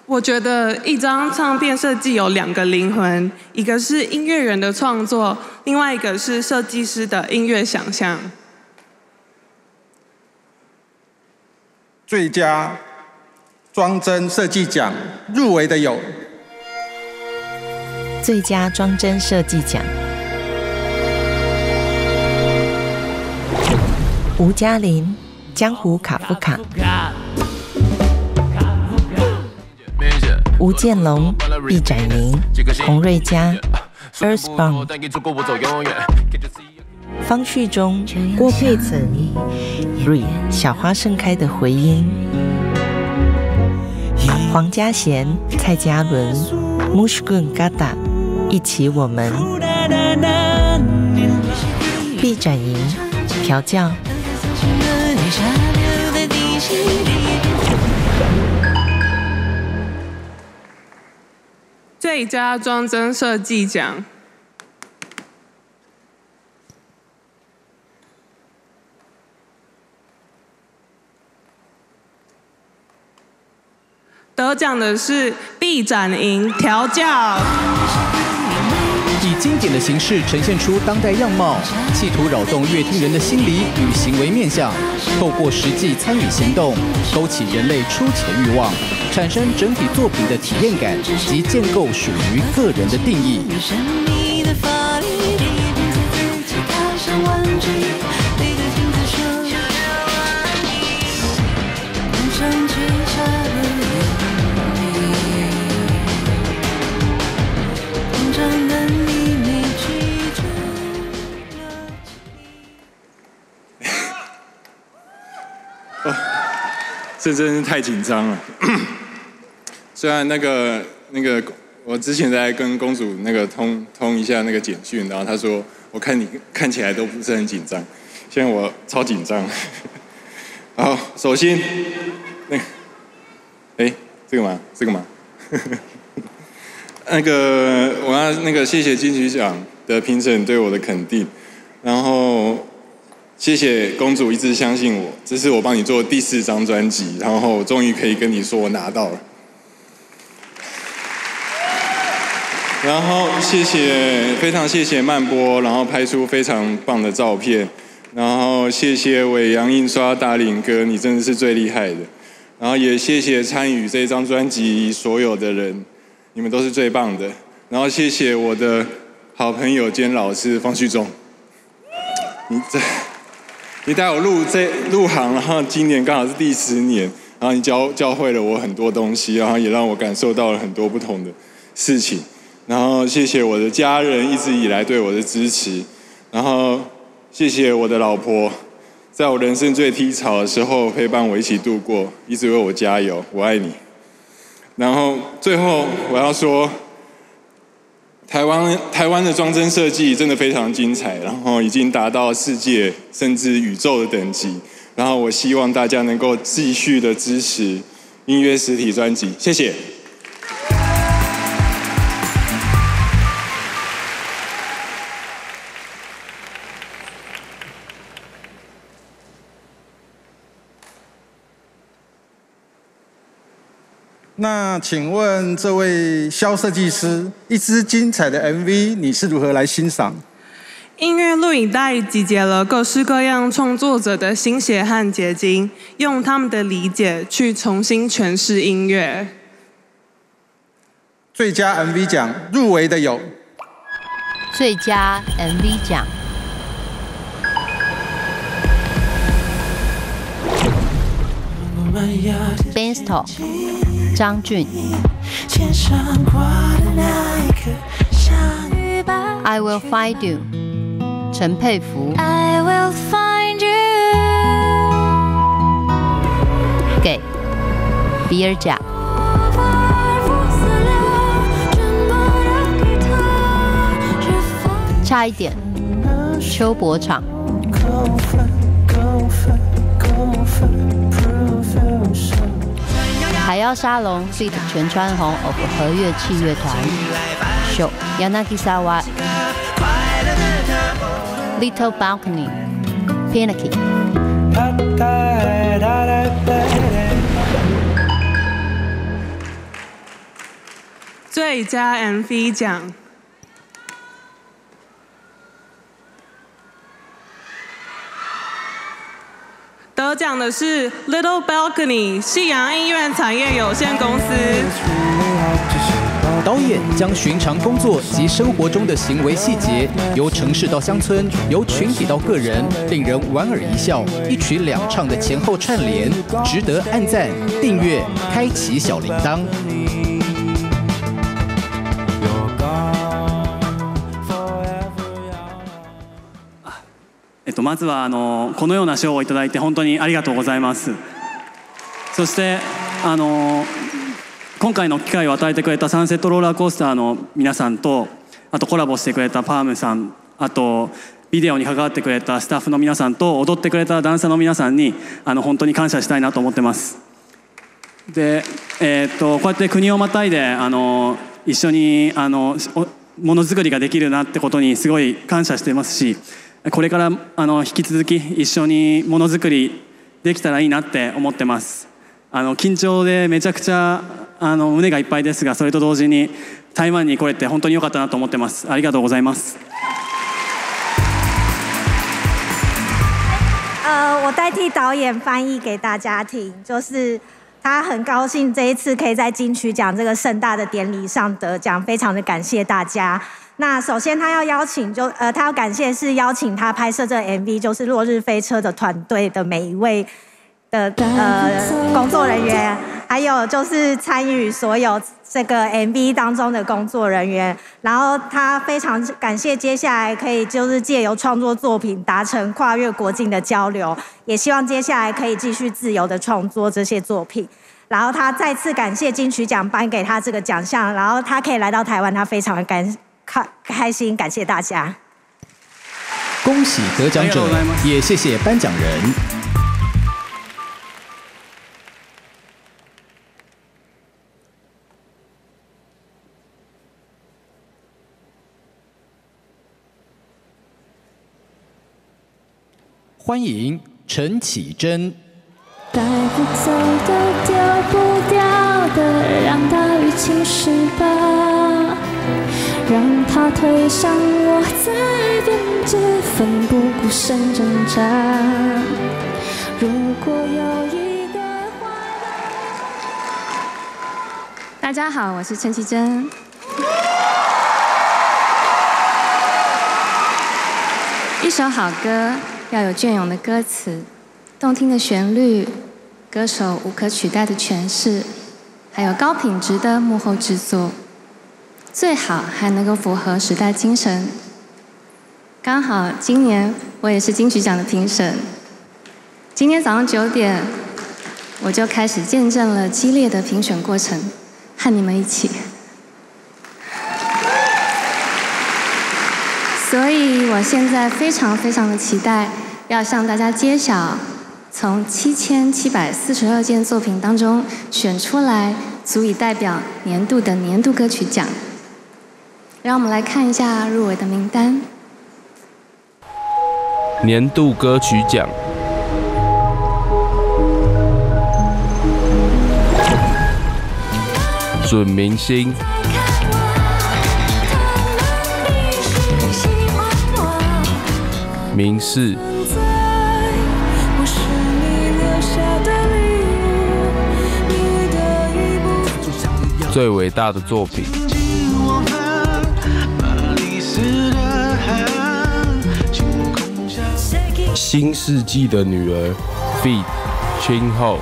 我觉得一张唱片设计有两个灵魂，一个是音乐人的创作，另外一个是设计师的音乐想象。最佳装帧设计奖入围的有最佳装帧设计奖，吴嘉玲，《江湖卡夫卡》。吴建龙、毕展宁、洪瑞佳、Earthbound、方旭中、郭佩岑、Re 小花盛开的回音、黄家贤、蔡嘉伦、Mushgun Gada 一起我们、毕展莹、调教。最佳装帧设计奖，得奖的是毕展莹调教。经典的形式呈现出当代样貌，企图扰动乐听人的心理与行为面向，透过实际参与行动，勾起人类出钱欲望，产生整体作品的体验感及建构属于个人的定义。这真是太紧张了。虽然那个那个，我之前在跟公主那个通通一下那个简讯，然后她说我看你看起来都不是很紧张，现在我超紧张。好，首先那个，哎，这个吗？这个吗？那个我要那个谢谢金曲奖的评审对我的肯定，然后。谢谢公主一直相信我，这是我帮你做第四张专辑，然后终于可以跟你说我拿到了。然后谢谢，非常谢谢慢播，然后拍出非常棒的照片。然后谢谢伟阳印刷大领哥，你真的是最厉害的。然后也谢谢参与这张专辑所有的人，你们都是最棒的。然后谢谢我的好朋友兼老师方旭中，你在。你带我入这入行，然后今年刚好是第十年，然后你教教会了我很多东西，然后也让我感受到了很多不同的事情。然后谢谢我的家人一直以来对我的支持，然后谢谢我的老婆，在我人生最低潮的时候陪伴我一起度过，一直为我加油，我爱你。然后最后我要说。台湾台湾的装帧设计真的非常精彩，然后已经达到世界甚至宇宙的等级。然后我希望大家能够继续的支持音乐实体专辑，谢谢。那请问这位肖设计师，一支精彩的 MV，你是如何来欣赏？音乐录影带集结了各式各样创作者的心血和结晶，用他们的理解去重新诠释音乐。最佳 MV 奖入围的有最佳 MV 奖，，Ben's Talk，张俊，I Will Find You，陈佩芙，I will find you。给比尔贾，差一点，邱伯场。海妖沙龙 feat 全川红 of 和乐器乐团，Show Yanagisawa Little Balcony Panicky。最佳 MV 奖。得奖的是 Little Balcony 夕阳音乐产业有限公司。导演将寻常工作及生活中的行为细节，由城市到乡村，由群体到个人，令人莞尔一笑。一曲两唱的前后串联，值得按赞、订阅、开启小铃铛。っと、まずはあのこのような賞をいただいて本当にありがとうございます。そしてあの今回の機会を与えてくれたサンセットローラーコースターの皆さんとあとコラボしてくれたパームさんあとビデオに関わってくれたスタッフの皆さんと踊ってくれたダンサーの皆さんにあの本当に感謝したいなと思ってます。で、えー、っとこうやって国をまたいであの一緒にあのものづくりができるなってことにすごい感謝してますしこれからあの引き続き一緒にものづくりできたらいいなって思ってます。あの緊張でめちゃくちゃあの胸がいっぱいですがそれと同時に台湾に来れて本当に良かったなと思ってます。ありがとうございます。呃，我代替导演翻译给大家听，就是他很高兴这一次可以在金曲奖这个盛大的典礼上得奖，非常的感谢大家。那首先他要邀请，就呃，他要感谢是邀请他拍摄这 MV，就是《落日飞车》的团队的每一位的呃工作人员，还有就是参与所有这个 MV 当中的工作人员。然后他非常感谢接下来可以就是借由创作作品达成跨越国境的交流，也希望接下来可以继续自由的创作这些作品。然后他再次感谢金曲奖颁给他这个奖项，然后他可以来到台湾，他非常的感。开开心，感谢大家！恭喜得奖者，也谢谢颁奖人。欢迎陈绮贞。带不走的，丢不掉的，让大雨侵蚀吧。推向我，在编织奋不顾身挣扎。如果有一个大家好，我是陈绮贞。一首好歌要有隽永的歌词、动听的旋律、歌手无可取代的诠释，还有高品质的幕后制作。最好还能够符合时代精神。刚好今年我也是金曲奖的评审。今天早上九点，我就开始见证了激烈的评选过程，和你们一起。所以我现在非常非常的期待，要向大家揭晓，从七千七百四十二件作品当中选出来，足以代表年度的年度歌曲奖。让我们来看一下入围的名单。年度歌曲奖，准明星，明示，最伟大的作品。新世纪的女儿.青后。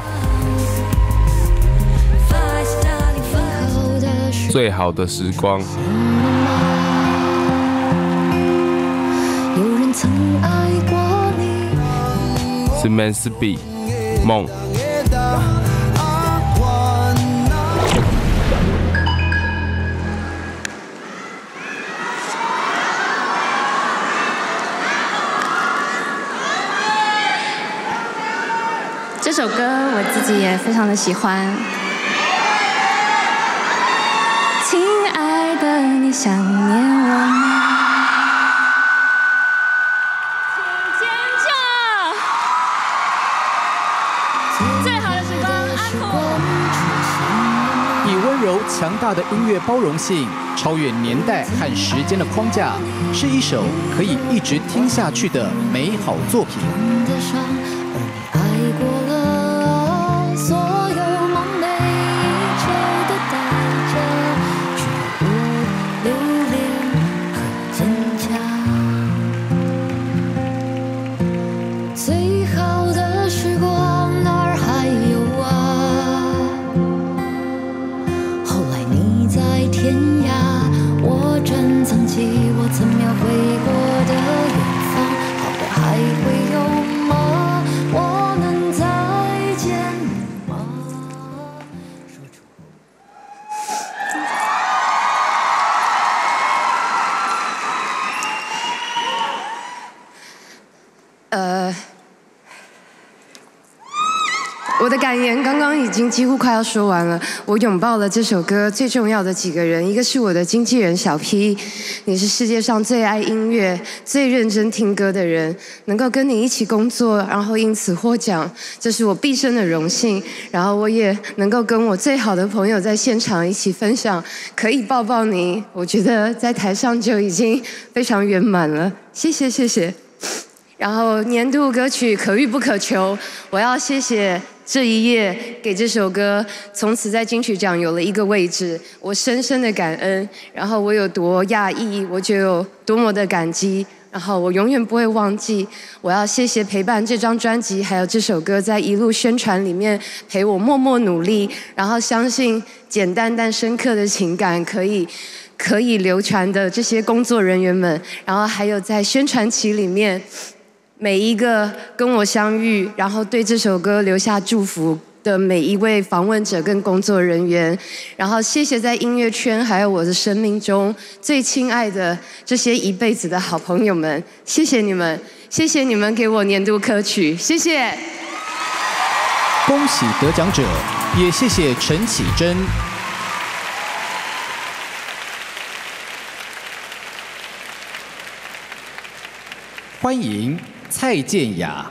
最好的时光。有人曾爱过你，是 Man 斯 B，梦。首歌我自己也非常的喜欢。亲爱的，你想念我吗？请尖叫！最好的时光，阿以温柔强大的音乐包容性，超越年代和时间的框架，是一首可以一直听下去的美好作品。已经几乎快要说完了。我拥抱了这首歌最重要的几个人，一个是我的经纪人小 P，你是世界上最爱音乐、最认真听歌的人，能够跟你一起工作，然后因此获奖，这是我毕生的荣幸。然后我也能够跟我最好的朋友在现场一起分享，可以抱抱你，我觉得在台上就已经非常圆满了。谢谢，谢谢。然后年度歌曲可遇不可求，我要谢谢这一夜给这首歌从此在金曲奖有了一个位置，我深深的感恩。然后我有多讶异，我就有多么的感激。然后我永远不会忘记，我要谢谢陪伴这张专辑还有这首歌在一路宣传里面陪我默默努力，然后相信简单但深刻的情感可以。可以流传的这些工作人员们，然后还有在宣传期里面每一个跟我相遇，然后对这首歌留下祝福的每一位访问者跟工作人员，然后谢谢在音乐圈还有我的生命中最亲爱的这些一辈子的好朋友们，谢谢你们，谢谢你们给我年度歌曲，谢谢。恭喜得奖者，也谢谢陈绮贞。欢迎蔡健雅。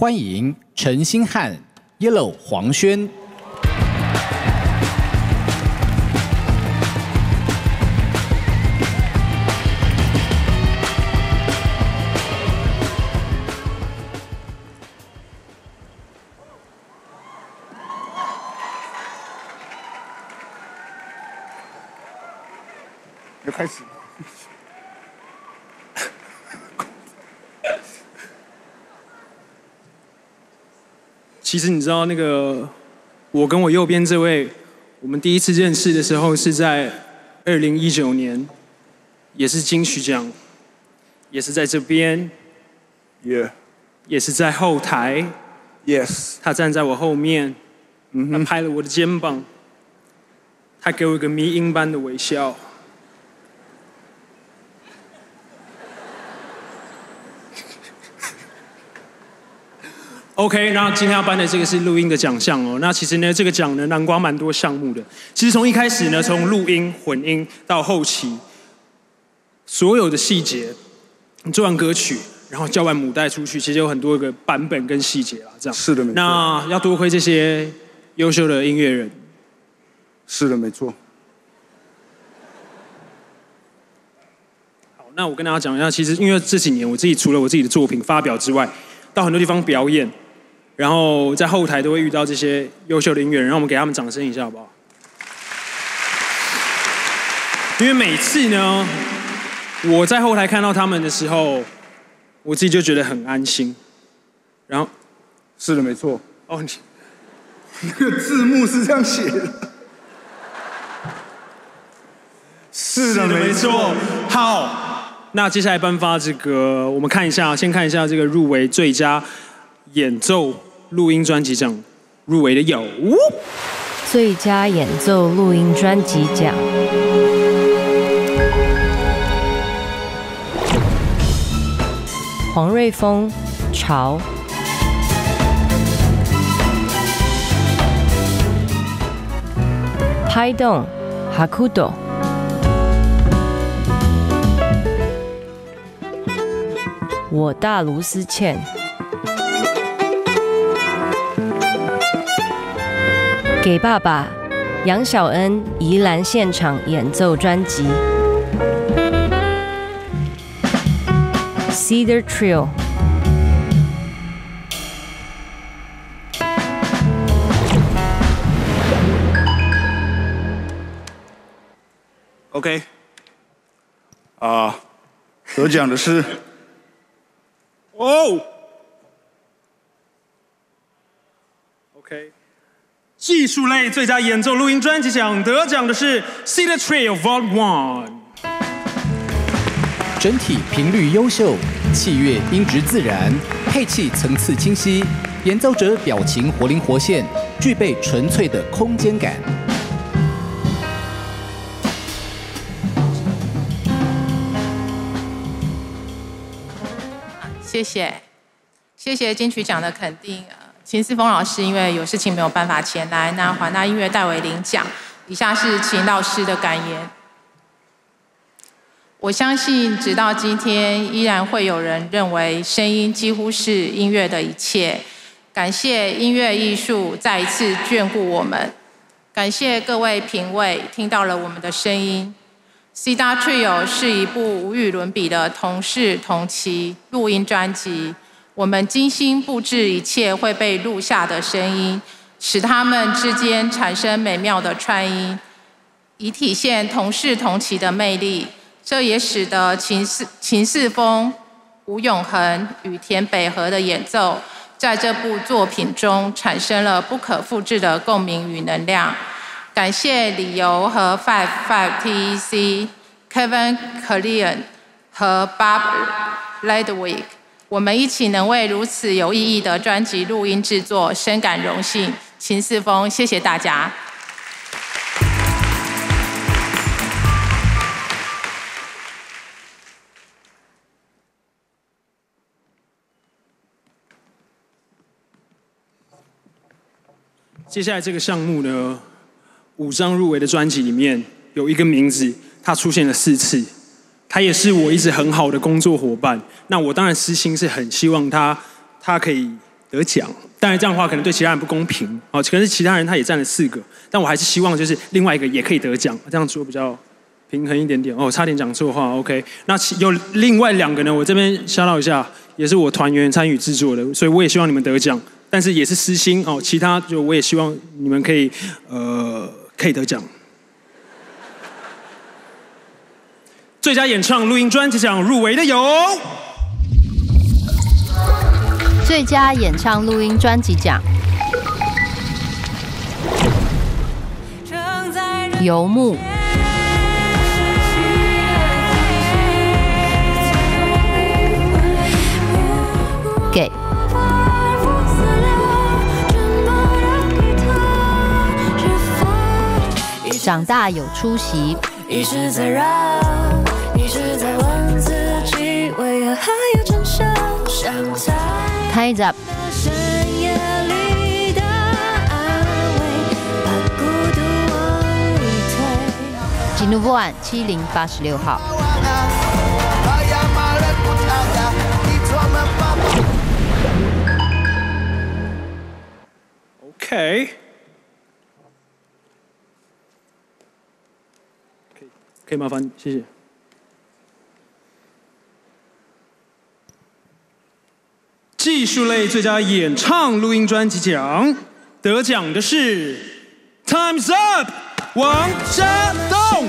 欢迎陈星汉、Yellow 黄轩。其实你知道那个，我跟我右边这位，我们第一次认识的时候是在二零一九年，也是金曲奖，也是在这边，Yeah，也是在后台，Yes，他站在我后面，嗯他拍了我的肩膀，他给我一个迷音般的微笑。OK，然后今天要颁的这个是录音的奖项哦。那其实呢，这个奖呢，南瓜蛮多项目的。其实从一开始呢，从录音、混音到后期，所有的细节，你做完歌曲，然后交完母带出去，其实有很多个版本跟细节啦。这样是的，没错。那要多亏这些优秀的音乐人。是的，没错。好，那我跟大家讲一下，其实因为这几年我自己除了我自己的作品发表之外，到很多地方表演。然后在后台都会遇到这些优秀的音乐人，让我们给他们掌声一下，好不好？因为每次呢，我在后台看到他们的时候，我自己就觉得很安心。然后，是的，没错。哦，你那个字幕是这样写的。是的，没错。好，那接下来颁发这个，我们看一下，先看一下这个入围最佳演奏。录音专辑奖入围的有。最佳演奏录音专辑奖，黄瑞峰《潮》，拍动哈库多，我大卢思倩。给爸爸，杨小恩宜兰现场演奏专辑，Cedar Trio。OK，啊，得奖的是，哦。技术类最佳演奏录音专辑奖得奖的是《See the Trail Vol. One》。整体频率优秀，器乐音质自然，配器层次清晰，演奏者表情活灵活现，具备纯粹的空间感。谢谢，谢谢金曲奖的肯定。秦思峰老师因为有事情没有办法前来，那华纳音乐代为领奖。以下是秦老师的感言。我相信直到今天，依然会有人认为声音几乎是音乐的一切。感谢音乐艺术再一次眷顾我们，感谢各位评委听到了我们的声音。《C 大 Trio》是一部无与伦比的同事同期录音专辑。我们精心布置一切会被录下的声音，使他们之间产生美妙的串音，以体现同事同期的魅力。这也使得秦四秦四峰、吴永恒与田北河的演奏，在这部作品中产生了不可复制的共鸣与能量。感谢理由和 Five Five TEC、Kevin Kalian 和 Bob Ledwig。我们一起能为如此有意义的专辑录音制作，深感荣幸。秦四峰，谢谢大家。接下来这个项目呢，五张入围的专辑里面有一个名字，它出现了四次。他也是我一直很好的工作伙伴。那我当然私心是很希望他，他可以得奖。当然这样的话可能对其他人不公平哦，可是其他人他也占了四个，但我还是希望就是另外一个也可以得奖，这样做比较平衡一点点。哦，差点讲错话，OK。那有另外两个呢，我这边笑闹一下，也是我团员参与制作的，所以我也希望你们得奖，但是也是私心哦。其他就我也希望你们可以呃可以得奖。最佳演唱录音专辑奖入围的有。最佳演唱录音专辑奖，游牧。给。长大有出息。一直在绕，一直在问自己，为何还有真相？想在 Tied up。深夜里的安慰，把孤独往里推。吉努波案七零八十六号。OK，可以可以麻烦你，谢谢。技术类最佳演唱录音专辑奖得奖的是 Time's Up 王家栋。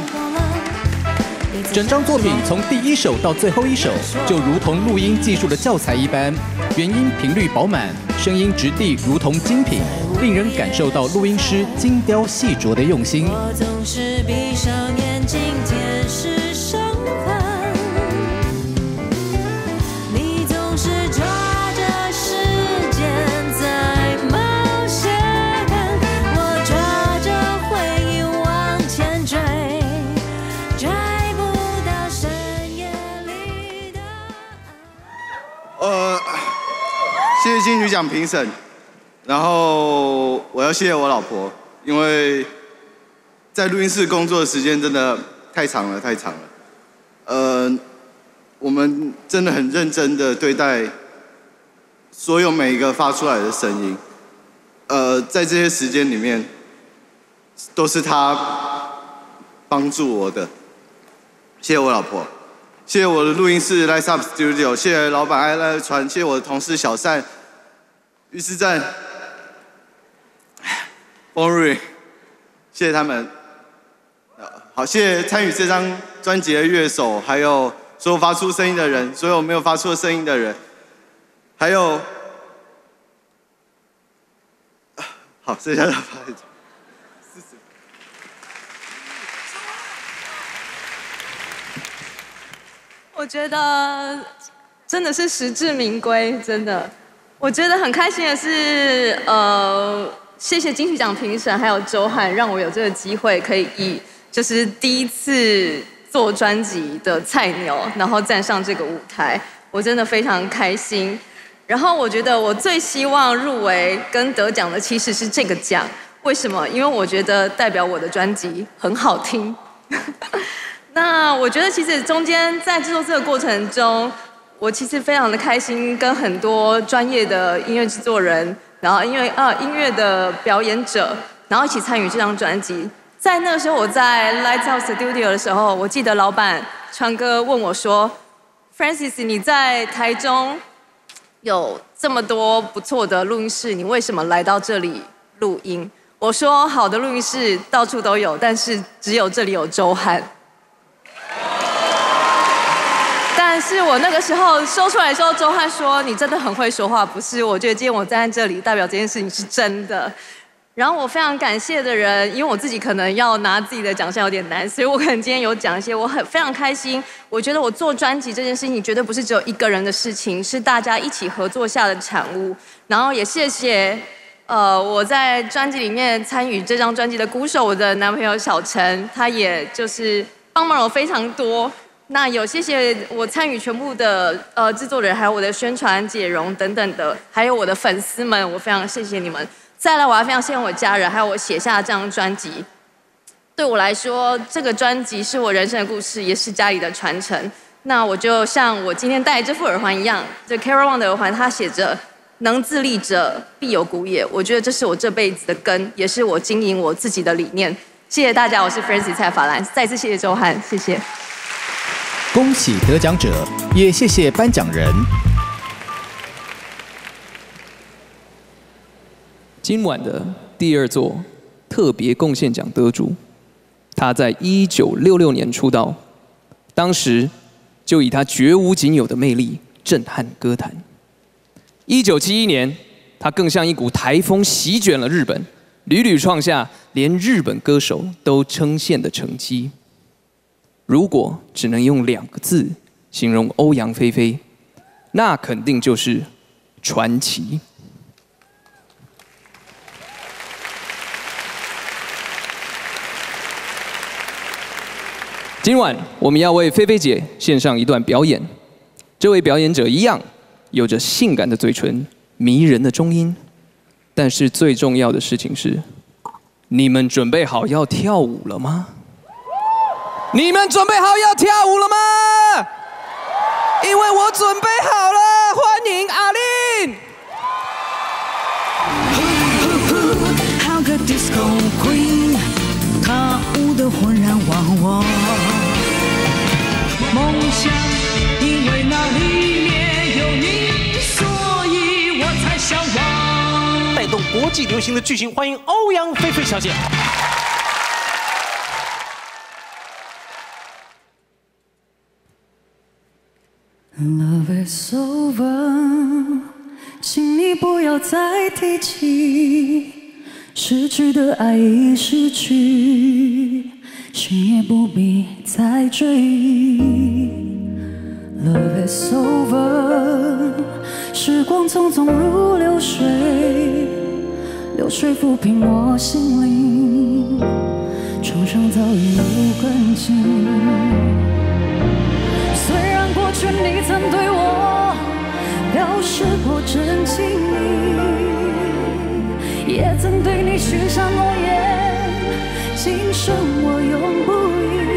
整张作品从第一首到最后一首，就如同录音技术的教材一般，原音频率饱满，声音质地如同精品，令人感受到录音师精雕细琢的用心。我总是闭上眼金曲奖评审，然后我要谢谢我老婆，因为在录音室工作的时间真的太长了，太长了。呃，我们真的很认真的对待所有每一个发出来的声音。呃，在这些时间里面，都是她帮助我的。谢谢我老婆。谢谢我的录音室 Light Up Studio，谢谢老板爱赖传，谢谢我的同事小善、玉思站、风瑞，谢谢他们。好，谢谢参与这张专辑的乐手，还有所有发出声音的人，所有没有发出声音的人，还有，好，剩下的发一张我觉得真的是实至名归，真的。我觉得很开心的是，呃，谢谢金曲奖评审还有周汉，让我有这个机会可以以就是第一次做专辑的菜鸟，然后站上这个舞台，我真的非常开心。然后我觉得我最希望入围跟得奖的其实是这个奖，为什么？因为我觉得代表我的专辑很好听。那我觉得其实中间在制作这个过程中，我其实非常的开心，跟很多专业的音乐制作人，然后音乐呃音乐的表演者，然后一起参与这张专辑。在那个时候，我在 Lighthouse Studio 的时候，我记得老板川哥问我说：“Francis，你在台中有这么多不错的录音室，你为什么来到这里录音？”我说：“好的录音室到处都有，但是只有这里有周汉。”但是我那个时候说出来之后，周汉说：“你真的很会说话，不是？我觉得今天我站在这里，代表这件事情是真的。”然后我非常感谢的人，因为我自己可能要拿自己的奖项有点难，所以我可能今天有讲一些，我很非常开心。我觉得我做专辑这件事情绝对不是只有一个人的事情，是大家一起合作下的产物。然后也谢谢，呃，我在专辑里面参与这张专辑的鼓手，我的男朋友小陈，他也就是帮忙我非常多。那有谢谢我参与全部的呃制作人，还有我的宣传、解容等等的，还有我的粉丝们，我非常谢谢你们。再来，我还非常谢谢我家人，还有我写下这张专辑。对我来说，这个专辑是我人生的故事，也是家里的传承。那我就像我今天戴这副耳环一样，这 Carol Wang 的耳环，它写着能自立者必有谷也。我觉得这是我这辈子的根，也是我经营我自己的理念。谢谢大家，我是 f r a n c i s 蔡法兰，再次谢谢周汉，谢谢。恭喜得奖者，也谢谢颁奖人。今晚的第二座特别贡献奖得主，他在一九六六年出道，当时就以他绝无仅有的魅力震撼歌坛。一九七一年，他更像一股台风席卷了日本，屡屡创下连日本歌手都称羡的成绩。如果只能用两个字形容欧阳菲菲，那肯定就是传奇。今晚我们要为菲菲姐献上一段表演。这位表演者一样有着性感的嘴唇、迷人的中音，但是最重要的事情是，你们准备好要跳舞了吗？你们准备好要跳舞了吗？因为我准备好了，欢迎阿令。好个 disco queen，她舞得浑然忘我。梦想，因为那里面有你，所以我才向往。带动国际流行的巨星，欢迎欧阳菲菲小姐。Love is over，请你不要再提起失去的爱已失去，谁也不必再追忆。Love is over，时光匆匆如流水，流水抚平我心灵，创伤早已无痕迹。你曾对我表示过真情意，也曾对你许下诺言，今生我永不渝。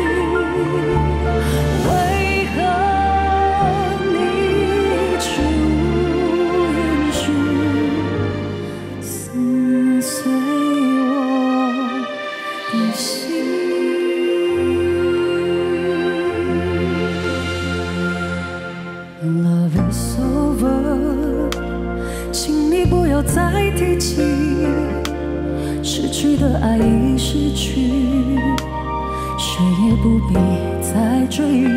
失去的爱已失去，谁也不必再追忆。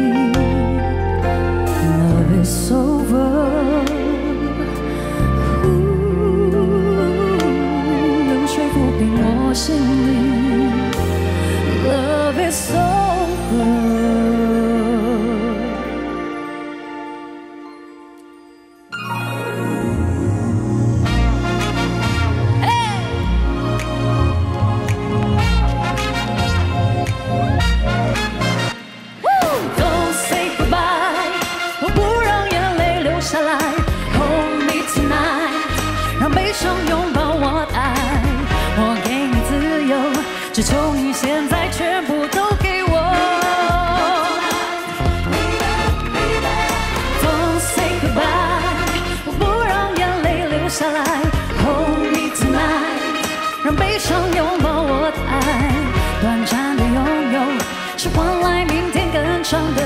是换来明天更长的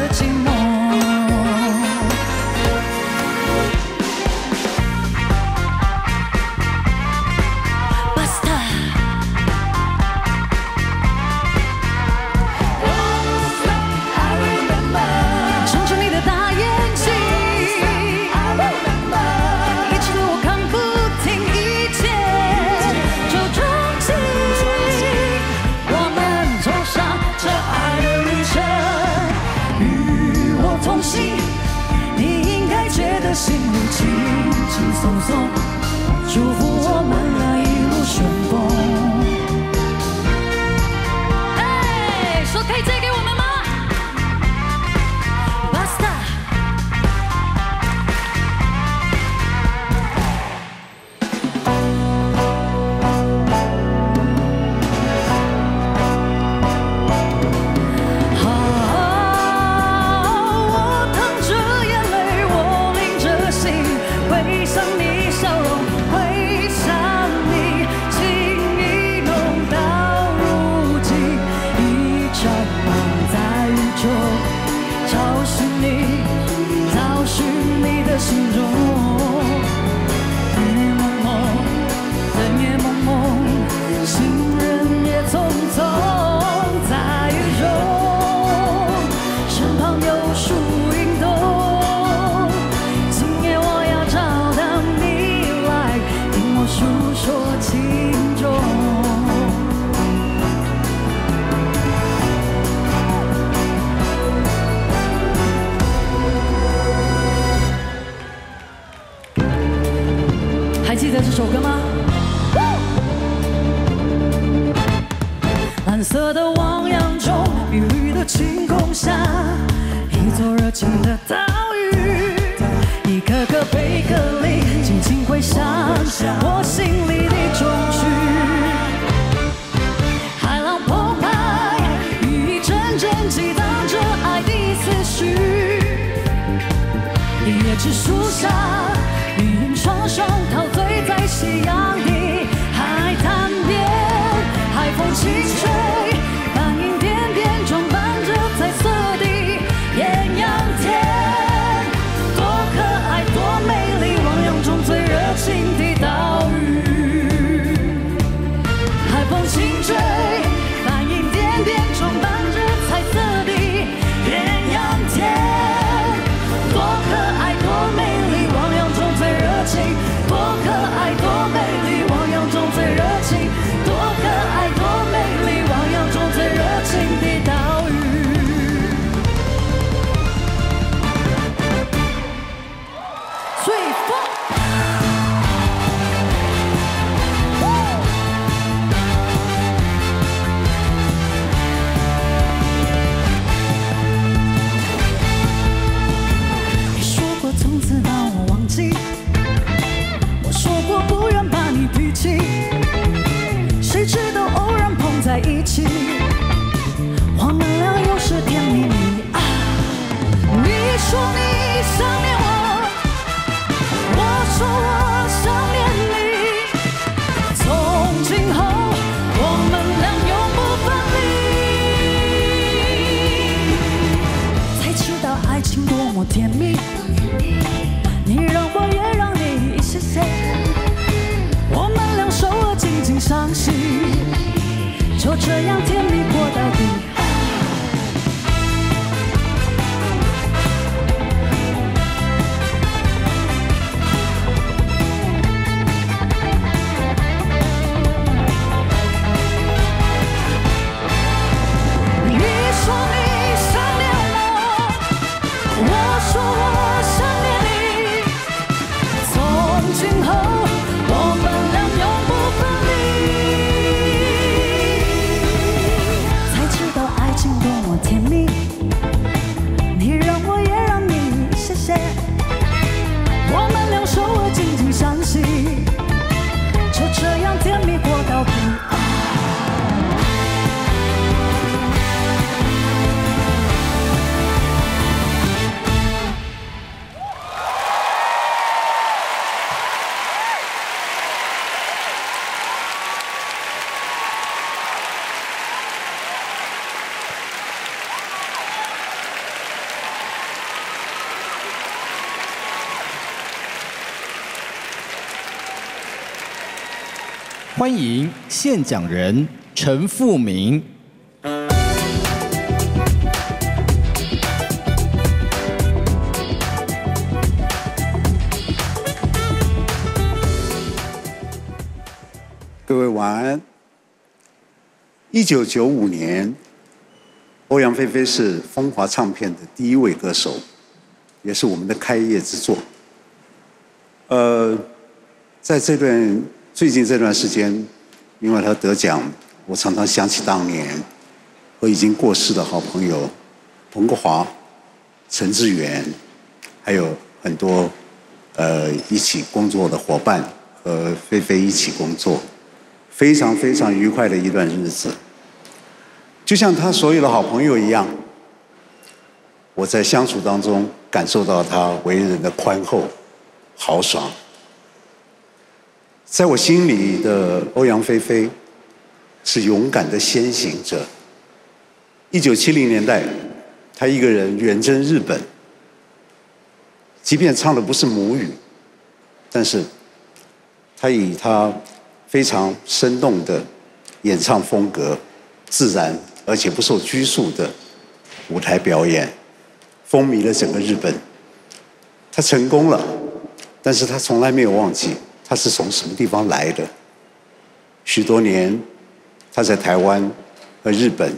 欢迎现讲人陈富明。各位晚安。一九九五年，欧阳菲菲是风华唱片的第一位歌手，也是我们的开业之作。呃，在这段最近这段时间，因为他得奖，我常常想起当年和已经过世的好朋友彭国华、陈志远，还有很多呃一起工作的伙伴和菲菲一起工作，非常非常愉快的一段日子。就像他所有的好朋友一样，我在相处当中感受到他为人的宽厚、豪爽。在我心里的欧阳菲菲是勇敢的先行者。一九七零年代，她一个人远征日本，即便唱的不是母语，但是他以他非常生动的演唱风格，自然而且不受拘束的舞台表演，风靡了整个日本。他成功了，但是他从来没有忘记他是从什么地方来的。许多年，他在台湾和日本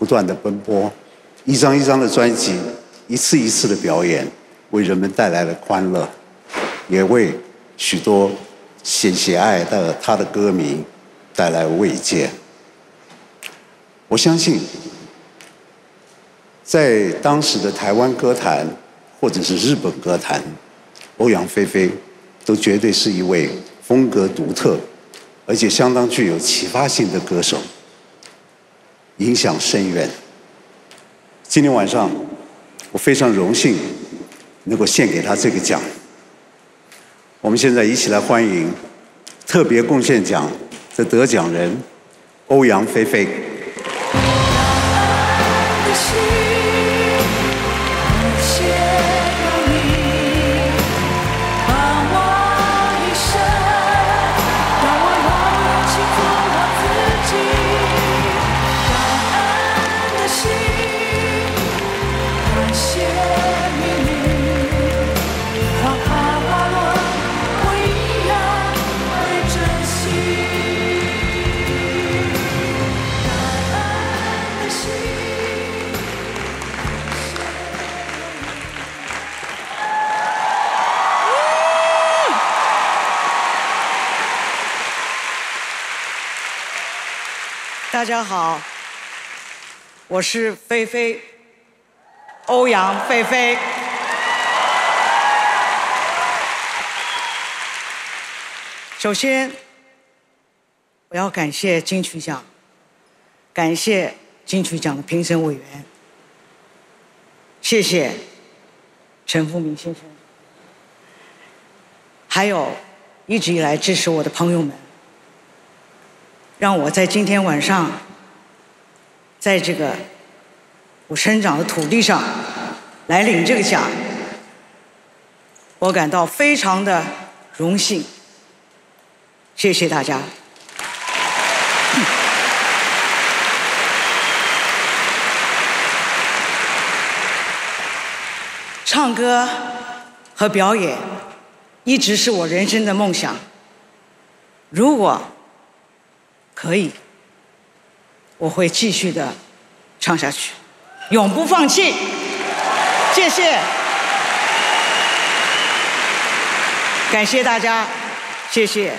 不断的奔波，一张一张的专辑，一次一次的表演，为人们带来了欢乐，也为许多喜喜爱的他的歌迷带来慰藉。我相信，在当时的台湾歌坛或者是日本歌坛，欧阳菲菲都绝对是一位风格独特，而且相当具有启发性的歌手，影响深远。今天晚上，我非常荣幸能够献给他这个奖。我们现在一起来欢迎特别贡献奖的得奖人欧阳菲菲。大家好，我是菲菲，欧阳菲菲。首先，我要感谢金曲奖，感谢金曲奖的评审委员，谢谢陈富明先生，还有一直以来支持我的朋友们。让我在今天晚上，在这个我生长的土地上来领这个奖，我感到非常的荣幸。谢谢大家。唱歌和表演一直是我人生的梦想。如果可以，我会继续的唱下去，永不放弃。谢谢，感谢大家，谢谢。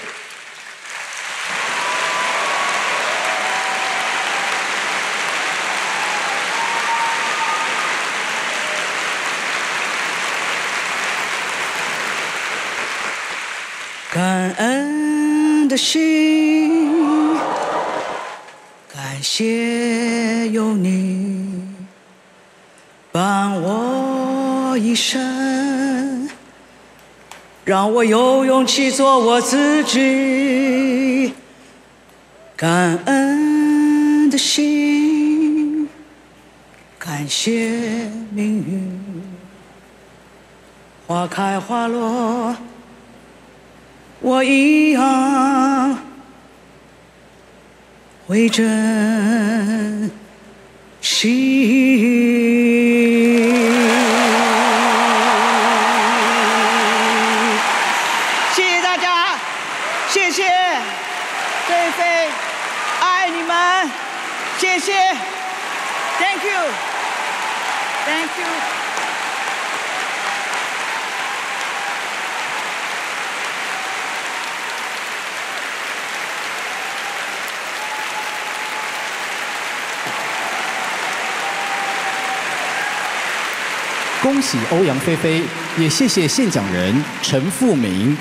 感恩的心。感谢有你伴我一生，让我有勇气做我自己。感恩的心，感谢命运，花开花落，我一样。为珍惜。谢谢大家，谢谢菲菲，爱你们，谢谢，Thank you，Thank you。恭喜欧阳菲菲，也谢谢现奖人陈富明。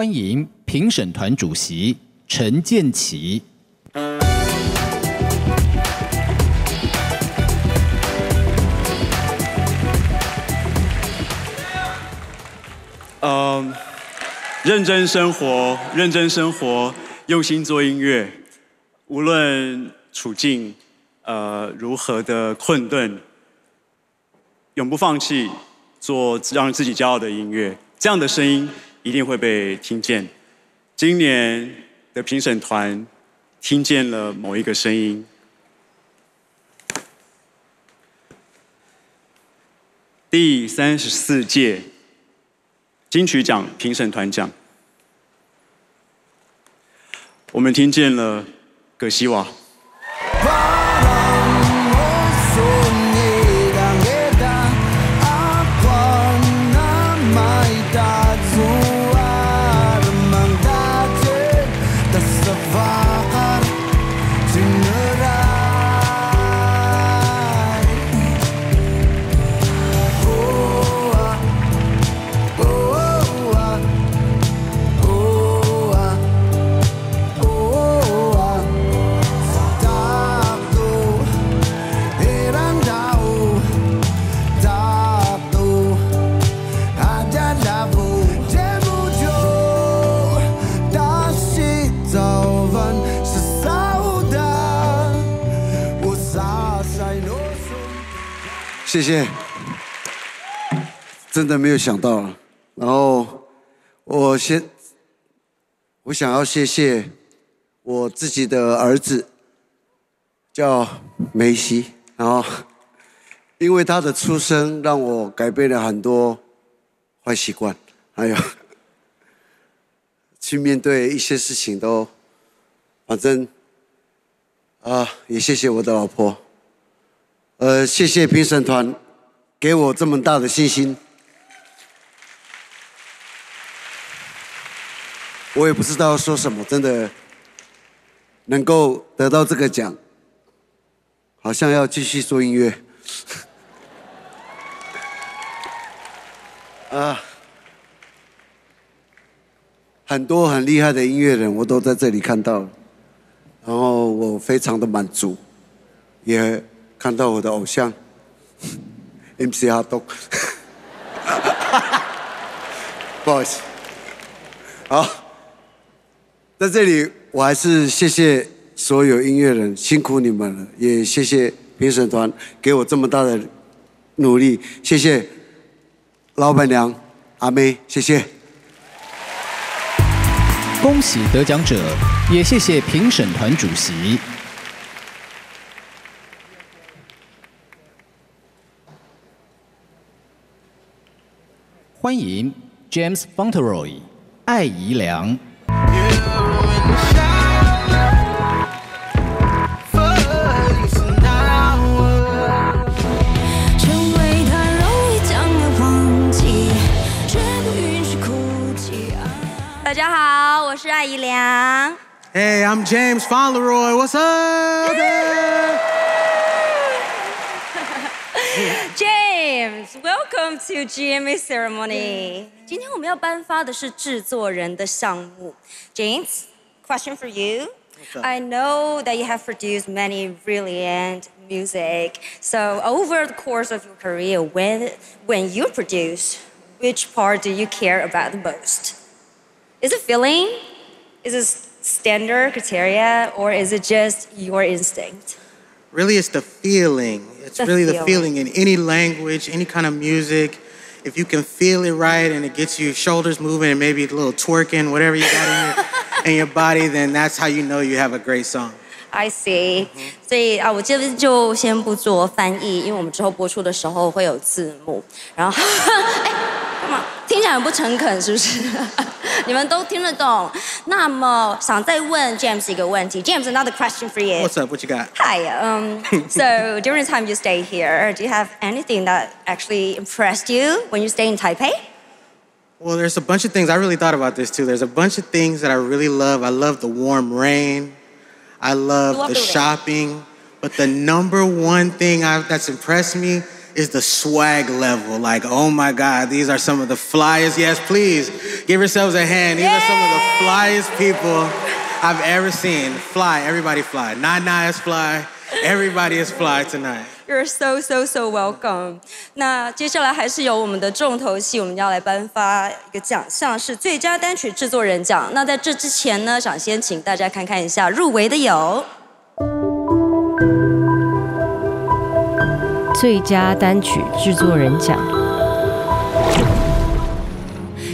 欢迎评审团主席陈建奇。嗯，认真生活，认真生活，用心做音乐。无论处境呃如何的困顿，永不放弃做让自己骄傲的音乐。这样的声音一定会被听见。今年的评审团听见了某一个声音。第三十四届金曲奖评审团奖，我们听见了葛西瓦。谢谢，真的没有想到。然后我先，我想要谢谢我自己的儿子，叫梅西。然后因为他的出生，让我改变了很多坏习惯，还有去面对一些事情都，反正啊，也谢谢我的老婆。呃，谢谢评审团给我这么大的信心。我也不知道说什么，真的能够得到这个奖，好像要继续做音乐。啊，很多很厉害的音乐人我都在这里看到，然后我非常的满足，也。看到我的偶像 MC 阿东，不好意思，好，在这里我还是谢谢所有音乐人，辛苦你们了，也谢谢评审团给我这么大的努力，谢谢老板娘阿妹，谢谢。恭喜得奖者，也谢谢评审团主席。欢迎 James Fauntleroy，艾怡良。大家好，我是艾怡良。Hey, I'm James Fauntleroy. What's up? James, welcome to GMA ceremony. 今天我们要颁发的是制作人的项目。James, question for you. I know that you have produced many brilliant music. So over the course of your career, when when you produce, which part do you care about the most? Is it feeling? Is it standard criteria, or is it just your instinct? Really, it's the feeling. It's The really the feeling. feeling in any language, any kind of music. If you can feel it right and it gets your shoulders moving and maybe a little twerking, whatever you got in your, in your body, then that's how you know you have a great song. I see，、所以啊，我这边就先不做翻译，因为我们之后播出的时候会有字幕。然后，哎， 干嘛？听起来很不诚恳，是不是？你们都听得懂。那么，想再问 James 一个问题，James another question for you。 What's up? What you got? Hi. Um. so during the time you stay here, do you have anything that actually impressed you when you stay in Taipei? Well, there's a bunch of things. I really thought about this too. There's a bunch of things that I really love. I love the warm rain. I love, You love the, the rain. shopping. But the number one thing I, that's impressed me is the swag level. Like, oh my God, these are some of the flyest. Yes, please give yourselves a hand. These are some of the flyest people I've ever seen. Fly, everybody fly. Nana is fly. Everybody is fly tonight. You're so so so welcome。那接下来还是由我们的重头戏，我们要来颁发一个奖项，是最佳单曲制作人奖。那在这之前呢，想先请大家看看一下入围的有。 最佳单曲制作人奖，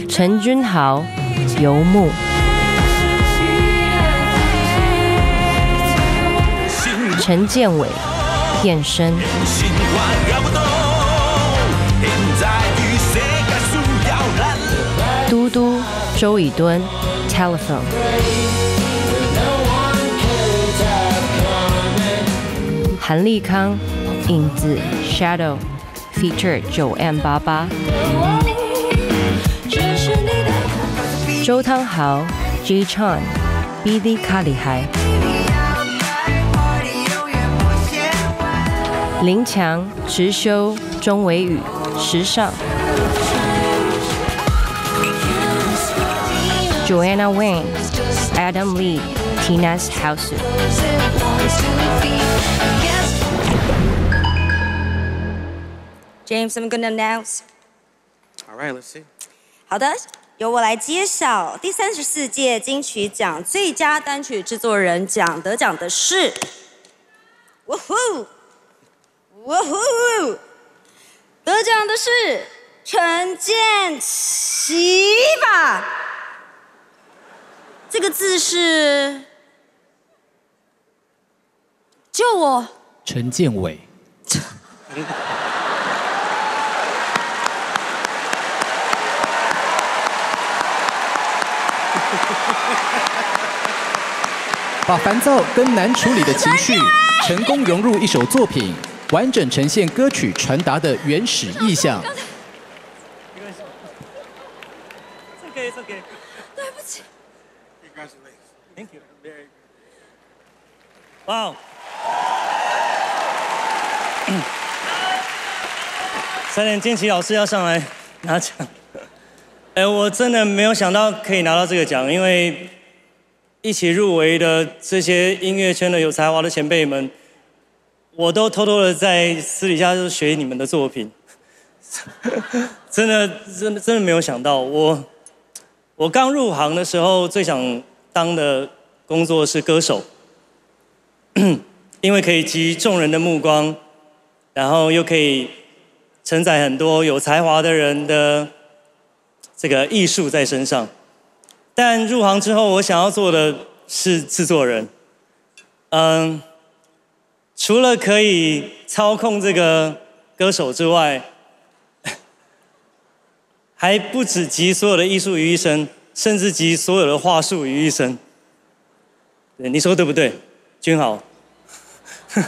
陈君豪、游牧。陈建伟、变身。嘟嘟、周以敦、Telephone。韩立康、影子、Shadow。Feature 九 M 八八。周汤豪、J Chan、BD 卡里海。林强、直修、钟伟宇、时尚；Joanna Wang、Adam Lee、Tina's House。James, I'm gonna announce. All right, let's see. 好的，由我来揭晓第三十四届金曲奖最佳单曲制作人奖得奖的是，哇呼！哇呼！得奖的是陈建奇吧？这个字是救我！陈建伟。把烦躁跟难处理的情绪成功融入一首作品。完整呈现歌曲传达的原始意象。对不起。Thank you. Very. Wow. 三点建奇老师要上来拿奖。哎，我真的没有想到可以拿到这个奖，因为一起入围的这些音乐圈的有才华的前辈们。我都偷偷的在私底下就学你们的作品，真的，真的，真的没有想到，我，我刚入行的时候最想当的工作是歌手，因为可以集众人的目光，然后又可以承载很多有才华的人的这个艺术在身上。但入行之后，我想要做的是制作人，嗯。除了可以操控这个歌手之外，还不止集所有的艺术于一身，甚至集所有的话术于一身。你说对不对，君豪？不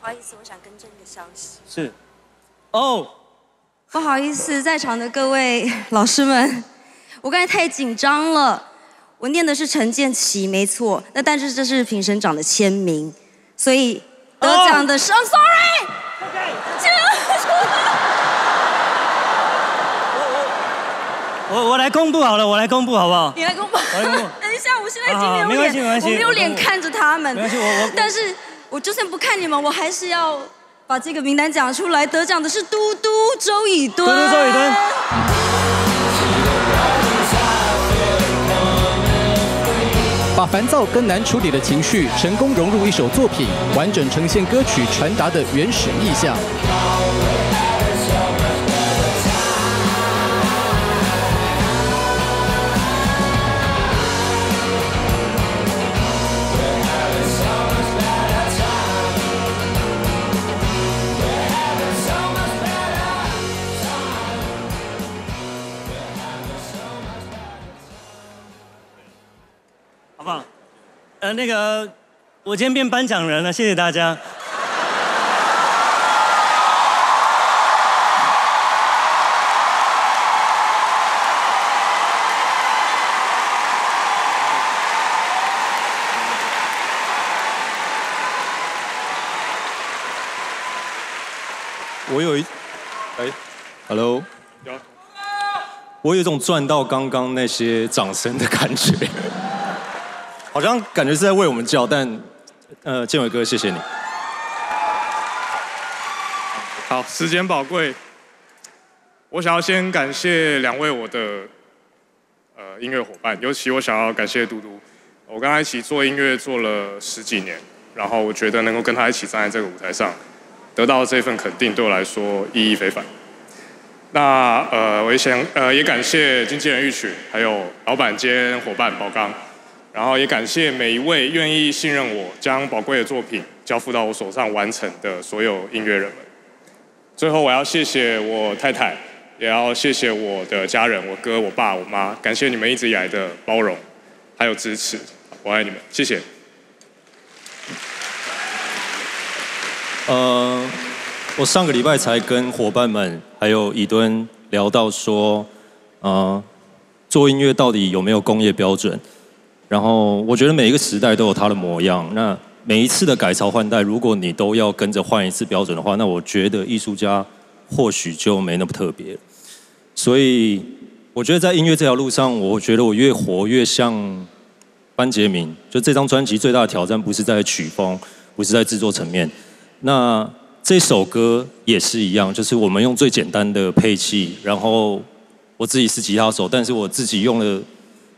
好意思，我想更正一个消息。是。哦。不好意思，在场的各位老师们，我刚才太紧张了。我念的是陈建奇，没错。那但是这是评审长的签名，所以得奖的是。I'm sorry。我我我来公布好了，我来公布好不好？你来公布。等一下，我现在已经没有脸，我没有脸看着他们。没关系，我我。但是我就算不看你们，我还是要把这个名单讲出来。得奖的是嘟嘟周以敦。嘟嘟周以敦。把烦躁跟难处理的情绪成功融入一首作品，完整呈现歌曲传达的原始意象。呃，那个，我今天变颁奖人了，谢谢大家。我有一，哎，Hello，我有一种赚到刚刚那些掌声的感觉，好像感觉是在为我们叫，但呃，建伟哥，谢谢你。好，时间宝贵，我想要先感谢两位我的呃音乐伙伴，尤其我想要感谢嘟嘟，我跟他一起做音乐做了十几年，然后我觉得能够跟他一起站在这个舞台上，得到这份肯定，对我来说意义非凡。那呃，我也想呃也感谢经纪人玉曲，还有老板兼伙伴宝刚，然后也感谢每一位愿意信任我，将宝贵的作品交付到我手上完成的所有音乐人们。最后，我要谢谢我太太，也要谢谢我的家人，我哥、我爸、我妈，感谢你们一直以来的包容还有支持，我爱你们，谢谢。呃，我上个礼拜才跟伙伴们还有以敦聊到说，呃，做音乐到底有没有工业标准？然后我觉得每一个时代都有它的模样。那每一次的改朝换代，如果你都要跟着换一次标准的话，那我觉得艺术家或许就没那么特别。所以我觉得在音乐这条路上，我觉得我越活越像班杰明。就这张专辑最大的挑战不是在曲风，不是在制作层面。那这首歌也是一样，就是我们用最简单的配器，然后我自己是吉他手，但是我自己用了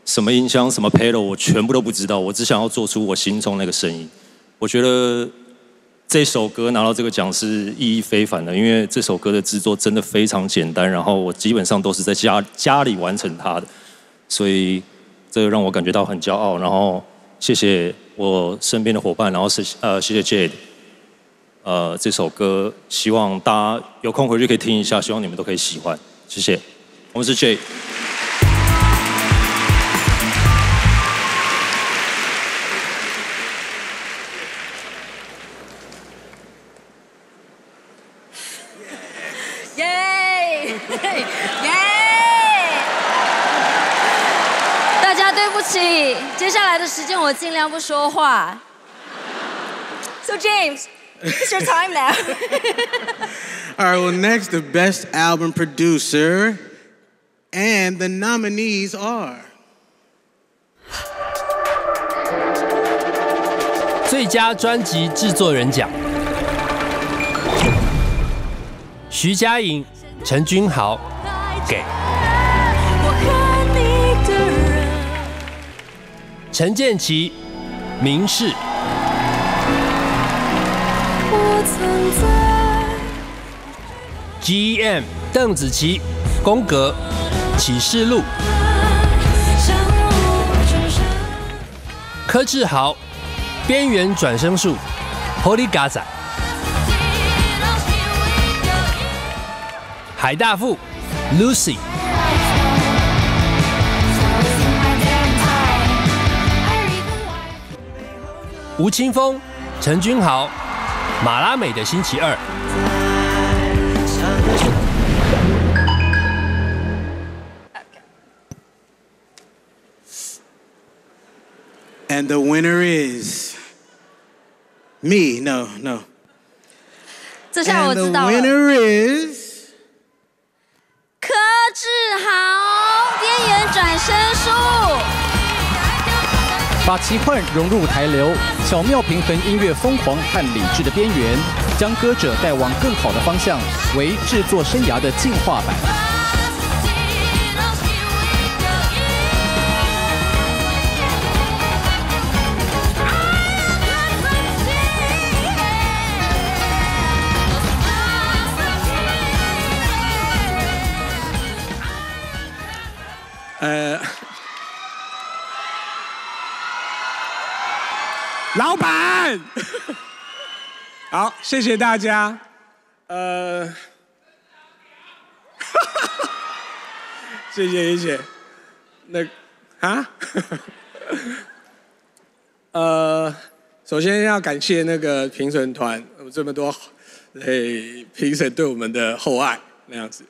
什么音箱、什么 pedal，我全部都不知道，我只想要做出我心中那个声音。我觉得这首歌拿到这个奖是意义非凡的，因为这首歌的制作真的非常简单，然后我基本上都是在家家里完成它的，所以这个让我感觉到很骄傲。然后谢谢我身边的伙伴，然后是呃谢谢 Jade。呃，这首歌希望大家有空回去可以听一下，希望你们都可以喜欢，谢谢。我们是 Jade。接下来的时间我尽量不说话。So James, it's your time now. All right, well, next, the best album producer. And the nominees are. 最佳专辑制作人奖，徐佳莹、陈君豪给陈建奇、明世。GEM 邓紫棋，宫格启示录。柯志豪，边缘转生术，Holy Gaza。海大富，Lucy。吴青峰，陈君豪，马拉美的星期二。And the winner is me. No, no. 这下我 And 知 the 道了。winner is 柯志豪，边缘转身术。把奇幻融入台流，巧妙平衡音乐疯狂和理智的边缘，将歌者带往更好的方向，为制作生涯的进化版。老板，好，谢谢大家。呃，谢谢谢谢。那啊，呃，首先要感谢那个评审团，这么多诶评审对我们的厚爱那样子。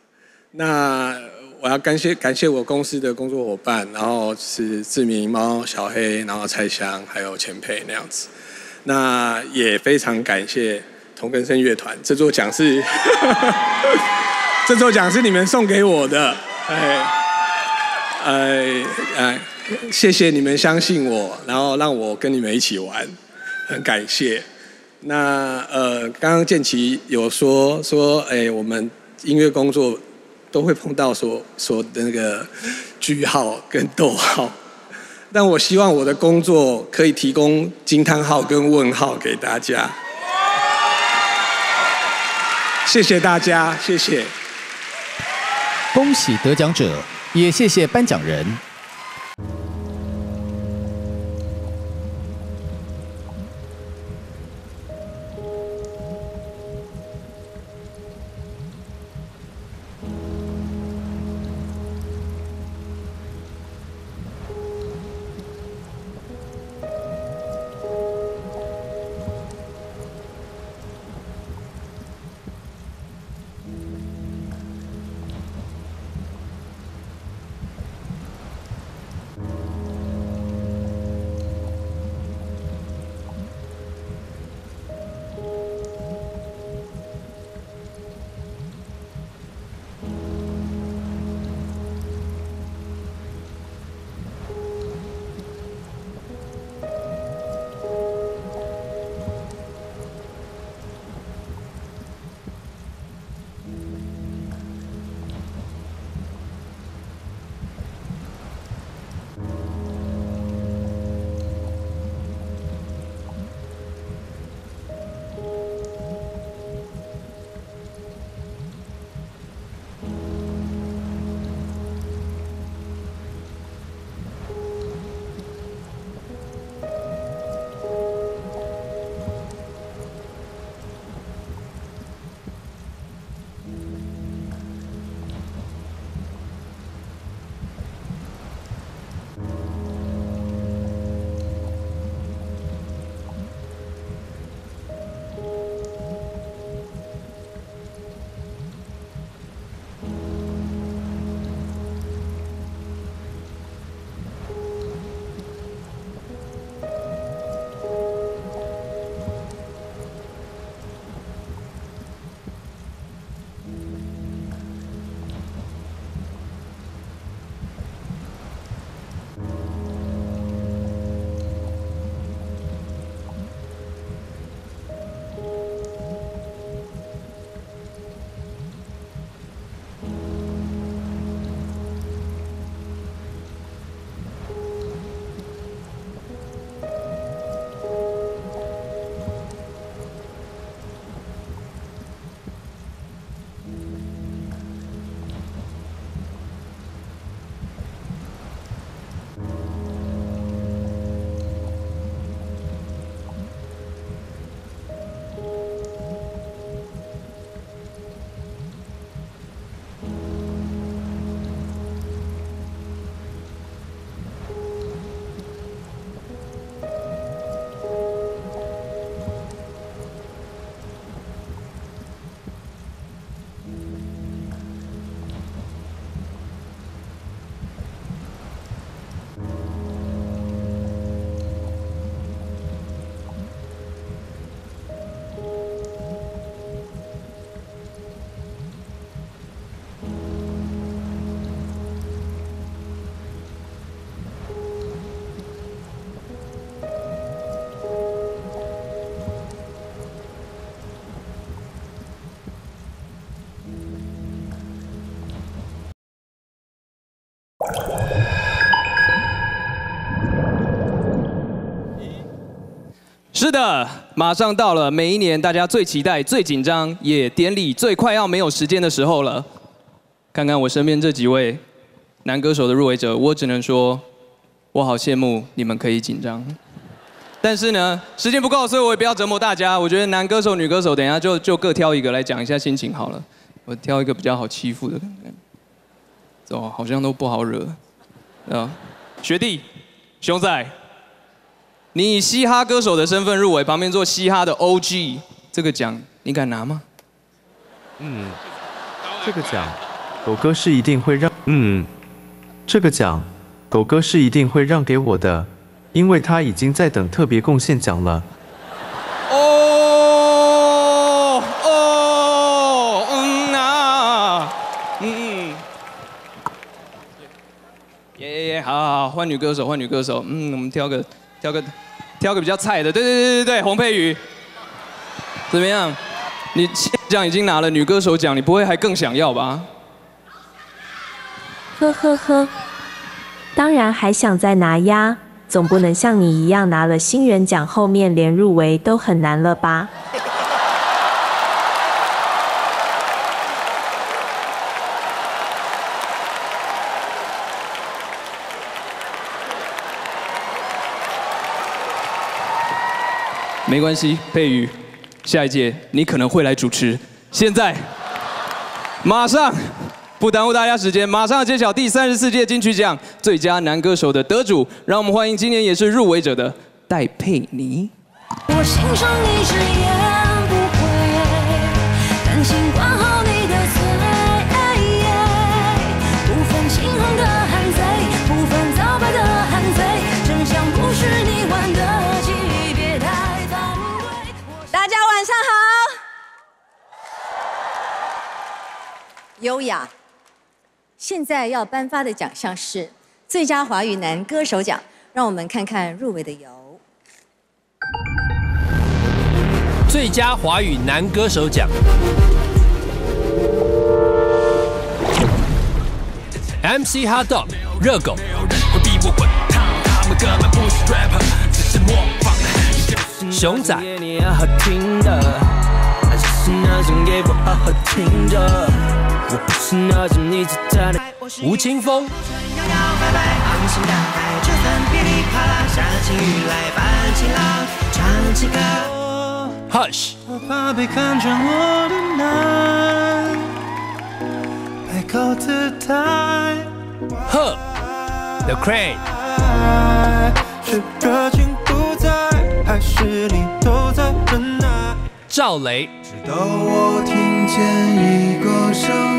那我要感谢感谢我公司的工作伙伴，然后是志明猫、小黑，然后蔡香还有钱佩那样子。那也非常感谢同根生乐团，这座奖是 这座奖是你们送给我的，哎，哎哎，谢谢你们相信我，然后让我跟你们一起玩，很感谢。那呃，刚刚建奇有说说，哎，我们音乐工作都会碰到所所的那个句号跟逗号，但我希望我的工作可以提供惊叹号跟问号给大家。谢谢大家，谢谢。恭喜得奖者，也谢谢颁奖人。是的，马上到了每一年大家最期待、最紧张，也典礼最快要没有时间的时候了。看看我身边这几位男歌手的入围者，我只能说，我好羡慕你们可以紧张。但是呢，时间不够，所以我也不要折磨大家。我觉得男歌手、女歌手，等一下就就各挑一个来讲一下心情好了。我挑一个比较好欺负的，走，好像都不好惹。啊，学弟，熊仔。你以嘻哈歌手的身份入围，旁边做嘻哈的 OG 这个奖你敢拿吗？嗯，这个奖，狗哥是一定会让，嗯，这个奖，狗哥是一定会让给我的，因为他已经在等特别贡献奖了。哦。哦。嗯。嗯。耶耶耶，好好好，换女歌手，换女歌手，嗯，我们挑个。挑个挑个比较菜的。对对对对对，洪佩瑜，怎么样？你这样已经拿了女歌手奖，你不会还更想要吧？呵呵呵，当然还想再拿呀，总不能像你一样拿了新人奖后面连入围都很难了吧？没关系，佩瑜，下一届你可能会来主持。现在，马上，不耽误大家时间，马上揭晓第三十四届金曲奖最佳男歌手的得主。让我们欢迎今年也是入围者的戴佩妮。我欣赏你直言不讳，感情观好优雅。现在要颁发的奖项是最佳华语男歌手奖，让我们看看入围的有。最佳华语男歌手奖，MC Hot Dog 热狗，熊仔，吴青峰，Hush，我怕被看穿我的难，百口姿态。呵，The Crane，是热情不在，还是你都在忍耐？赵雷，直到我听见一个声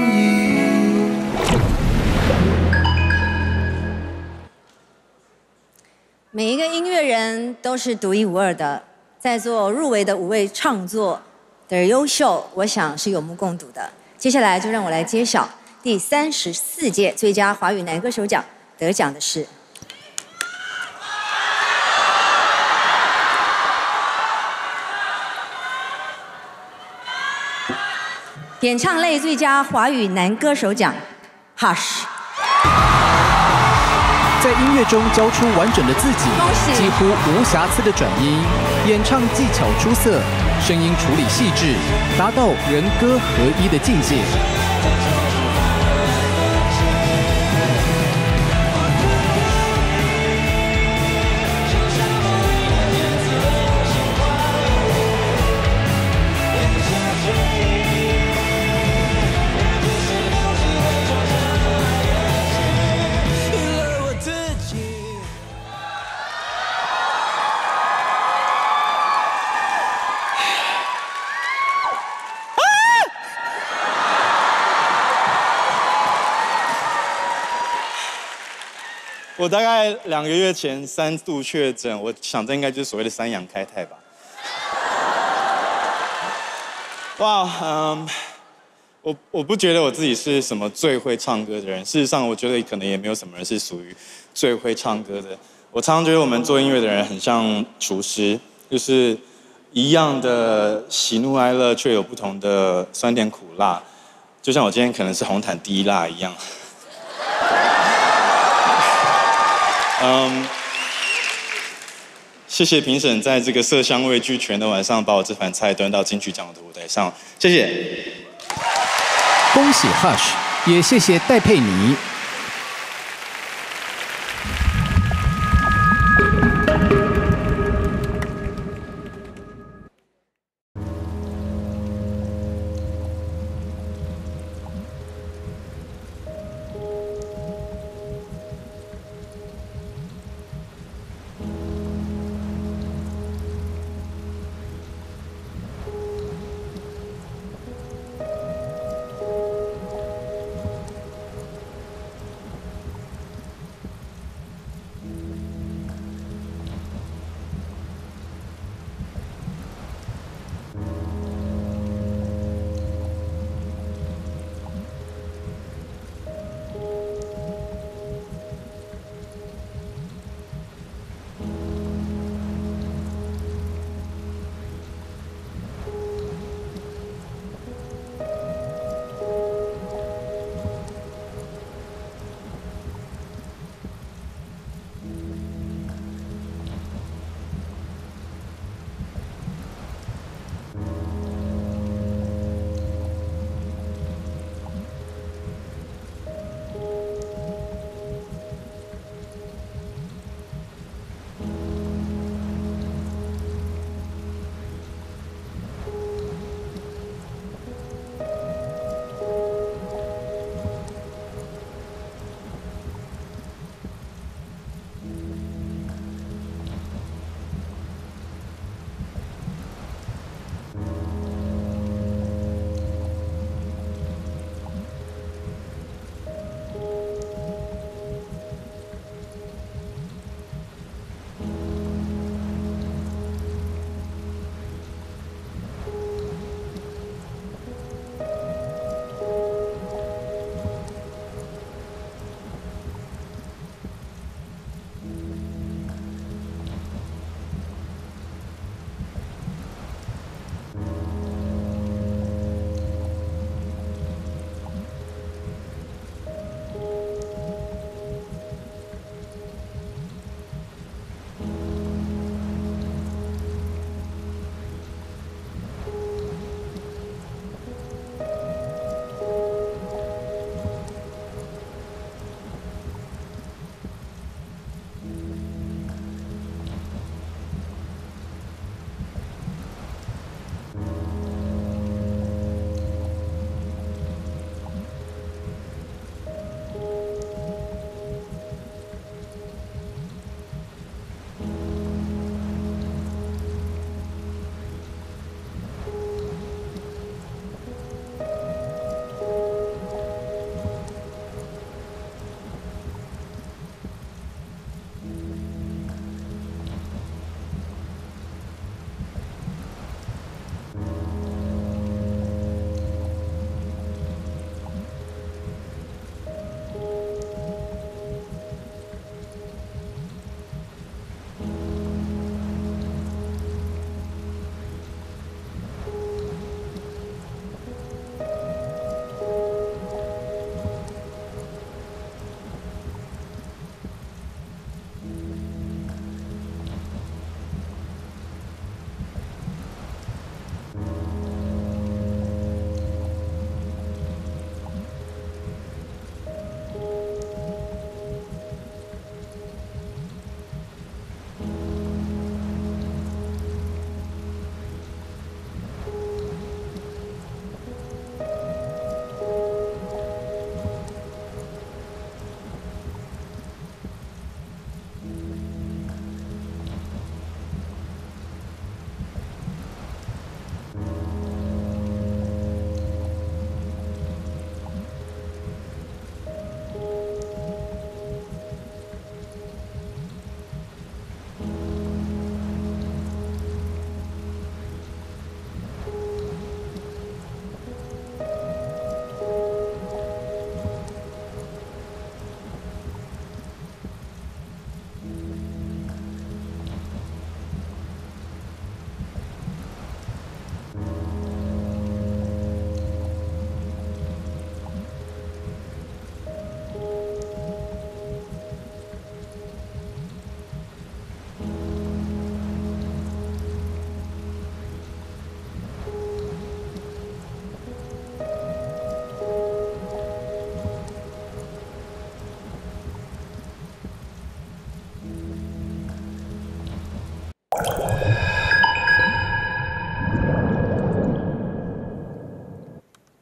每一个音乐人都是独一无二的，在座入围的五位创作的优秀，我想是有目共睹的。接下来就让我来揭晓第三十四届最佳华语男歌手奖得奖的是。演唱类最佳华语男歌手奖，Hush。在音乐中交出完整的自己，几乎无瑕疵的转音，演唱技巧出色，声音处理细致，达到人歌合一的境界。我大概两个月前三度确诊，我想这应该就是所谓的三阳开泰吧。哇，嗯，我我不觉得我自己是什么最会唱歌的人，事实上，我觉得可能也没有什么人是属于最会唱歌的。我常常觉得我们做音乐的人很像厨师，就是一样的喜怒哀乐，却有不同的酸甜苦辣，就像我今天可能是红毯第一辣一样。嗯，谢谢评审在这个色香味俱全的晚上，把我这盘菜端到金曲奖的舞台上，谢谢。恭喜 Hush，也谢谢戴佩妮。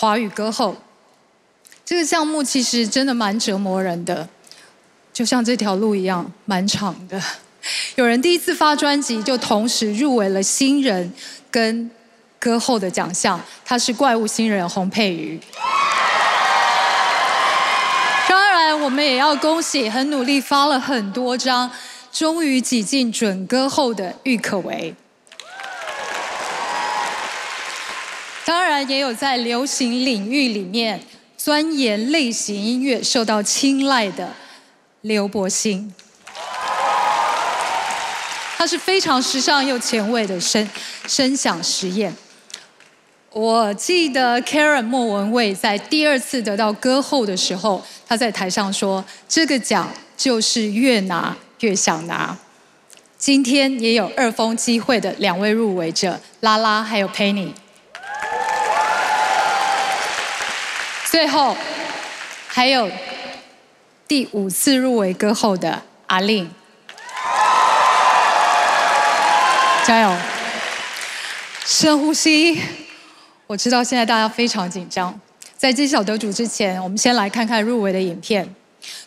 华语歌后。这个项目其实真的蛮折磨人的，就像这条路一样，蛮长的。有人第一次发专辑就同时入围了新人跟歌后的奖项，他是怪物新人洪佩瑜。当然，我们也要恭喜很努力发了很多张，终于挤进准歌后的郁可唯。当然，也有在流行领域里面。钻研类型音乐受到青睐的刘柏辛，他是非常时尚又前卫的声声响实验。我记得 Karen 莫文蔚在第二次得到歌后的时候，他在台上说：“这个奖就是越拿越想拿。”今天也有二封机会的两位入围者，拉拉还有 Penny。最后，还有第五次入围歌后的阿令，加油！深呼吸。我知道现在大家非常紧张，在揭晓得主之前，我们先来看看入围的影片。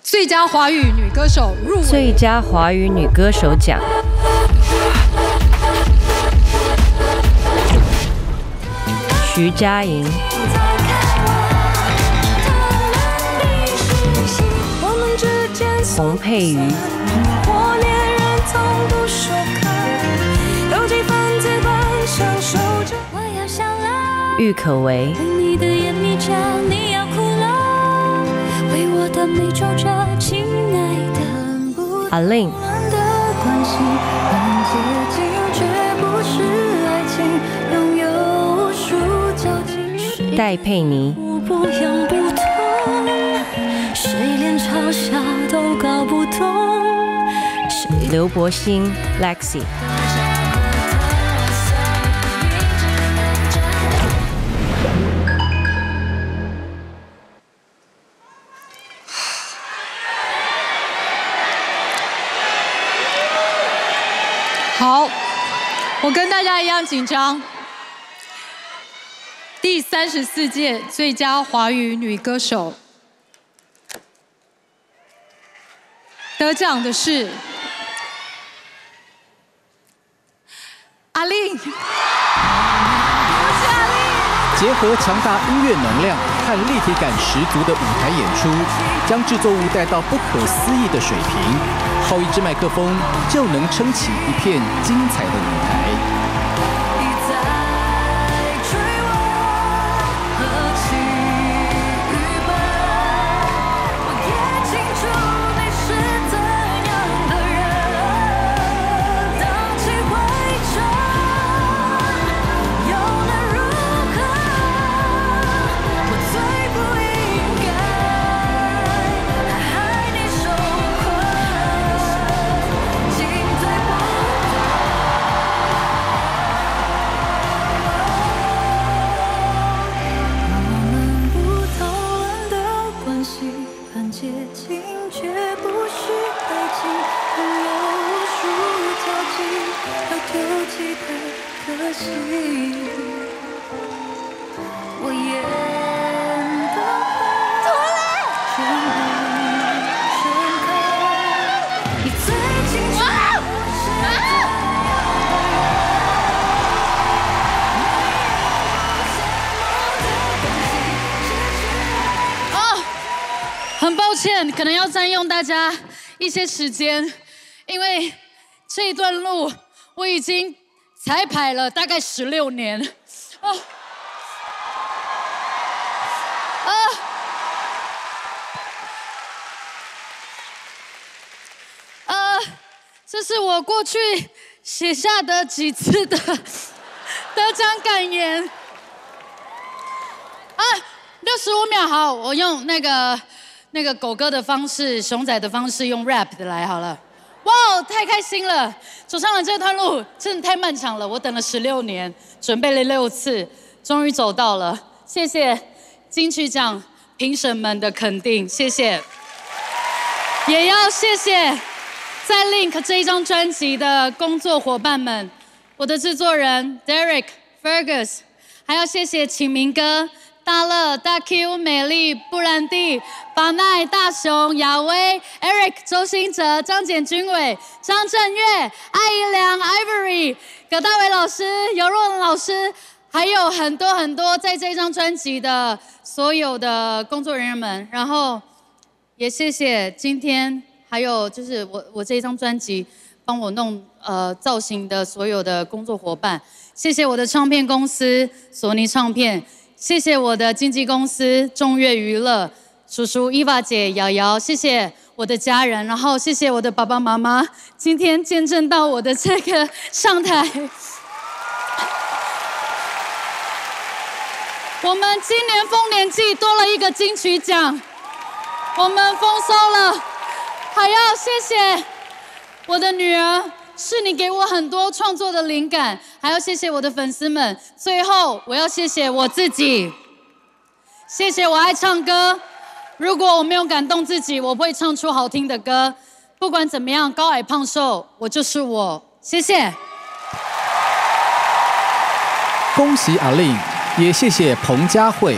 最佳华语女歌手入围。最佳华语女歌手奖。徐佳莹。洪佩瑜、郁可唯、阿令、戴佩妮。谁连嘲笑都搞不懂。刘柏辛，Lexi。好，我跟大家一样紧张。第三十四届最佳华语女歌手。得奖的是阿令，结合强大音乐能量和立体感十足的舞台演出，将制作物带到不可思议的水平，靠一支麦克风就能撑起一片精彩的舞台。可能要占用大家一些时间，因为这一段路我已经彩排了大概十六年。啊啊！呃，这是我过去写下的几次的得奖感言。啊，六十五秒，好，我用那个那个狗哥的方式，熊仔的方式，用 rap 的来好了。哇，太开心了！走上了这段路，真的太漫长了。我等了十六年，准备了六次，终于走到了。谢谢金曲奖评审们的肯定，谢谢。也要谢谢在 Link 这一张专辑的工作伙伴们，我的制作人 Derek Fergus，还要谢谢请明哥。大乐、大 Q、美丽、布兰蒂、巴奈、大雄、亚威、Eric、周兴哲、张简君伟、张震岳、艾怡良、Ivory、葛大伟老师、尤若老师，还有很多很多在这张专辑的所有的工作人员们。然后也谢谢今天还有就是我我这一张专辑帮我弄呃造型的所有的工作伙伴。谢谢我的唱片公司索尼唱片。谢谢我的经纪公司中越娱乐，叔叔伊娃姐瑶瑶，谢谢我的家人，然后谢谢我的爸爸妈妈，今天见证到我的这个上台。我们今年丰年祭多了一个金曲奖，我们丰收了，还要谢谢我的女儿。是你给我很多创作的灵感，还要谢谢我的粉丝们。最后，我要谢谢我自己，谢谢我爱唱歌。如果我没有感动自己，我不会唱出好听的歌。不管怎么样，高矮胖瘦，我就是我。谢谢。恭喜阿令，也谢谢彭佳慧。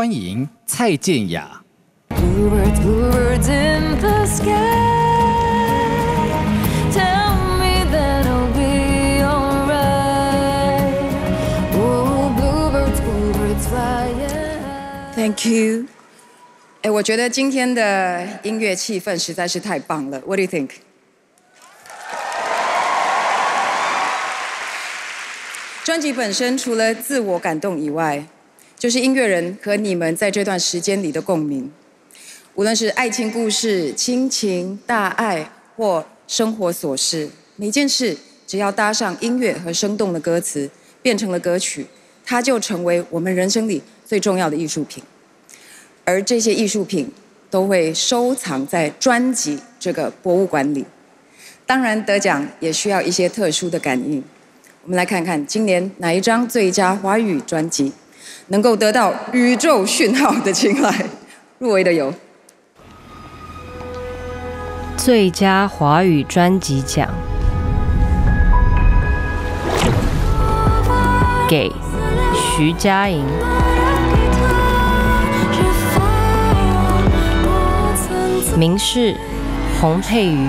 欢迎蔡健雅。Thank you。哎，我觉得今天的音乐气氛实在是太棒了。What do you think？专辑本身除了自我感动以外，就是音乐人和你们在这段时间里的共鸣。无论是爱情故事、亲情、大爱或生活琐事，每件事只要搭上音乐和生动的歌词，变成了歌曲，它就成为我们人生里最重要的艺术品。而这些艺术品都会收藏在专辑这个博物馆里。当然，得奖也需要一些特殊的感应。我们来看看今年哪一张最佳华语专辑能够得到宇宙讯号的青睐。入围的有最佳华语专辑奖给徐佳莹。明示洪佩瑜。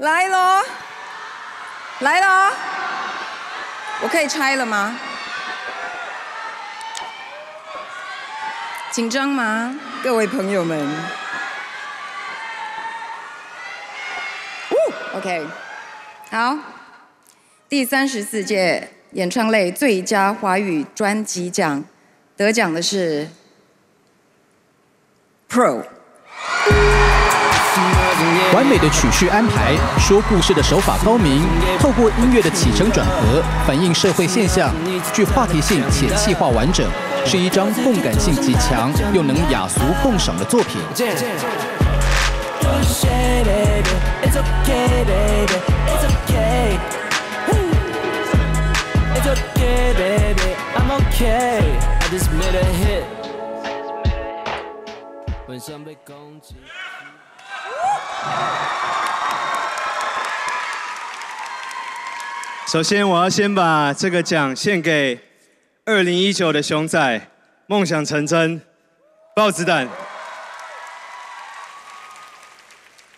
来喽，来喽！我可以拆了吗？紧张吗，各位朋友们？呜，OK，好，第三十四届演唱类最佳华语专辑奖得奖的是 Pro。完美的曲序安排说故事的手法高明透过音乐的起承转合反映社会现象具话题性且气化完整是一张共感性极强又能雅俗共赏的作品。首先，我要先把这个奖献给二零一九的熊仔，梦想成真，豹子胆。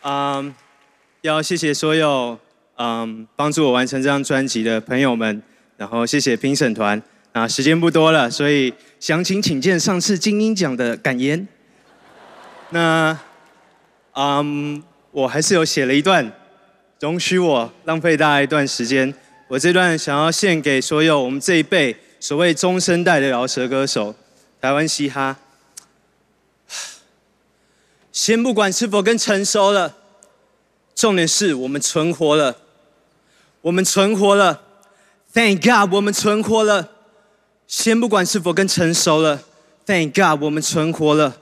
嗯，要谢谢所有嗯帮助我完成这张专辑的朋友们，然后谢谢评审团。啊，时间不多了，所以详情请见上次金鹰奖的感言。那，嗯，我还是有写了一段，容许我浪费大家一段时间。我这段想要献给所有我们这一辈所谓中生代的饶舌歌手，台湾嘻哈。先不管是否更成熟了，重点是我们存活了，我们存活了，Thank God，我们存活了。先不管是否更成熟了，Thank God，我们存活了。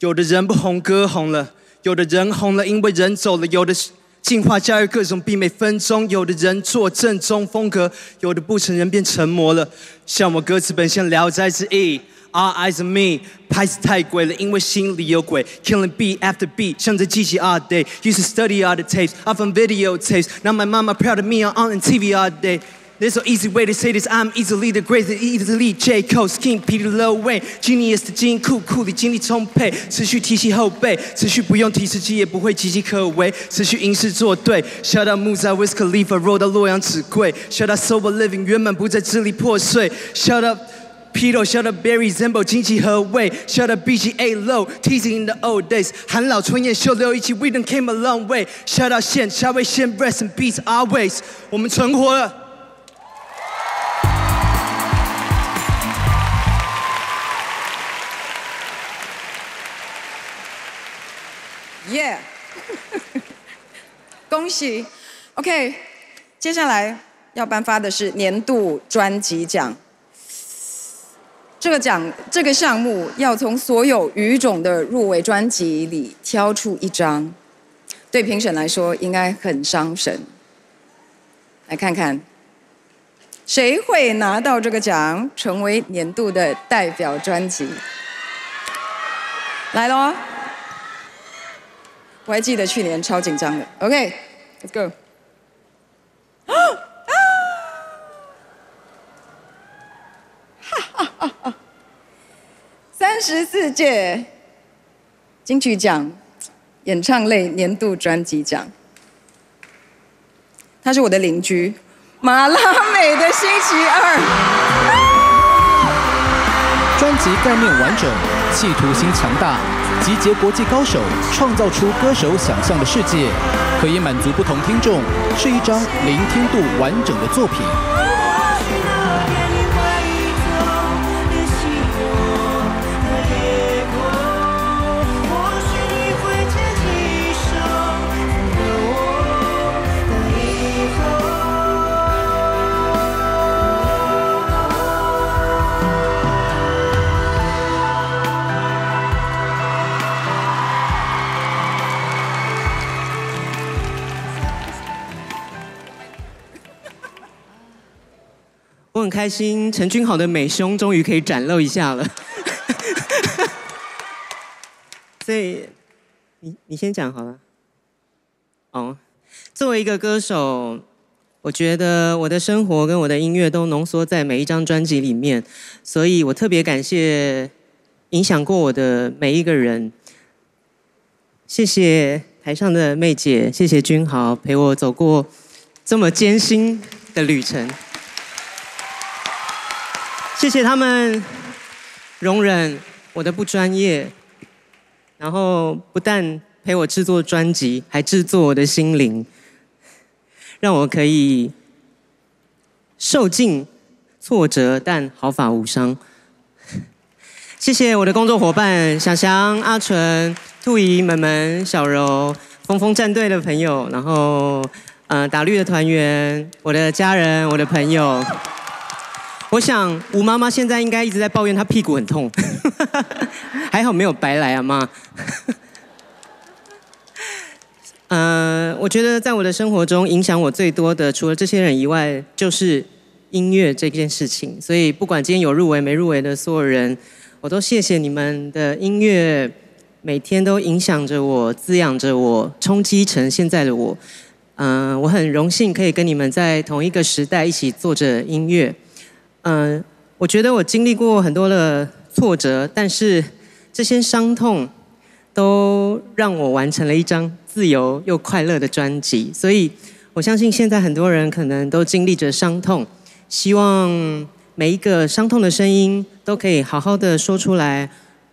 有的人不红歌红了，有的人红了因为人走了，有的是进化驾驭各种比每分钟，有的人做正宗风格，有的不成人变成魔了。像我歌词本像聊斋志异。All eyes on me，拍子太贵了，因为心里有鬼。Killing B after B，像在机器 all day。Used to study all the tapes, off on videotapes. Now my mama proud of me, I'm on TV all day. There's no easy way to say this. I'm easily the greatest, easily J Cole, King Peter Lil Wayne, Genius 的基因库库里精力充沛，持续提携后辈，持续不用提示机也不会岌岌可危，持续吟诗作对。Shout out Musa Wiz Khalifa, roll 到洛阳纸贵。Shout out Sober Living，原本不再支离破碎。Shout out。Pito, shout out Barry Zembo，经济何谓？Shout out BGA Low, teasing in the old days。韩老春燕秀六一起，We done came a long way。Shout out 线，夏威线，Rest in peace always。我们存活了。 Yeah，恭喜。OK，接下来要颁发的是年度专辑奖。这个奖这个项目要从所有语种的入围专辑里挑出一张，对评审来说应该很伤神。来看看谁会拿到这个奖，成为年度的代表专辑。来喽！我还记得去年超紧张的。OK，Let's go。三十四届金曲奖演唱类年度专辑奖，他是我的邻居，马拉美的星期二。专辑概念完整，企图心强大，集结国际高手，创造出歌手想象的世界，可以满足不同听众，是一张聆听度完整的作品。很开心，陈君豪的美胸终于可以展露一下了。所以，你你先讲好了。哦，作为一个歌手，我觉得我的生活跟我的音乐都浓缩在每一张专辑里面，所以我特别感谢影响过我的每一个人。谢谢台上的妹姐，谢谢君豪陪我走过这么艰辛的旅程。谢谢他们容忍我的不专业，然后不但陪我制作专辑，还制作我的心灵，让我可以受尽挫折，但毫发无伤。谢谢我的工作伙伴小翔、阿纯、兔姨、门门、小柔、峰峰战队的朋友，然后呃打绿的团员，我的家人，我的朋友。我想吴妈妈现在应该一直在抱怨她屁股很痛，还好没有白来啊妈。呃，我觉得在我的生活中影响我最多的，除了这些人以外，就是音乐这件事情。所以不管今天有入围没入围的所有人，我都谢谢你们的音乐，每天都影响着我，滋养着我，冲击成现在的我。嗯，我很荣幸可以跟你们在同一个时代一起做着音乐。嗯，我觉得我经历过很多的挫折，但是这些伤痛都让我完成了一张自由又快乐的专辑。所以我相信现在很多人可能都经历着伤痛，希望每一个伤痛的声音都可以好好的说出来，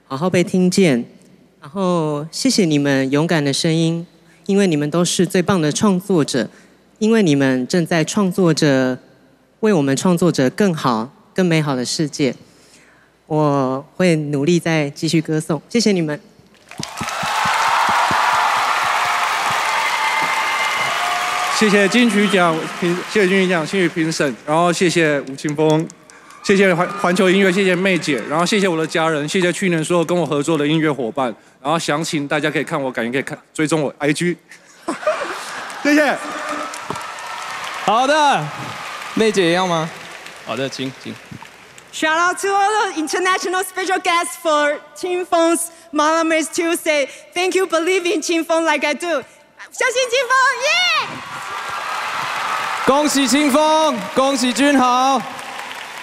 好好被听见。然后谢谢你们勇敢的声音，因为你们都是最棒的创作者，因为你们正在创作着。为我们创作者更好、更美好的世界，我会努力再继续歌颂。谢谢你们。谢谢金曲奖评，谢谢金曲奖幸运评审，然后谢谢吴青峰，谢谢环环球音乐，谢谢妹姐，然后谢谢我的家人，谢谢去年所有跟我合作的音乐伙伴，然后详情大家可以看我，感觉可以看追踪我 IG，谢谢。好的。妹姐也要吗？好的，请请。Shout out to all the international special guests for Qing Feng's Malama's Tuesday. Thank you for believing Qing Feng like I do. 相信清风，耶！恭喜清风，恭喜君豪，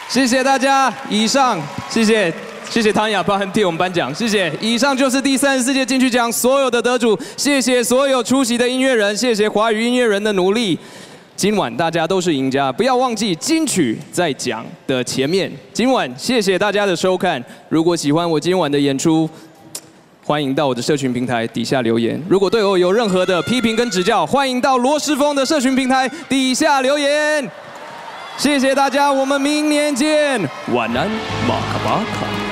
谢谢大家。以上，谢谢谢谢汤雅帮替我们颁奖，谢谢。以上就是第三十四届金曲奖所有的得主，谢谢所有出席的音乐人，谢谢华语音乐人的努力。今晚大家都是赢家，不要忘记金曲在奖的前面。今晚谢谢大家的收看，如果喜欢我今晚的演出，欢迎到我的社群平台底下留言。如果对我有任何的批评跟指教，欢迎到罗时峰的社群平台底下留言。谢谢大家，我们明年见，晚安，马卡巴卡。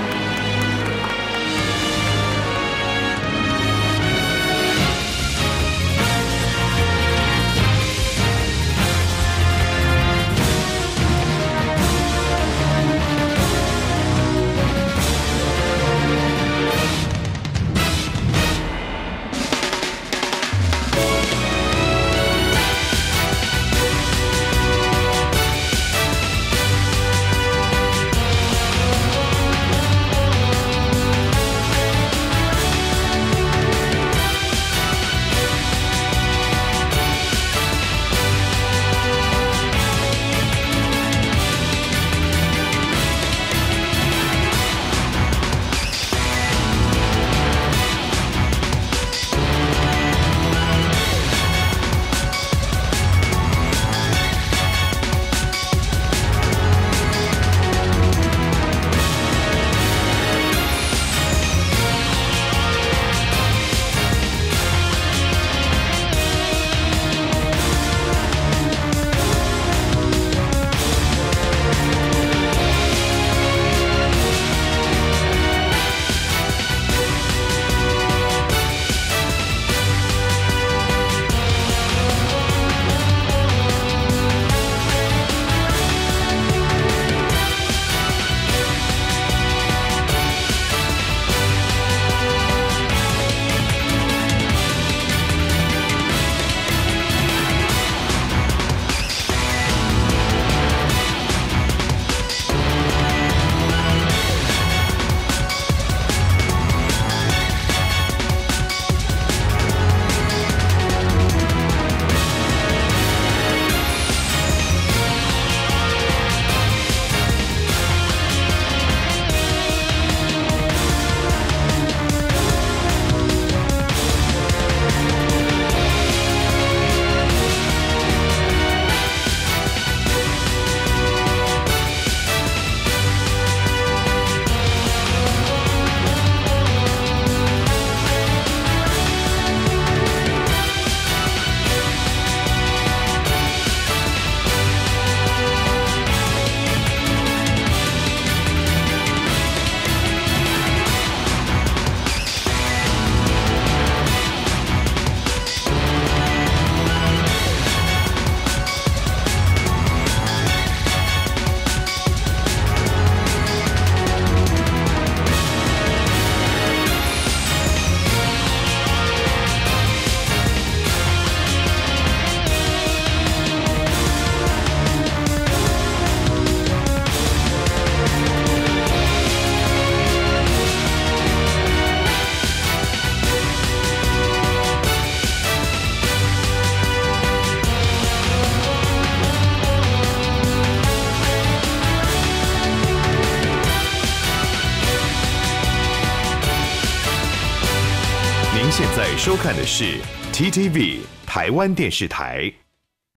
看的是 TTV 台湾电视台。